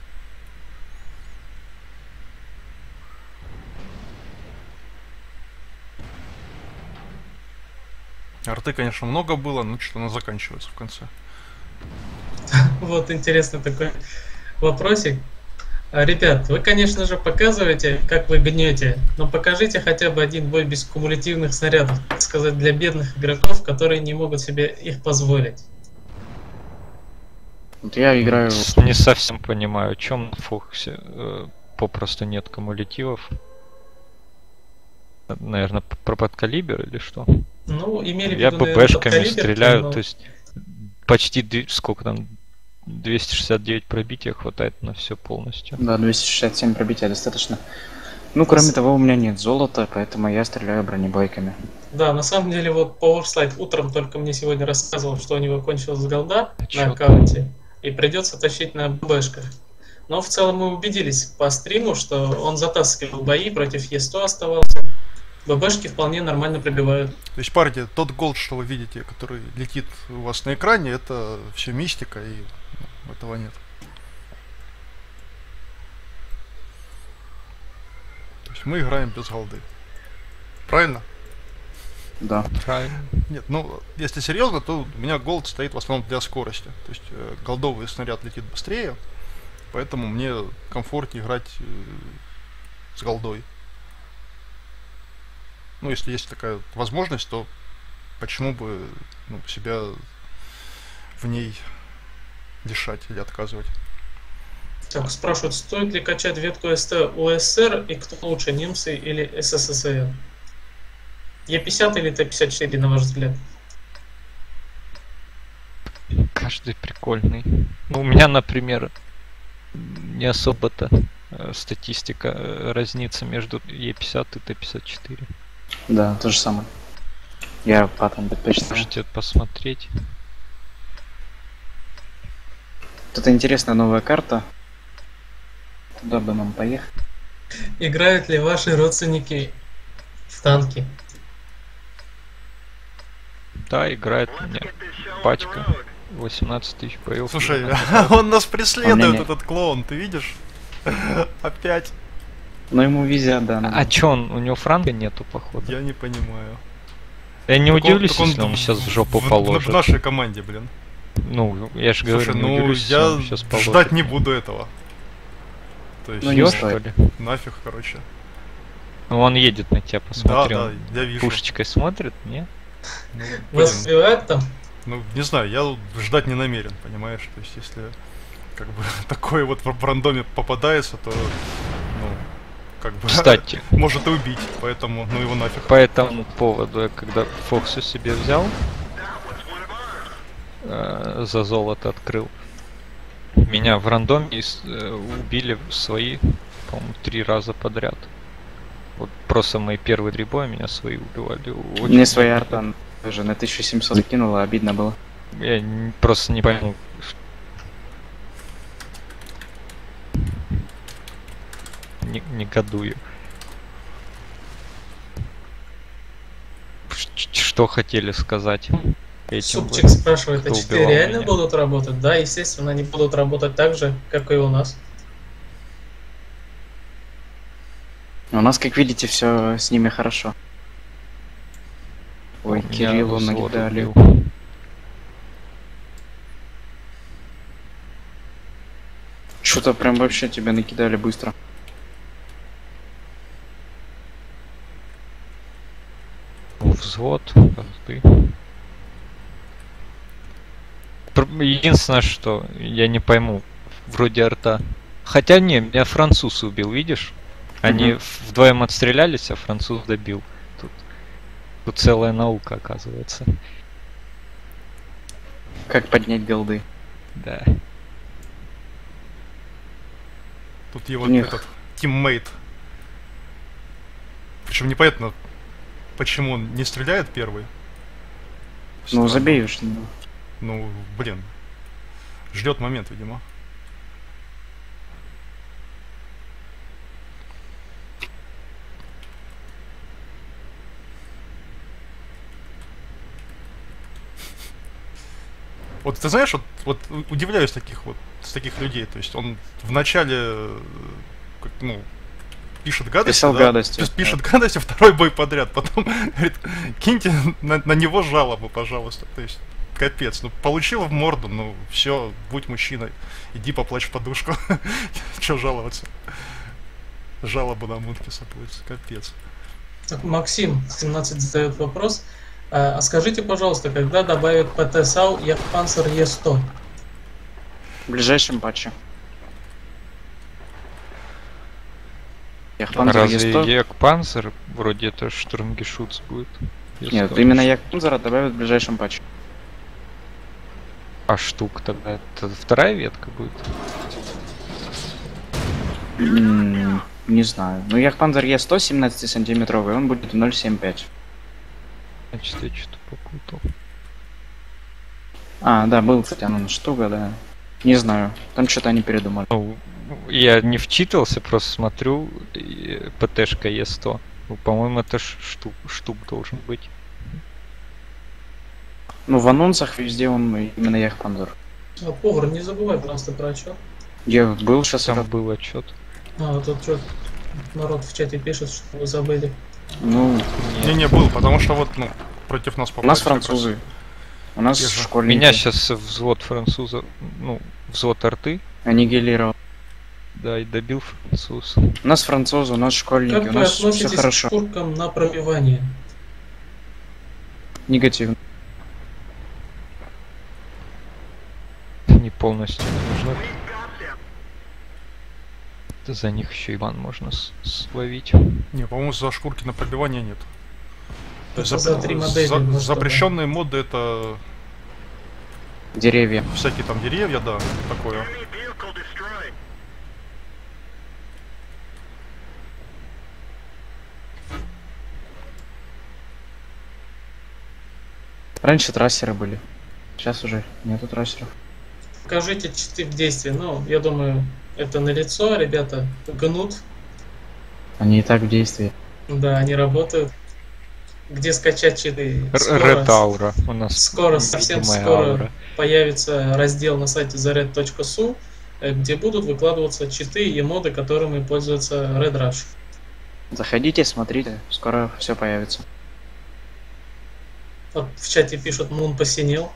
Арты, конечно, много было, но что-то она заканчивается в конце. [laughs] Вот интересный такой вопросик. А, Ребят, вы, конечно же, показываете, как вы гнете, но покажите хотя бы один бой без кумулятивных снарядов, так сказать, для бедных игроков, которые не могут себе их позволить. Вот я играю... Не совсем понимаю, о чем фокусе э, попросту нет кумулятивов. Наверное, про подкалибер или что? Ну, имели в Я подкалиберки, стреляю, но- то есть почти сколько там 269 пробития хватает на все полностью. Да, 267 пробития достаточно. Ну, кроме того, у меня нет золота, поэтому я стреляю бронебойками. Да, на самом деле, вот Powerslide утром только мне сегодня рассказывал, что у него кончилась голда А на чё? аккаунте, и придется тащить на ББшках. Но в целом мы убедились по стриму, что он затаскивал бои, против Е100 оставался. ББшки вполне нормально пробивают. То есть, парни, тот голд, что вы видите, который летит у вас на экране, это все мистика, и ну, этого нет. То есть мы играем без голды. Правильно? Да. Правильно. Нет, ну, если серьезно, то у меня голд стоит в основном для скорости. То есть э, голдовый снаряд летит быстрее, поэтому мне комфортнее играть э, с голдой. Ну, если есть такая возможность, то почему бы ну, себя в ней лишать или отказывать? Так, спрашивают, стоит ли качать ветку СТ УССР и кто лучше, немцы или СССР? Е50 или Т-54, на ваш взгляд? Каждый прикольный. Ну, у меня, например, не особо-то э, статистика э, разнится между Е50 и Т54. Да, то же самое. Я паттерн предпочитаю. Можете посмотреть. Тут интересная новая карта. Куда бы нам поехать? Играют ли ваши родственники в танки? Да, играет у меня пачка. 18 тысяч боев. Слушай, [laughs] он нас преследует, этот клоун, ты видишь? [laughs] Опять. Но ему везет, да. А чё он, у него франка нету, походу? Я не понимаю. Я не Так он- удивлюсь, он если он в- сейчас в жопу в- положит. В нашей команде, блин. Ну, я же говорю, Слушай, не ну удивлюсь, я он сейчас положит. ждать не буду этого. То есть, Ну, не что ли? нафиг, короче. Ну, он едет на тебя, Да, посмотри. да, он я вижу. пушечкой смотрит, не? Ну, блин, сбивают там? Ну, не знаю, я ждать не намерен, понимаешь? То есть, если как бы [laughs] такое вот в рандоме попадается, то, ну, как бы... Кстати, [laughs] Может и убить, поэтому, ну его нафиг. по этому поводу, я когда Фоксу себе взял, э, за золото открыл, меня в рандоме э, убили свои, по-моему, три раза подряд. Вот просто мои первые три боя меня свои убивали. Очень Мне своя много. арта тоже на 1700 закинула, обидно было. Я просто не пойму. Не, негодую. Что хотели сказать этим? Супчик вот? спрашивает, а кто читы убивал реально меня? будут работать? Да, естественно, они будут работать так же, как и у нас. У нас, как видите, все с ними хорошо. Ой, Меня Кириллу убил. Что-то прям вообще тебя накидали быстро. Взвод, ты. Единственное, что я не пойму, вроде арта. Хотя не, меня француз убил, видишь? Они Мгм. вдвоем отстрелялись, а француз добил. Тут, тут целая наука, оказывается. Как поднять голды. Да. Тут его них- этот тиммейт. Причем непонятно, почему он не стреляет первый. Ну, Странно. забей уж. ну. Ну, блин. Ждет момент, видимо. Вот ты знаешь, вот, вот удивляюсь таких вот с таких людей. То есть он вначале э, как, ну, пишет гадости, Писал да, гадости, пис- пишет гадости [laughs] второй бой подряд, потом говорит, киньте на, на него жалобу, пожалуйста. То есть капец, ну получил в морду, ну все, будь мужчиной, иди поплачь в подушку. [laughs] Че жаловаться? Жалоба на Мункиса будет, капец. Так, Максим, 17 задает вопрос. А а скажите, пожалуйста, когда добавят ПТ САУ Яхпансер Е100? В ближайшем патче. Яхпанзер Разве Е100? Екпанзер вроде это Штурмгешутс будет? Нет, кто-то именно Яхпанзера добавят в ближайшем патче. А штук тогда это вторая ветка будет? Не знаю. Ну, Яхпанзер Е100 17 сантиметровый, он будет 0.75. Значит, я что-то попутал. А, да, был, кстати, оно штука, да. Не знаю, там что-то они передумали. Ну, я не вчитывался, просто смотрю, ПТшка Е100. Ну, по-моему, это штук, штук должен быть. Ну, в анонсах везде он именно Яхпанзер. А, повар, не забывай просто про отчет. Я был сейчас Там был отчет. А, вот тут что народ в чате пишет, что вы забыли. Ну, Не-не, был, потому что вот, ну, против нас у нас раз. французы. У нас школьники. Меня сейчас взвод француза, ну, взвод арты, Аннигилировал. Да, и добил француз. У нас французы, у нас школьники, Как у нас все хорошо. к туркам на пробивание? Негативно. Не полностью не нужны. Да За них еще Иван можно словить. Не, по-моему, за шкурки на пробивание нет. Это за три модели, за- может, запрещенные моды это Деревья. всякие там деревья, да, такое. Раньше трассеры были. Сейчас уже нету трассеров. Покажите читы в действии. Ну, я думаю, это на лицо, ребята гнут. Они и так в действии. Да, они работают. Где скачать читы? Red Aura у нас. скоро, совсем скоро аура. появится раздел на сайте zared.su, э, где будут выкладываться читы и моды, которыми пользуется Red Rush. Заходите, смотрите, скоро все появится. Вот в чате пишут, Мун посинел.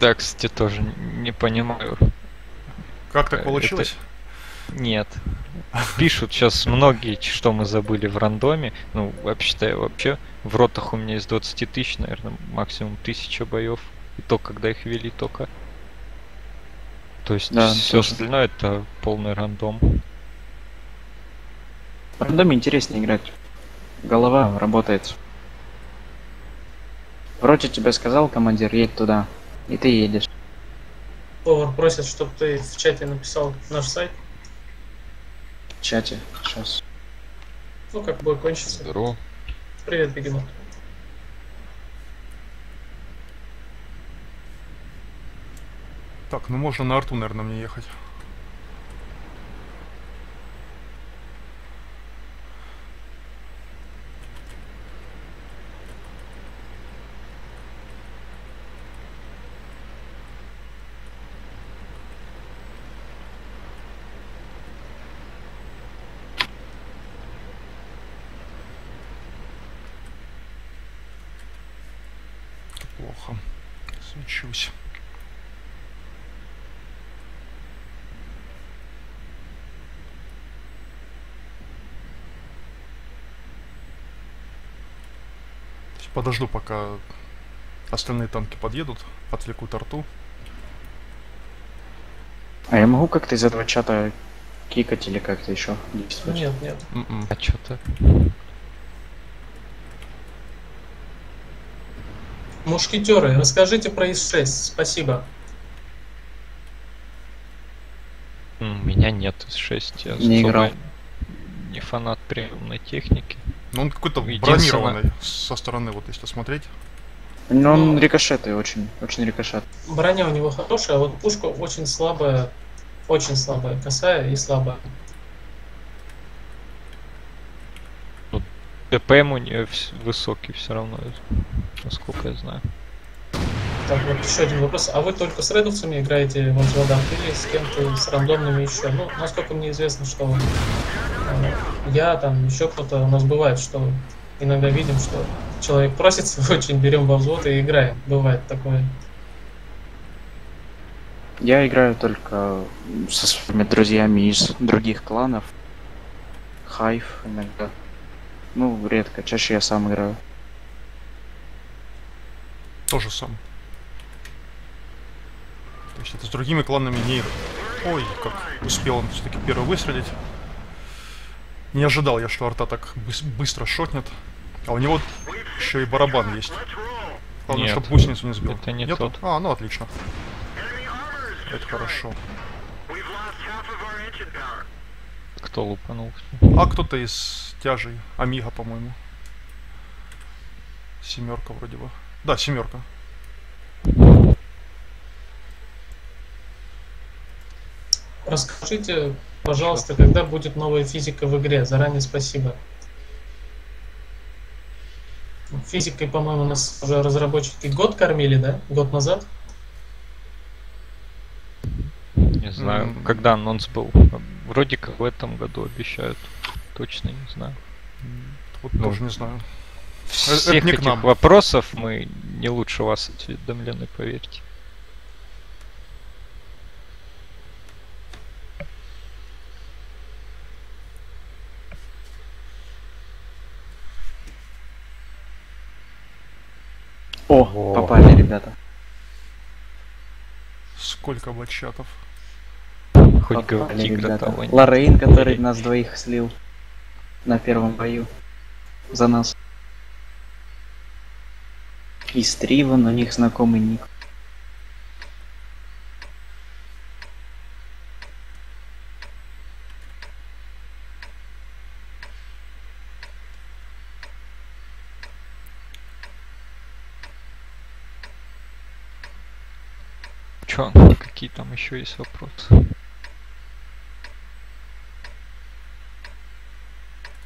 Да, кстати, тоже не понимаю. Как так Э, получилось? Нет. Пишут сейчас многие, что мы забыли в рандоме. Ну, вообще-то вообще в ротах у меня из 20 тысяч, наверное, максимум 1000 боев. И то, когда их вели только. То есть Да, все тоже. остальное это полный рандом. В рандоме интереснее играть. Голова работает. Вроде тебе сказал командир, едь туда. И ты едешь. Повар просит, чтобы ты в чате написал наш сайт. В чате. Сейчас. Ну, как бой кончится. Здорово. Привет, бегемот. Так, ну можно на арту, наверное, мне ехать. Плохо. Свечусь. То есть Подожду, пока остальные танки подъедут, отвлекут арту. А я могу как-то из этого чата кикать или как-то еще действовать? Нет, нет. М-м. А что-то. Мушкетеры, расскажите про ИС-6. Спасибо. У меня нет из 6. Я Не играл. Не фанат приемной техники. Ну он какой-то Единственное- бронированный со стороны, вот если смотреть. Ну, он Ну. рикошеты очень, очень рикошет. Броня у него хорошая, а вот пушка очень слабая. Очень слабая, косая и слабая. ДПМ у нее высокий все равно, насколько я знаю. Так, вот еще один вопрос. А вы только с редовцами играете в взводах или с кем-то, с рандомными еще? Ну, насколько мне известно, что э, я там, еще кто-то, у нас бывает, что иногда видим, что человек просится [laughs] очень, берем во взвод и играем. Бывает такое. Я играю только со своими друзьями из других кланов. Хайф иногда. Ну, редко, чаще я сам играю. Тоже сам. То есть это с другими кланами не... Ой, как успел он все-таки первый выстрелить. Не ожидал я, что арта так быс- быстро шотнет. А у него еще и барабан есть. Главное, Нет, чтобы гусеницу не сбил. это не Нету? тот. А, ну отлично. Это хорошо. Кто лупанул? А кто-то из тяжей. Амига, по-моему. Семерка вроде бы. Да, семерка. Расскажите, пожалуйста, когда будет новая физика в игре? Заранее спасибо. Физикой, по-моему, нас уже разработчики год кормили, да? Год назад? Не знаю, М. когда анонс был. Вроде как в этом году обещают. Точно не знаю. Вот Ну, тоже не знаю. Всех это не к этих нам. вопросов мы не лучше вас осведомлены, поверьте. О, Во. попали, ребята. Сколько батчатов. Хоть Попали, тигра ребята. того не- Лоррейн, который нас двоих слил на первом бою за нас. И Стривен, у них знакомый ник. Чё, какие там еще есть вопросы?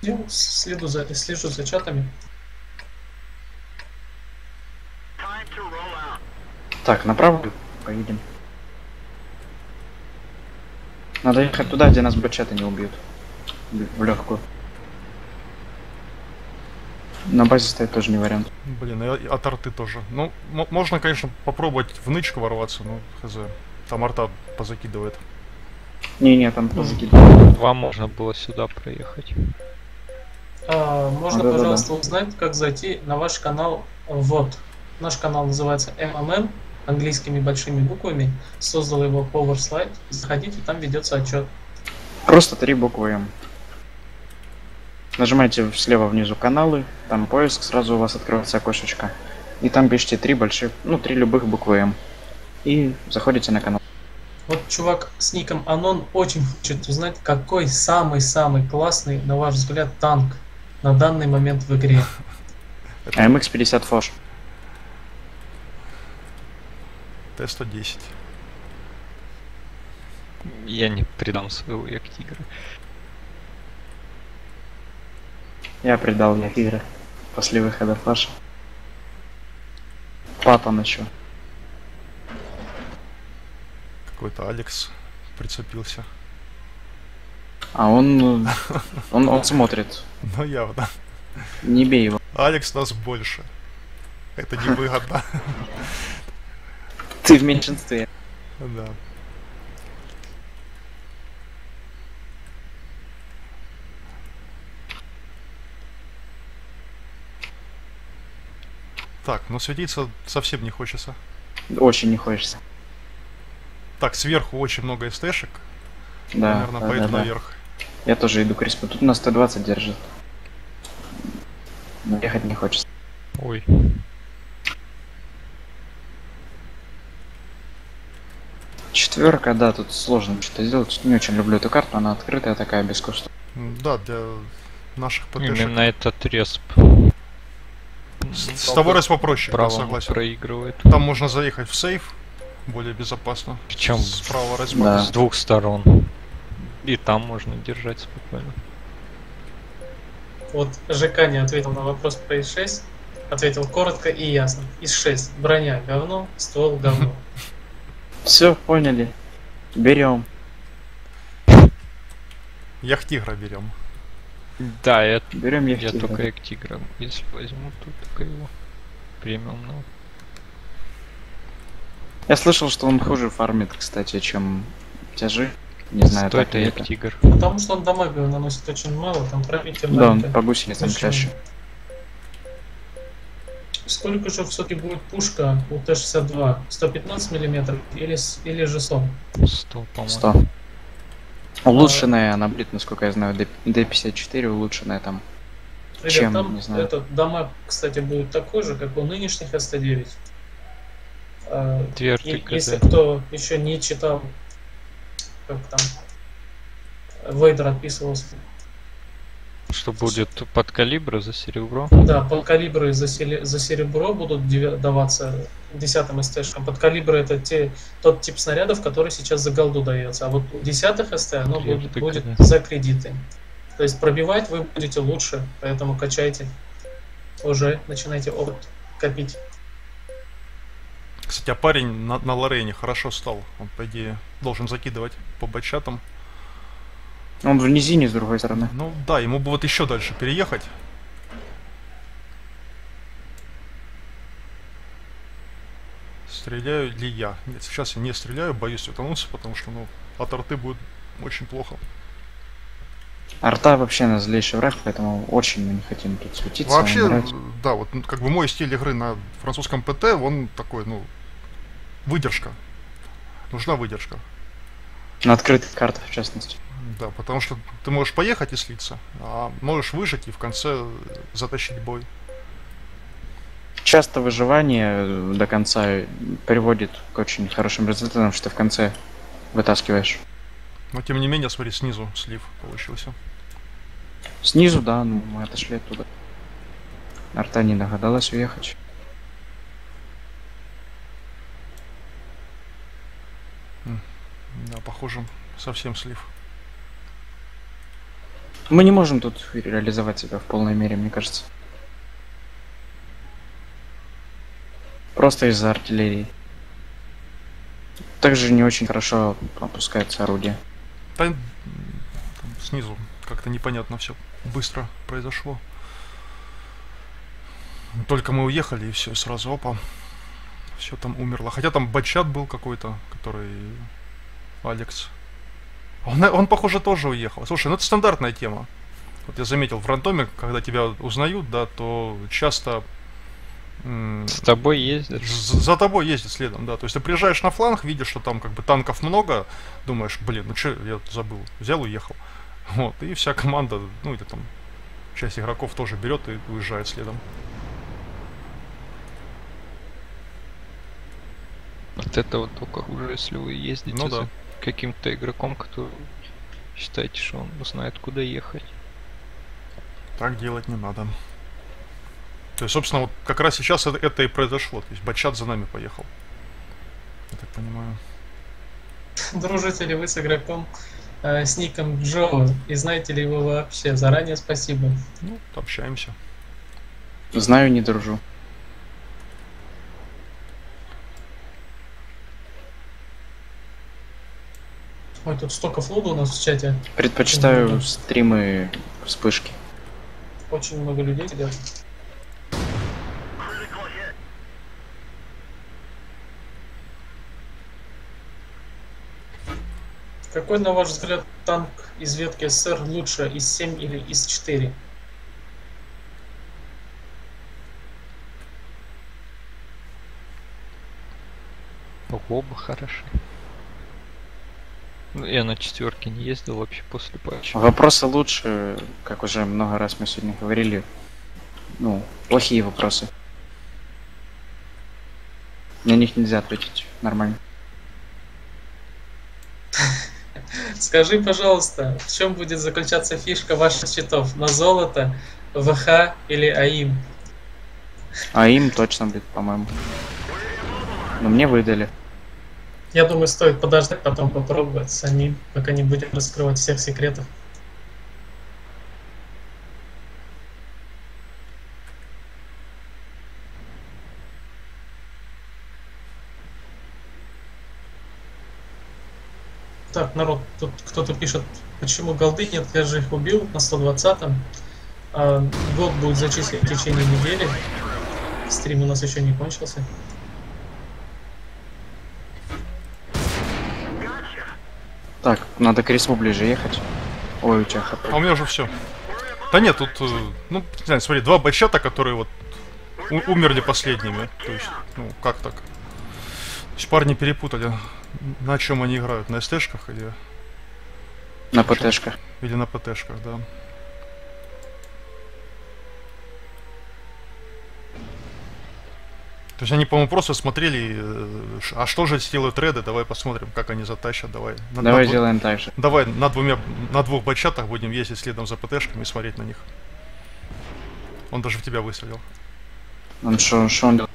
Я следу за, слежу за чатами. Так, направо поедем. Надо ехать туда, где нас бачата не убьют. В- легкую. На базе стоять тоже не вариант. Блин, и от арты тоже. Ну, мо- можно, конечно, попробовать в нычку ворваться, но хз. Там арта позакидывает. Не-не, там закидывают. Два можно было сюда проехать. А, можно, Да-да-да. пожалуйста, узнать, как зайти на ваш канал вот. Наш канал называется MMM, английскими большими буквами. Создал его Power Slide. Заходите, там ведется отчет. Просто три буквы М. Нажимаете слева внизу каналы, там поиск, сразу у вас открывается окошечко. И там пишите три больших, ну, три любых буквы М. И заходите на канал. Вот чувак с ником Анон очень хочет узнать, какой самый-самый классный, на ваш взгляд, танк на данный момент в игре. А MX-50 Foch. Т-110. Я не придам своего як тигра. Я предал я игры после выхода Флаша. Паттон еще. Какой-то Алекс прицепился. А он, э, [laughs] он, он смотрит. Ну явно. Не бей его. Алекс нас больше. Это невыгодно. Ты в меньшинстве. Да. Так, ну светиться совсем не хочется. Очень не хочется. Так, сверху очень много СТшек. Да, Наверное, да, пойду да, да. наверх. Я тоже иду к респу. Тут на 120 держит. Но ехать не хочется. Ой. Четверка, да, тут сложно что-то сделать. Не очень люблю эту карту, она открытая такая, без куста. Да, для наших ПТшек. Именно этот респ С, с того раз попроще, да, согласен. проигрывает. Там можно заехать в сейф, более безопасно. Причем Справа разьба. Да. с двух сторон. И там можно держать спокойно. Вот ЖК не ответил на вопрос про ИС-6. Ответил коротко и ясно. ИС-6. Броня говно, ствол говно. [laughs] Все, поняли. Берем. Яхтигра берем. Да, я, Берем я, я только як тигра. Если возьму, то только его премиумного. Я слышал, что он хуже фармит, кстати, чем тяжи. Не знаю, так это это. тигр? Потому что он дамага наносит очень мало, там пробитие Да, он по гусеницам Очень чаще. Сколько же все-таки будет пушка у Т-62? 115 миллиметров или, или же 100? 100, по-моему. 100. Улучшенная она, блин, насколько я знаю, D- D54 улучшенная там. Ребят, Чем, там не знаю. этот дамаг, кстати, будет такой же, как у нынешних С-109. А, и Твердый если КД. кто еще не читал, как там Вейдер отписывался, Что будет под калибр за серебро? Да, под калибры за, селе- за серебро будут даваться десятым СТшкам. Под калибры это те, тот тип снарядов, который сейчас за голду дается. А вот у десятых СТ оно будет, будет за кредиты. То есть пробивать вы будете лучше, поэтому качайте. Уже начинайте опыт копить. Кстати, а парень на, на Лорене хорошо стал. Он, по идее, должен закидывать по бачатам. Он в низине, с другой стороны. Ну да, ему бы вот еще дальше переехать. Стреляю ли я? Нет, сейчас я не стреляю, боюсь утонуться, потому что, ну, от арты будет очень плохо. Арта вообще на злейший враг, поэтому очень мы не хотим тут светиться. Вообще, умирать. да, вот ну, как бы мой стиль игры на французском ПТ, он такой, ну, выдержка. Нужна выдержка. На открытых картах, в частности. Да, потому что ты можешь поехать и слиться, а можешь выжить и в конце затащить бой. Часто выживание до конца приводит к очень хорошим результатам, что в конце вытаскиваешь. Но тем не менее, смотри, снизу слив получился. Снизу, да, ну мы отошли оттуда. Арта не догадалась уехать. Да, похоже, совсем слив. Мы не можем тут реализовать себя в полной мере, мне кажется. Просто из-за артиллерии. Также не очень хорошо опускается орудие. Да, там снизу как-то непонятно все быстро произошло. Только мы уехали и все, сразу опа. Все там умерло. Хотя там бачат был какой-то, который Алекс Он, он, похоже, тоже уехал. Слушай, ну это стандартная тема. Вот я заметил в рандоме, когда тебя узнают, да, то часто С тобой ездят. з- за тобой ездят следом, да. То есть ты приезжаешь на фланг, видишь, что там как бы танков много, думаешь, блин, ну что, я забыл, взял, уехал. [laughs] Вот, и вся команда, ну или там часть игроков тоже берет и уезжает следом. Вот это вот только хуже, если вы ездите Ну да. за каким-то игроком, который считаете, что он знает, куда ехать. Так делать не надо. То есть, собственно, вот как раз сейчас это, это и произошло. То есть Бачат за нами поехал. Я так понимаю. Дружите ли вы с игроком э, с ником Джо? И знаете ли его вообще? Заранее спасибо. Ну, общаемся. Знаю, не дружу. Ой, тут столько флуда у нас в чате. Предпочитаю Мгм. стримы вспышки. Очень много людей сидят. Какой, на ваш взгляд, танк из ветки СССР лучше, из 7 или из 4? Оба хороши. Ну, я на четверке не ездил вообще после патча. Вопросы лучше, как уже много раз мы сегодня говорили. Ну, плохие вопросы. На них нельзя ответить нормально. [laughs] Скажи, пожалуйста, в чем будет заключаться фишка ваших счетов? На золото, ВХ или АИМ? А им точно будет, по-моему. Но мне выдали. Я думаю, стоит подождать, потом попробовать самим, пока не будем раскрывать всех секретов. Так, народ, тут кто-то пишет, почему голды нет, я же их убил на 120-м. А, год будет зачислен в течение недели. Стрим у нас еще не кончился. Так, надо к рису ближе ехать. Ой, у тебя хп. А у меня уже все. Да нет, тут, э, ну, не знаю, смотри, два бачата, которые вот умерли последними. То есть, ну, как так? То есть парни перепутали, на чем они играют, на СТшках или, На ПТшках. или на ПТшках, да. То есть они, по-моему, просто смотрели, э, а что же сделают реды, давай посмотрим, как они затащат, давай. На- Давай на- сделаем так же. Давай на двумя, на двух бачатах будем ездить следом за ПТшками и смотреть на них. Он даже в тебя выстрелил. Он шо, шо он делает?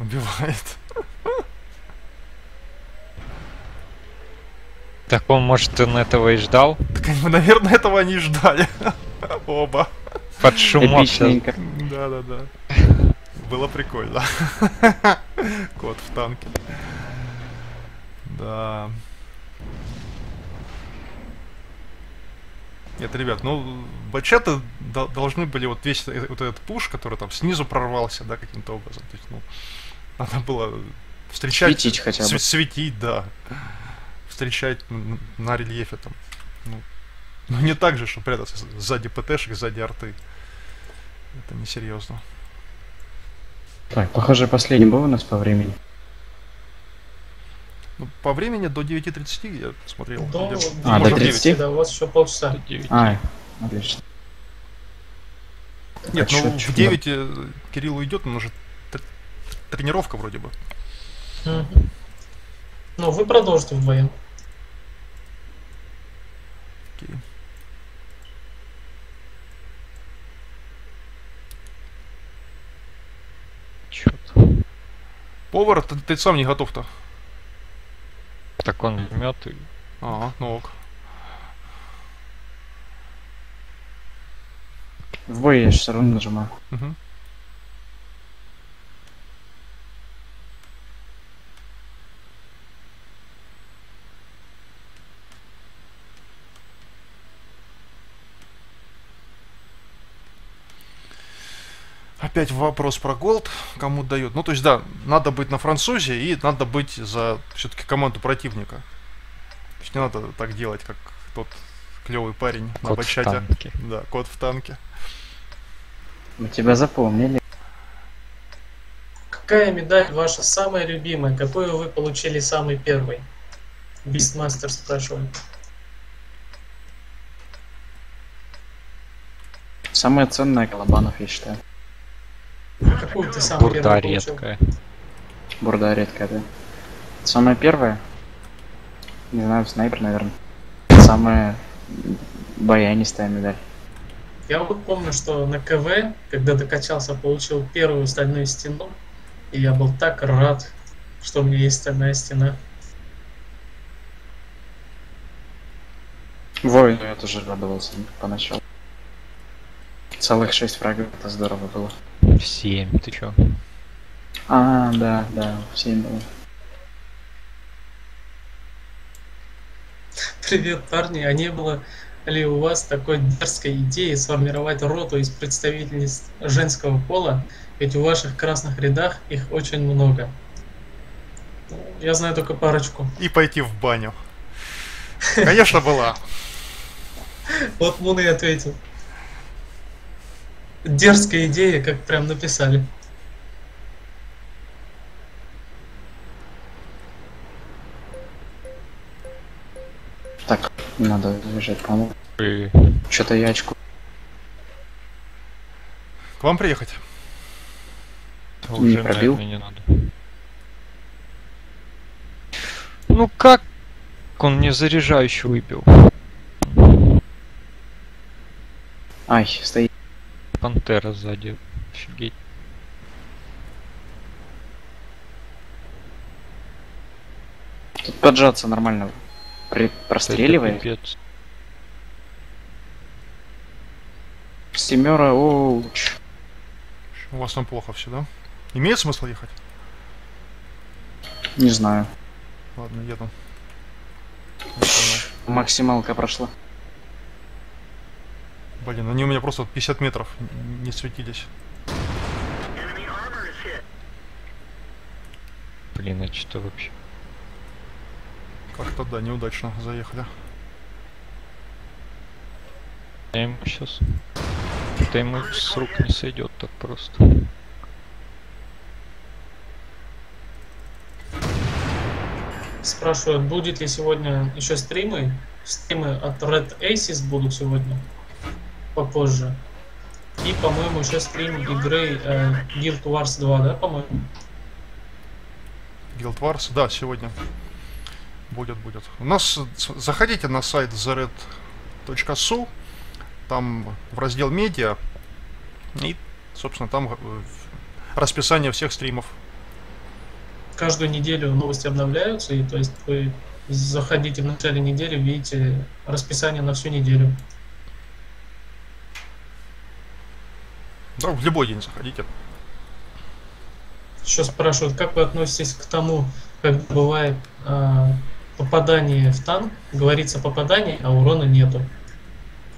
Убивает. [laughs] Так он, может, он этого и ждал? Так, они, наверное, этого они и ждали. [laughs] Оба. Под шумок. Да-да-да. Было прикольно. [laughs] Кот в танке. Да. Нет, ребят, ну, бачаты до- должны были вот весь э- вот этот пуш, который там снизу прорвался, да, каким-то образом. То есть, ну, надо было встречать... Светить хотя бы. св- Светить, да. Встречать на рельефе там. Ну, ну, не так же, что прятаться сзади ПТшек, сзади арты. Это несерьезно. Так, похоже, последний был у нас по времени. Ну, по времени до 9.30 я смотрел. До Где- А, до 9. 30? Да, у вас еще полчаса. А, отлично. Нет, А ну чё в 9 э, Кирилл уйдет, но уже тренировка вроде бы. Мгм. Ну, вы продолжите вдвоем. Окей. Повар, ты, ты сам не готов-то. Так он жмет и Ага, ну ок. Бой я все равно нажимаю. Мгм. Опять вопрос про голд, кому дают. Ну, то есть, да, надо быть на французе и надо быть за все-таки команду противника. То есть не надо так делать, как тот клевый парень на Кот в бачате. танке. Да, кот в танке. Мы тебя запомнили. Какая медаль ваша самая любимая? Какую вы получили самый первый? Бистмастер спрашивает. Самое ценное Колобанов, я считаю. Какую ты самый Бурда редкая. Бурда редкая, да. Самое первое? Не знаю, снайпер, наверное. Самая баянистая медаль. Я вот помню, что на КВ, когда докачался, получил первую стальную стену, и я был так рад, что у меня есть стальная стена. Воину я тоже радовался поначалу. Целых шесть фрагов, это здорово было. 7, ты чё? А, да, да, всем было. [laughs] Привет, парни, а не было ли у вас такой дерзкой идеи сформировать роту из представительниц женского пола? Ведь в ваших красных рядах их очень много. Ну, Я знаю только парочку. И пойти в баню. Конечно, была. [laughs] Вот Мун и ответил. Дерзкая идея, как прям написали. Так, надо бежать, по-моему. И Что-то я очку. К вам приехать? уже, пробил? наверное, не надо. Ну как он мне заряжающий выбил? Ай, стоит. Пантера сзади. Офигеть. Тут поджаться нормально. При... Простреливает. Семера, оуч. У вас там плохо все, да? Имеет смысл ехать? Не знаю. Ладно, еду. Максималка прошла. Блин, они у меня просто 50 метров не светились. Блин, а что вообще? Как-то да, неудачно заехали. Я ему сейчас. Это ему с рук не сойдет так просто. Спрашивают, будет ли сегодня еще стримы. Стримы от Red Aces будут сегодня. Попозже. И, по-моему, еще стрим игры э, Guild Wars 2, да, по-моему? Guild Wars, да, сегодня. Будет, будет. У нас, заходите на сайт thered.su, там в раздел медиа, и, собственно, там э, расписание всех стримов. Каждую неделю новости обновляются, и то есть вы заходите в начале недели, видите расписание на всю неделю. Да, в любой день заходите. Еще спрашивают, как вы относитесь к тому, как бывает а, попадание в танк, говорится попадание, а урона нету.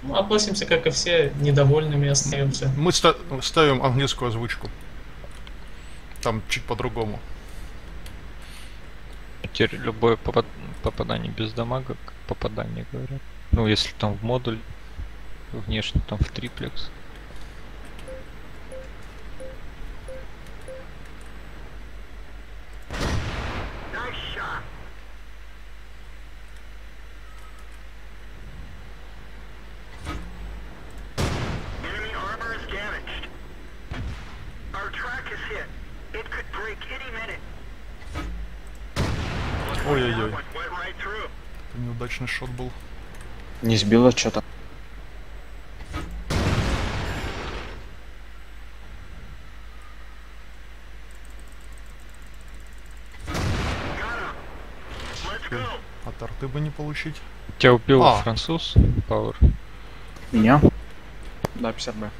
Ну, относимся, как и все, недовольными остаемся. Мы ста- ставим английскую озвучку. Там чуть по-другому. Теперь любое попад- попадание без дамага, как попадание говорят. Ну, если там в модуль, внешне там в триплекс. Неудачный шот был. Не сбило что-то. От арты бы не получить. Тебя убил А. француз, Пауэр. Меня? Да, 50 б.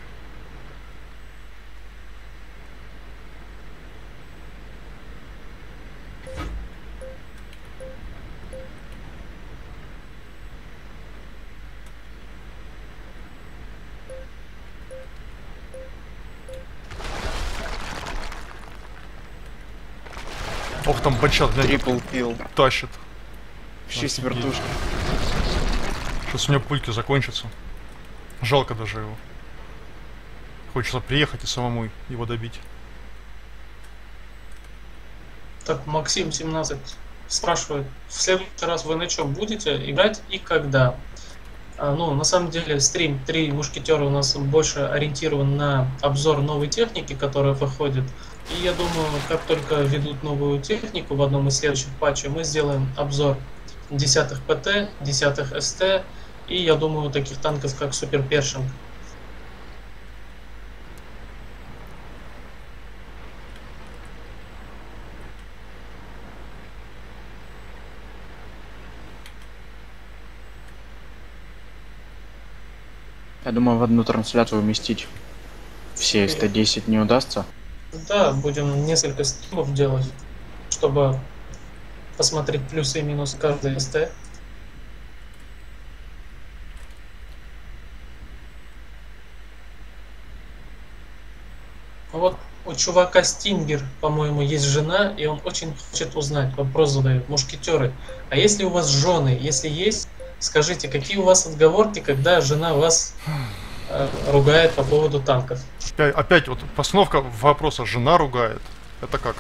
Бачат, глянь, Трипл пил. тащит. В честь Офигеть. вертушки. Сейчас у меня пульки закончатся. Жалко даже его. Хочется приехать и самому его добить. Так, Максим 17 спрашивает, в следующий раз вы на чем будете играть и когда? А, ну, на самом деле, стрим «Три мушкетера» у нас больше ориентирован на обзор новой техники, которая выходит. И я думаю, как только ведут новую технику в одном из следующих патчей, мы сделаем обзор десятых ПТ, десятых СТ, и я думаю, таких танков, как Супер Першинг. Я думаю, в одну трансляцию уместить все СТ-10 не удастся. Да, будем несколько стримов делать, чтобы посмотреть плюсы и минусы каждой СТ. Вот у чувака Стингер, по-моему, есть жена, и он очень хочет узнать, вопрос задает, мушкетеры, а если у вас жены, если есть, скажите, какие у вас отговорки, когда жена вас э, ругает по поводу танков? Опять, опять вот постановка вопроса «жена ругает». Это как?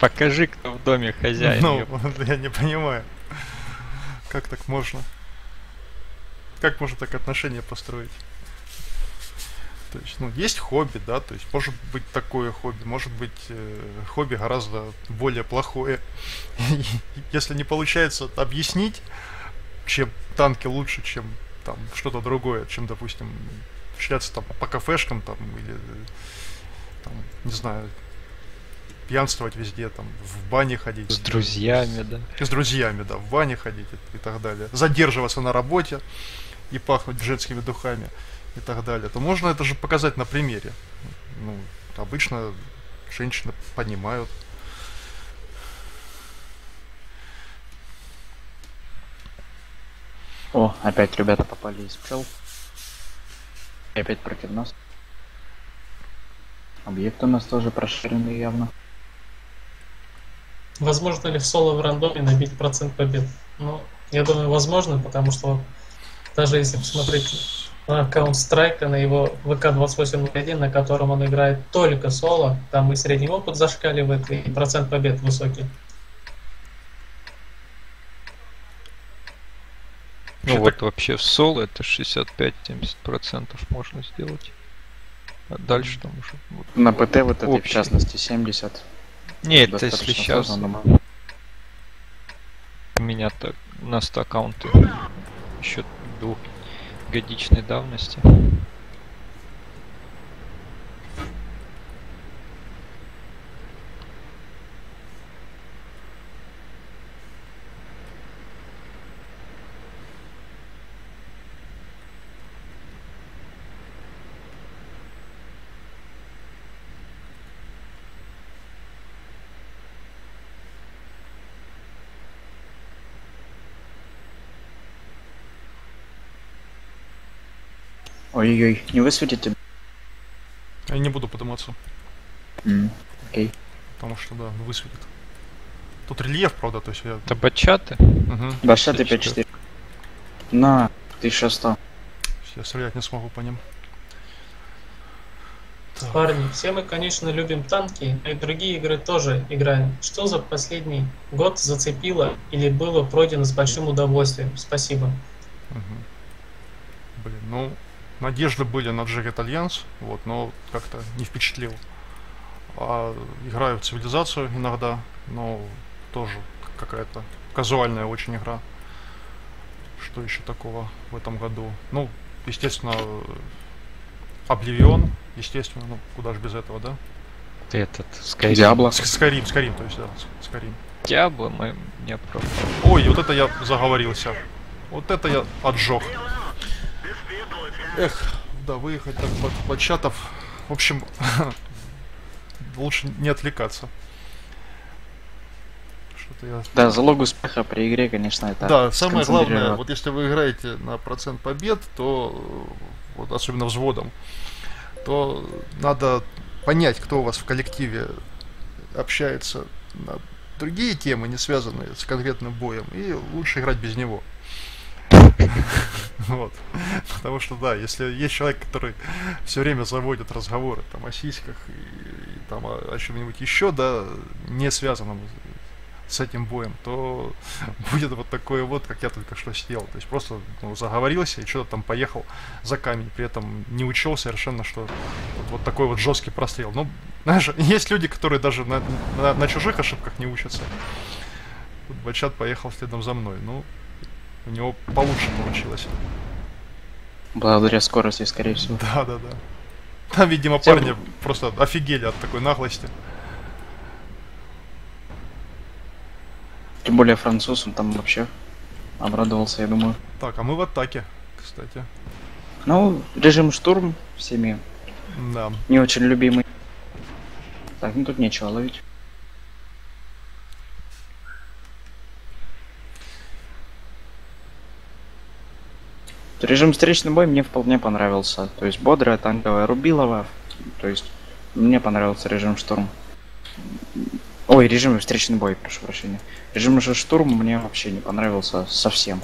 Покажи, кто в доме хозяин. Ну, [laughs] я не понимаю. Как так можно? Как можно так отношения построить? То есть, ну, есть хобби, да, то есть может быть такое хобби, может быть э, хобби гораздо более плохое. [laughs] Если не получается объяснить, чем танки лучше, чем там что-то другое, чем, допустим, шляться там по кафешкам там или там, не знаю, пьянствовать везде, там, в бане ходить. С друзьями, да. С друзьями, да, в бане ходить и, и так далее. Задерживаться на работе и пахнуть женскими духами и так далее. То можно это же показать на примере. Ну, обычно женщины понимают. О, опять ребята попали из пчел. И опять против нас. Объект у нас тоже проширенный явно. Возможно ли в соло в рандоме набить процент побед? Ну, я думаю, возможно, потому что даже если посмотреть на аккаунт Страйка, на его ВК-2801, на котором он играет только соло, там и средний опыт зашкаливает, и процент побед высокий. Ну вот вообще в соло это 65-70% можно сделать. А дальше там уже... вот На ПТ вот этой в частности 70. Не, это если сейчас сложно, у меня-то на 100 аккаунты еще двухгодичной давности. Ой-ой-ой, не высветите? Я не буду подниматься, Окей. потому что, да, высветит. Тут рельеф, правда, то есть я... Это бачаты? Мгм. 25-4. На 1100. Я стрелять не смогу по ним. Так. Парни, все мы, конечно, любим танки, но и другие игры тоже играем. Что за последний год зацепило или было пройдено с большим удовольствием? Спасибо. Мгм. Блин, ну, надежды были на Jagged Alliance, вот, но как-то не впечатлил. А играю в цивилизацию иногда, но тоже какая-то казуальная очень игра. Что еще такого в этом году? Ну, естественно, Oblivion, естественно, ну, куда же без этого, да? Ты этот, Skyrim. Diablo. С- Skyrim, Skyrim, то есть, да, С- Skyrim. Диабло мы не пробовали. Ой, вот это я заговорился. Вот это я отжег. Эх, да, выехать так под, под чатов. В общем, [laughs] лучше не отвлекаться. Что-то я... Да, залог успеха при игре, конечно, это Да, самое главное, вот если вы играете на процент побед, то вот особенно взводом, то надо понять, кто у вас в коллективе общается на другие темы, не связанные с конкретным боем, и лучше играть без него. [laughs] Вот. Потому что, да, если есть человек, который все время заводит разговоры там о сиськах и, и там о, о чем-нибудь еще, да, не связанном с этим боем, то [laughs] будет вот такое вот, как я только что сделал. То есть просто ну, заговорился и что-то там поехал за камень, при этом не учел совершенно, что вот, вот такой вот жесткий прострел. Ну, [laughs] знаешь, есть люди, которые даже на, на, на чужих ошибках не учатся. Вот Бачат поехал следом за мной. Ну, у него получше получилось. Благодаря скорости, скорее всего. Да, да, да. Там, видимо, Всё. парни просто офигели от такой наглости. Тем более француз, он там вообще обрадовался, я думаю. Так, а мы в атаке, кстати. Ну, режим штурм всеми Да. не очень любимый. Так, ну тут нечего ловить. Режим встречный бой мне вполне понравился. То есть бодрая танковая Рубилова. То есть мне понравился режим штурм. Ой, режим встречный бой, прошу прощения. Режим же штурм мне вообще не понравился совсем.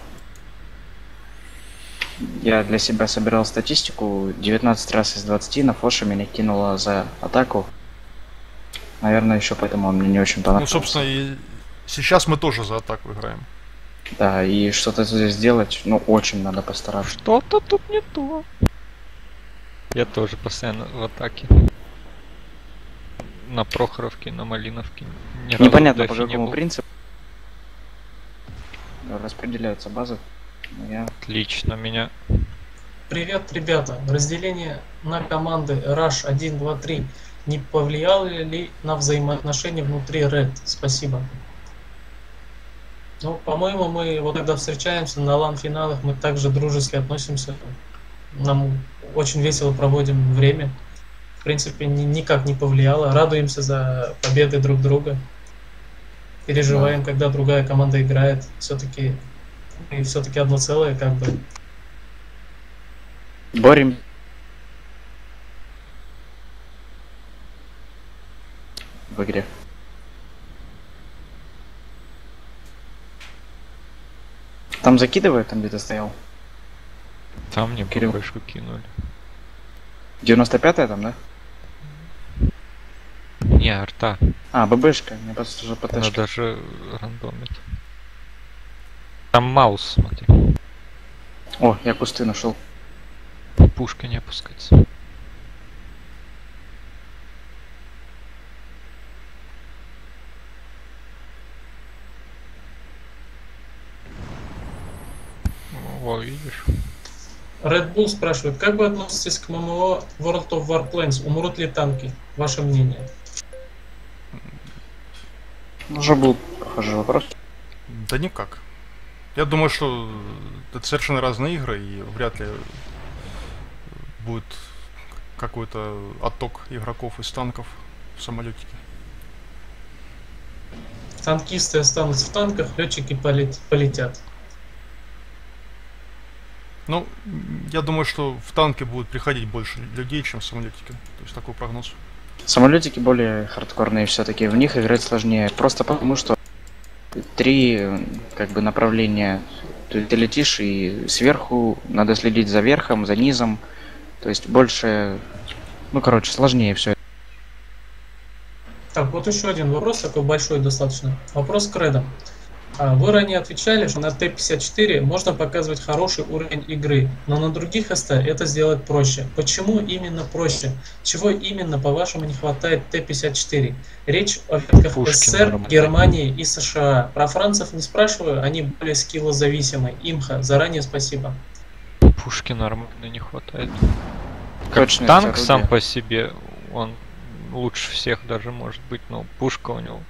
Я для себя собирал статистику. 19 раз из 20 на Фоше меня кинуло за атаку. Наверное, еще поэтому он мне не очень Ну, понравился. собственно, и сейчас мы тоже за атаку играем. Да, и что-то здесь сделать, ну, очень надо постараться. Что-то тут не то. Я тоже постоянно в атаке. На Прохоровке, на Малиновке. Ни Непонятно по не какому был. принципу распределяются базы. Но я Отлично, меня Привет, ребята. Разделение на команды Rush 1, 2, 3 не повлияло ли на взаимоотношения внутри Red? Спасибо. Ну, по-моему, мы вот когда встречаемся на лан-финалах, мы также дружески относимся. Нам очень весело проводим время. В принципе, ни- никак не повлияло. Радуемся за победы друг друга. Переживаем, когда другая команда играет. Все-таки и все-таки одно целое, как бы. борем. В игре. Там закидывает, там где-то стоял. там мне Кирилл. Кинули. 95-я там, да? Не, арта. А, ББшка, мне просто уже Она ПТшка. даже рандомит. Там маус, смотри. О, я кусты нашел. Пушка не опускается. Во, видишь? Red Bull спрашивает, как вы относитесь к ММО World of Warplanes? Умрут ли танки? Ваше мнение? Уже был похожий вопрос. Да никак. Я думаю, что это совершенно разные игры, и вряд ли будет какой-то отток игроков из танков в самолетике. Танкисты останутся в танках, летчики полет- полетят. Ну, я думаю, что в танке будет приходить больше людей, чем в самолетике. То есть такой прогноз. Самолетики более хардкорные все-таки, в них играть сложнее. Просто потому, что три как бы направления. Ты, ты летишь и сверху надо следить за верхом, за низом. То есть больше, ну короче, сложнее все. Так, вот еще один вопрос, такой большой достаточно. Вопрос к Редам. А, Вы ранее отвечали, что на Т-54 можно показывать хороший уровень игры, но на других СТ это сделать проще. Почему именно проще? Чего именно, по-вашему, не хватает Т-54? Речь о ветках СССР. Германии и США. Про францев не спрашиваю, они более скиллозависимы. Имха, заранее спасибо. Пушки нормально не хватает. Как Точность танк сам по себе, он лучше всех даже может быть, но пушка у него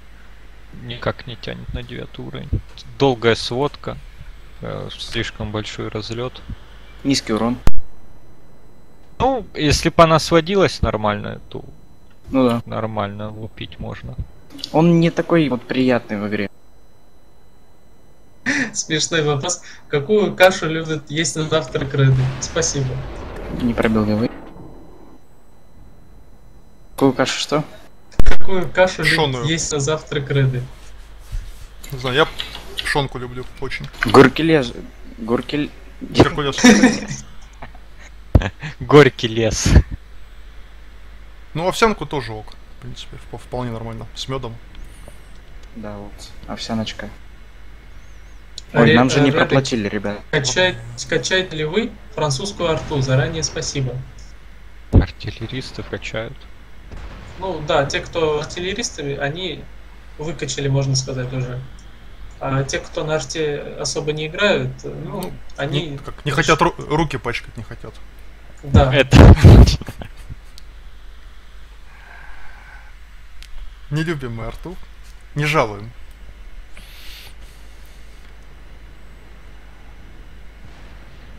никак не тянет на девятый уровень. Долгая сводка, э, слишком большой разлет. Низкий урон. Ну, если бы она сводилась нормально, то Ну да. нормально лупить можно. Он не такой вот приятный в игре. Смешной вопрос. Какую кашу любят есть на завтрак Реды? Спасибо. Не пробил вы. Какую кашу что? Какую кашу любят есть на завтрак Реды? Не знаю, я пшонку люблю очень. Гуркеле... Гуркель... Геркулес. Горький лес. Ну, овсянку тоже ок. В принципе, вп- вполне нормально. С медом. Да, вот, овсяночка. Ой, нам же не э, проплатили, ребят. качать- Качаете ли вы французскую арту? Заранее спасибо. Артиллеристы качают. Ну да, те, кто артиллеристами, они выкачали, можно сказать, уже. А те, кто на арте особо не играют, ну, Ну, они... Не, как, не хотят ру- руки пачкать, не хотят. Да. Это... [laughs] Не любим мы арту. Не жалуем.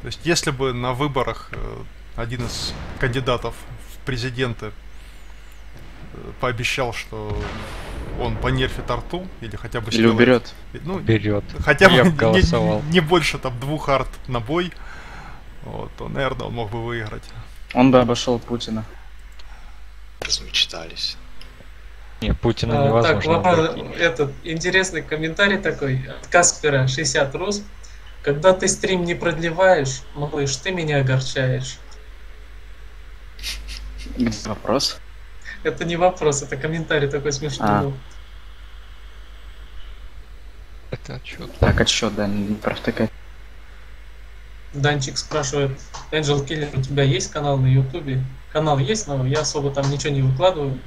То есть, если бы на выборах э, один из кандидатов в президенты пообещал, что он понерфит арту, или хотя бы Или сделает- уберет. ну, Берет. хотя бы Я не- голосовал. не, не больше там двух арт на бой, вот, то, наверное, он мог бы выиграть. Он бы обошел Путина. Размечтались. Не, Путина А, так, невозможно. вопрос, обойти. этот интересный комментарий такой от Каспера 60 Рус. Когда ты стрим не продлеваешь, малыш, ты меня огорчаешь. Вопрос? Это не вопрос, это комментарий такой смешной. А. был. Это отчет. Так, отсчет, да, не провтыкать. Данчик спрашивает, Angel Killer, у тебя есть канал на Ютубе? Канал есть, но я особо там ничего не выкладываю.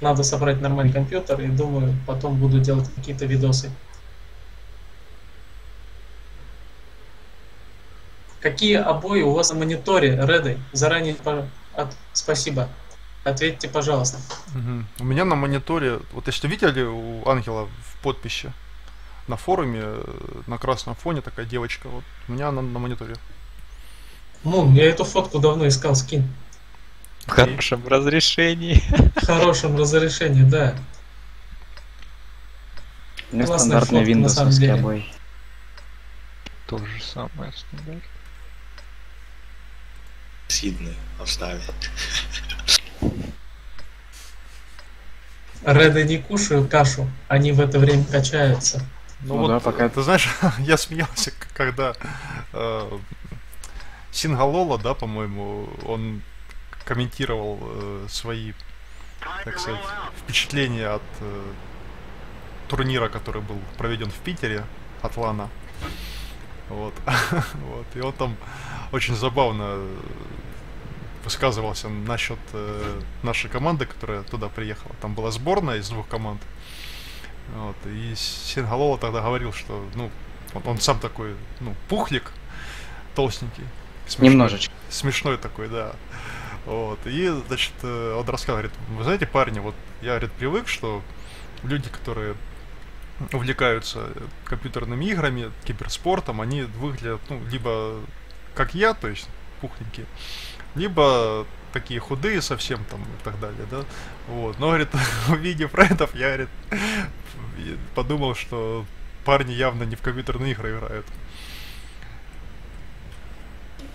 Надо собрать нормальный компьютер и думаю, потом буду делать какие-то видосы. Какие обои у вас на мониторе, Реды? Заранее по- от- спасибо. Ответьте, пожалуйста. Мгм. У меня на мониторе, вот если видели у Ангела в подписи на форуме э, на красном фоне такая девочка, вот у меня она на мониторе. Мун, я эту фотку давно искал, скин. В хорошем разрешении. В хорошем разрешении, да. У меня Классная стандартный фотка, на самом Windows деле. обои. То же самое стандарт. Сидны оставили. Реды не кушают кашу, они в это время качаются. Ну да, пока- Ты знаешь, [laughs] я смеялся, когда э, Сингалола, да, по-моему, он комментировал э, свои, так сказать, впечатления от э, турнира, который был проведен в Питере, от Лана. Вот. [laughs] вот. И он там очень забавно высказывался насчет э, нашей команды, которая туда приехала. Там была сборная из двух команд. Вот, и Сингалола тогда говорил, что, ну, он, он сам такой, ну, пухлик, толстенький. смешной. Немножечко. Смешной такой, да. Вот, и, значит, э, он рассказал, говорит, вы знаете, парни, вот я, говорит, привык, что люди, которые увлекаются компьютерными играми, киберспортом, они выглядят, ну, либо как я, то есть пухленькие, либо такие худые совсем там и так далее, да. Вот. Но, говорит, [laughs] увидев рейдов, я, говорит, подумал, что парни явно не в компьютерные игры играют.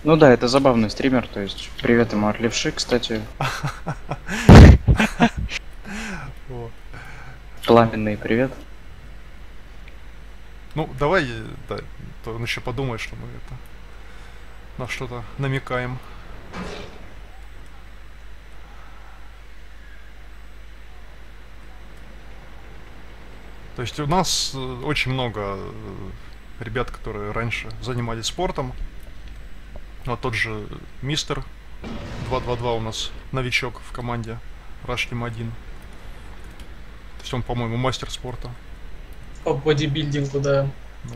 Ну да, это забавный стример, то есть привет ему от левши, кстати, [laughs] пламенный привет. Ну, давай, да, то он еще подумает, что мы это на что-то намекаем. То есть у нас э, очень много э, ребят, которые раньше занимались спортом. Вот тот же мистер 222 у нас новичок в команде Rush Team 1. То есть он, по-моему, мастер спорта. По бодибилдингу, да. Да.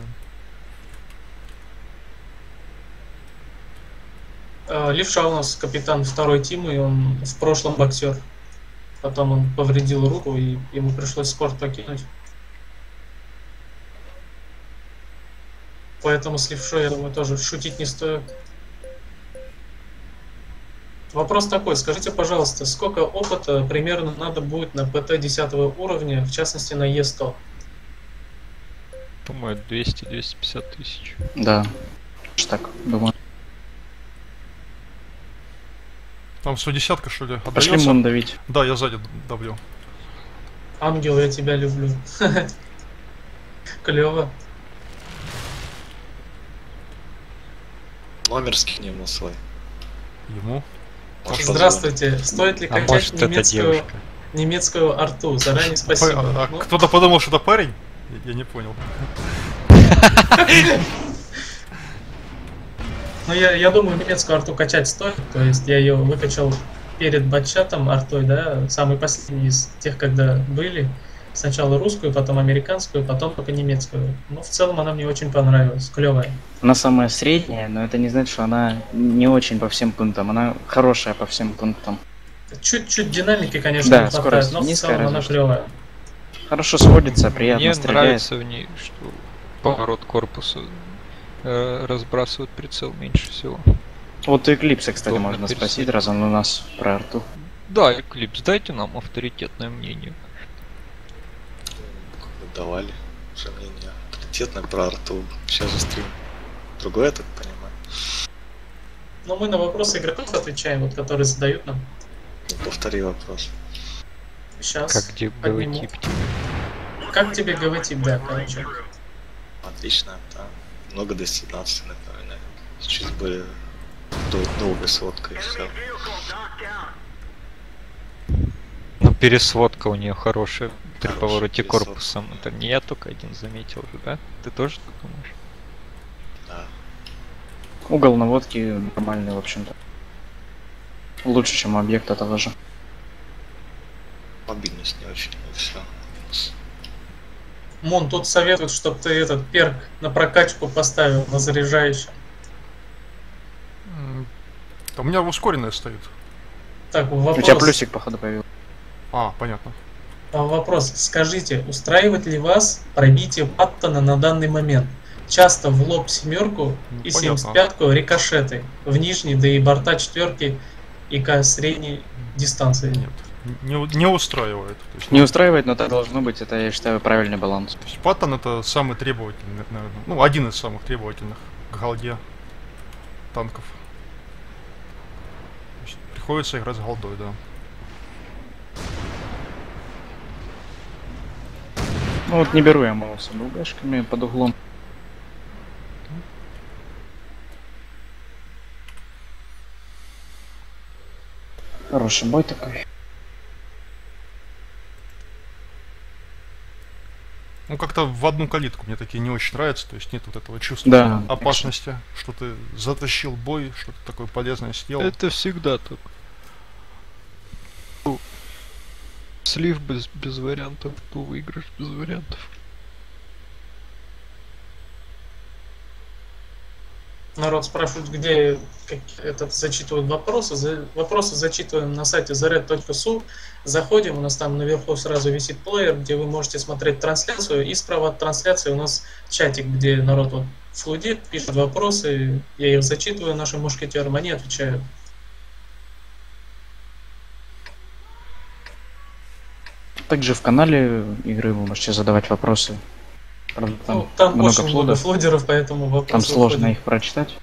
Левша у нас капитан второй тимы, и он в прошлом боксер. Потом он повредил руку, и ему пришлось спорт покинуть. Поэтому с левшой, я думаю, тоже шутить не стоит. Вопрос такой, скажите, пожалуйста, сколько опыта примерно надо будет на ПТ 10 уровня, в частности на Е100? Думаю, 200-250 тысяч. Да, так, думаю. Там 110 что ли, Пошли мун давить. Да, я сзади давлю. Ангел, я тебя люблю. [laughs] Клево. Номер скинь ему свой. Ему. Может. Здравствуйте. Стоит ли А качать может это немецкую, немецкую арту? Заранее спасибо. А- а Ну, кто-то подумал, что это парень? Я, я не понял. [laughs] Ну, я, я думаю, немецкую арту качать стоит. То есть я ее выкачал перед батчатом артой, да, самый последний из тех, когда были. Сначала русскую, потом американскую, потом только немецкую. Ну, в целом она мне очень понравилась, клевая. Она самая средняя, но это не значит, что она не очень по всем пунктам. Она хорошая по всем пунктам. Чуть-чуть динамики, конечно, Да, не хватает, скорость но в низкая, целом она разве что. клевая. Хорошо сводится, приятно Мне стреляет. нравится в ней, что поворот корпуса э, разбрасывает прицел меньше всего. Вот у Эклипса, кстати, Удобно можно пересадить. спросить, раз он у нас про арту. Да, Эклипс, дайте нам авторитетное мнение. Как бы давали уже мнение авторитетное про арту. Сейчас же стрим. Другой, я так понимаю. Но мы на вопросы игроков отвечаем, вот которые задают нам. Ну, повтори вопрос. Сейчас. Как где подниму. тип Как тебе ГВ-тип, да, короче. Отлично, да. Много достигнаций, напоминаю. Чуть более дол- долгой сводкой и все. Ну, пересводка у нее хорошая при Хорошая повороте пересводка. корпусом. Это не я только один заметил же, да? Ты тоже так думаешь? Да. Угол наводки нормальный, в общем-то. Лучше, чем у объекта того же. Мобильность не очень, и все. Мон, тут советуют, чтобы ты этот перк на прокачку поставил, на заряжающий. М, У меня ускоренная стоит. Так, вопрос. У тебя плюсик, походу, появился. А, понятно. А, Вопрос. Скажите, устраивает ли вас пробитие Паттона на данный момент? Часто в лоб семерку Ну, и понятно. 75-ку рикошеты. В нижней, да и борта четверки и к средней дистанции. Нет. Не, не устраивает. То есть, Не устраивает, но так должно быть, это, я считаю, правильный баланс. то есть Паттон это самый требовательный, наверное, ну, один из самых требовательных к голде танков. Есть приходится играть с голдой, да. Ну вот не беру я Мауса БГшками под углом. Хороший бой такой. Ну, как-то в одну калитку мне такие не очень нравятся, то есть нет вот этого чувства Да, опасности, что ты затащил бой, что-то такое полезное сделал. Это всегда так. Ну, Слив без, без вариантов, то выигрыш без вариантов. Народ спрашивает, где как, этот зачитывают вопросы. За- вопросы зачитываем на сайте zared.su. Заходим, у нас там наверху сразу висит плеер, где вы можете смотреть трансляцию. И справа от трансляции у нас чатик, где народ вот флудит, пишет вопросы. Я их зачитываю нашим мушкетерам, они отвечают. Также в канале игры вы можете задавать вопросы. Правда, там, ну, там много очень много флудов, флудеров, поэтому вопросы там сложно выходят. их прочитать.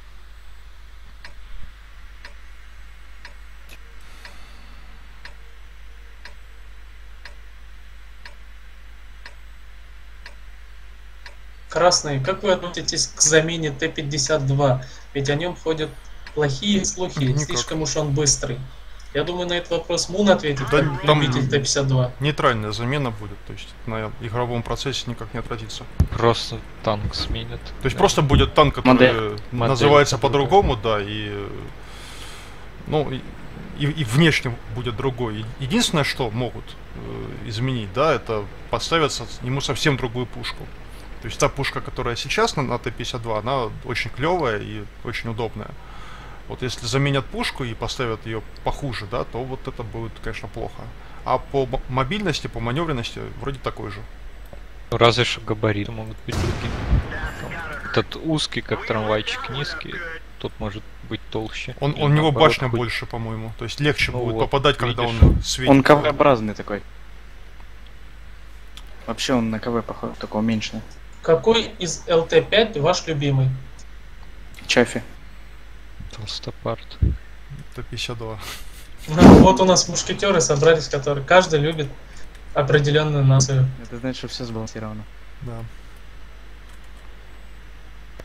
Красный, как вы относитесь к замене Т-52? Ведь о нем ходят плохие слухи, Никак. слишком уж он быстрый. Я думаю, на этот вопрос Мун ответит, Да, там- любитель Т-52. Нейтральная замена будет, то есть на игровом процессе никак не отразится. Просто танк сменят. То есть Да. просто будет танк, который Модель. Называется по-другому. да, и ну и, и, внешне будет другой. Единственное, что могут э, изменить, да, это поставят со- ему совсем другую пушку. То есть та пушка, которая сейчас на, на Т-52, она очень клевая и очень удобная. Вот если заменят пушку и поставят ее похуже, да, то вот это будет, конечно, плохо. А по мобильности, по маневренности вроде такой же. Разве что габариты могут быть другими. Этот узкий, как трамвайчик, низкий, тот может быть толще. Он, он у него башня хоть- больше, по-моему. То есть легче Ну будет вот, попадать, когда видишь. он светит. Он КВ-образный такой. Вообще он на КВ похож, только уменьшенный. Какой из ЛТ-5 ваш любимый? Чафи. Толстопарт. Т-52. Ну, вот у нас мушкетеры собрались, которые каждый любит определенную нацию. Это значит, что все сбалансировано. Да.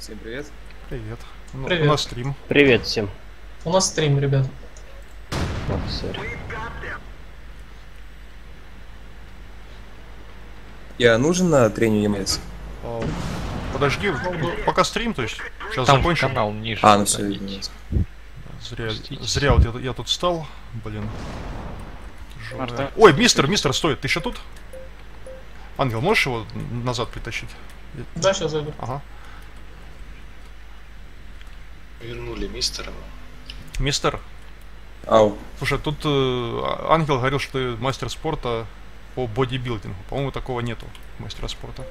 Всем привет. Привет. Ну, Привет. У нас стрим. Привет всем. У нас стрим, ребят. Я нужен на тренинг ЕМС? А, Подожди, пока стрим, то есть сейчас Там закончим. канал ниже. А, ну все. Зря, зря вот я, я тут стал, блин. Марта. Ой, мистер, мистер, стой, ты еще тут? Ангел, можешь его назад притащить? Да, сейчас зайду. Ага. Вернули мистера. Мистер, Ау. слушай, тут э, Ангел говорил, что ты мастер спорта по бодибилдингу. По-моему, такого нету мастера спорта.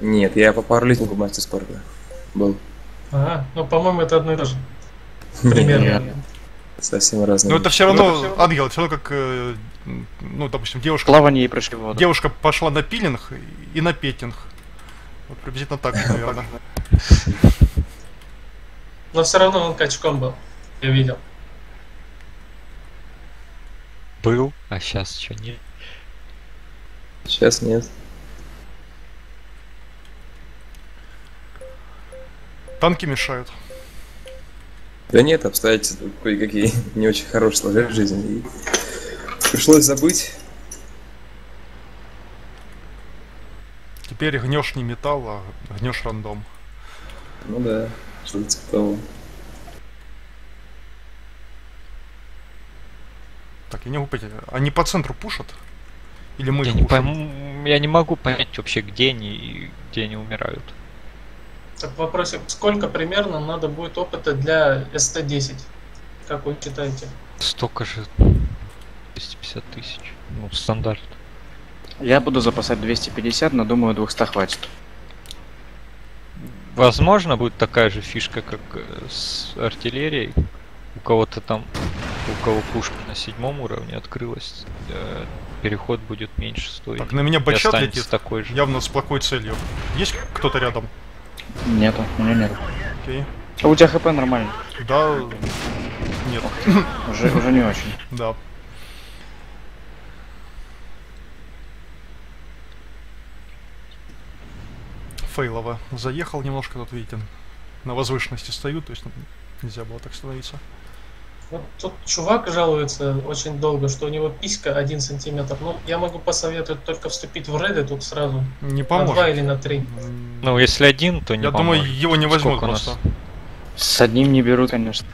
Нет, я по пауэрлифтингу мастер спорта был. Ага, ну, по-моему, это одно и то же. [laughs] Примерно. Совсем разные. Но это все равно, Ангел, все равно как, э, ну, допустим, девушка, Плавание и прыжки в воду. девушка пошла на пилинг и на петинг. Вот приблизительно так [laughs] наверное. Но все равно он качком был. Я видел. Был, а сейчас что нет. Сейчас нет. Танки мешают. Да нет, обстоятельства кое-какие [laughs] не очень хорошие сложились в жизни. И пришлось забыть. Теперь гнешь не металл, а гнешь рандом. Ну да, что-то типа того. Так, я не могу понять, они по центру пушат? Или мы Я их не, пушим? пойму, я не могу понять вообще, где они и где они умирают. Так вопросик, сколько примерно надо будет опыта для СТ-10? Как вы считаете? Столько же. 250 тысяч. Ну, стандарт. Я буду запасать 250, но думаю 200 хватит. Возможно, будет такая же фишка, как э, с артиллерией. У кого-то там, у кого пушка на седьмом уровне открылась, э, переход будет меньше стоить. Так, на меня бачат летит, такой же. явно с плохой целью. Есть кто-то рядом? Нету, у меня нет. Окей. А у тебя хп нормально? Да, нет, Уже, уже не очень. [laughs] да. Фейлово. Заехал немножко, тут видите, на возвышенности стою, то есть нельзя было так становиться. Вот тут чувак жалуется очень долго, что у него писька 1 сантиметр. Ну, я могу посоветовать только вступить в рейды тут сразу. Не На 2 поможет. или на 3. М, Ну, если один, то не Я думаю, поможет. его не возьмут Сколько у нас? просто. С одним не берут, конечно.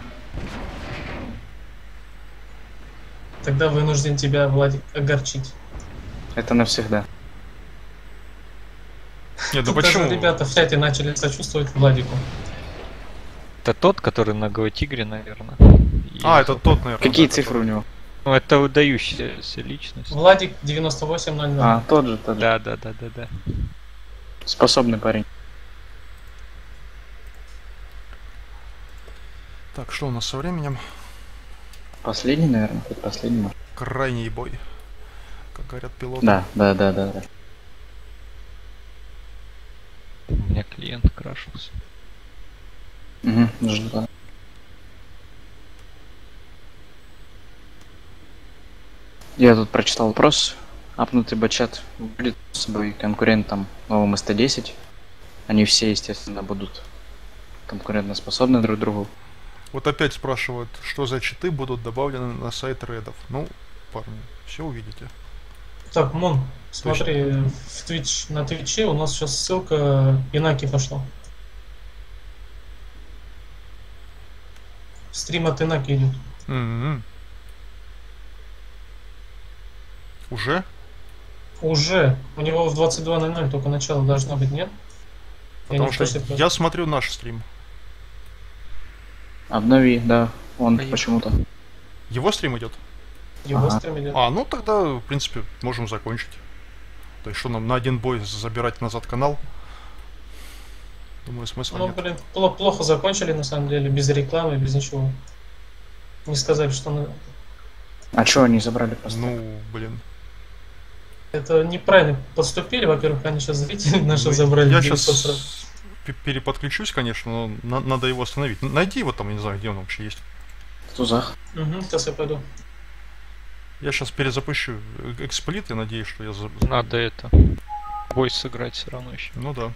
Тогда вынужден тебя, Владик, огорчить. Это навсегда. Нет, да Тут даже почему? ребята в чате начали сочувствовать Владику. Это тот, который на Го-Тигре, наверное. А, это тот, наверное. Какие да, цифры у него? Ну, это выдающаяся личность. Владик 9800. А, тот же, тот же. Да, да, да, да, да. Способный парень. Так, что у нас со временем? Последний, наверное, хоть последний. может. Крайний бой. Как говорят пилоты. Да, да, да, да, да. У меня клиент крашился. Угу, жду, Я тут прочитал вопрос. Апнутый бачат будет с собой конкурентом новым СТ-10. Они все, естественно, будут конкурентоспособны друг другу. Вот опять спрашивают, что за читы будут добавлены на сайт Редов. Ну, парни, все увидите. Так, Мон, смотри, в Twitch, на Твиче у нас сейчас ссылка Инаки пошла. Стрим от Инаки идет. Мгм. Уже? Уже. У него в 22.00 только начало должно быть, нет? Я Потому не в что как. я смотрю наш стрим. Обнови, да. Он Поехали. почему-то. Его стрим идет? Его Ага. стрим идет. А, ну тогда, в принципе, можем закончить. То есть, что нам на один бой забирать назад канал? Думаю, смысла Ну, нет. блин, пло- плохо закончили, на самом деле, без рекламы, без ничего. Не сказали, что на- А чё они забрали просто? Ну, блин. Это неправильно поступили. Во-первых, они сейчас зрители [laughs] наши Ну, забрали. Я 900 сразу. сейчас переподключусь, конечно, но на- надо его остановить. Найди его там, я не знаю, где он вообще есть. В тузах. Мгм, сейчас я пойду. Я сейчас перезапущу э- эксплит, я надеюсь, что я... Надо это. Бой сыграть все равно еще. Ну да.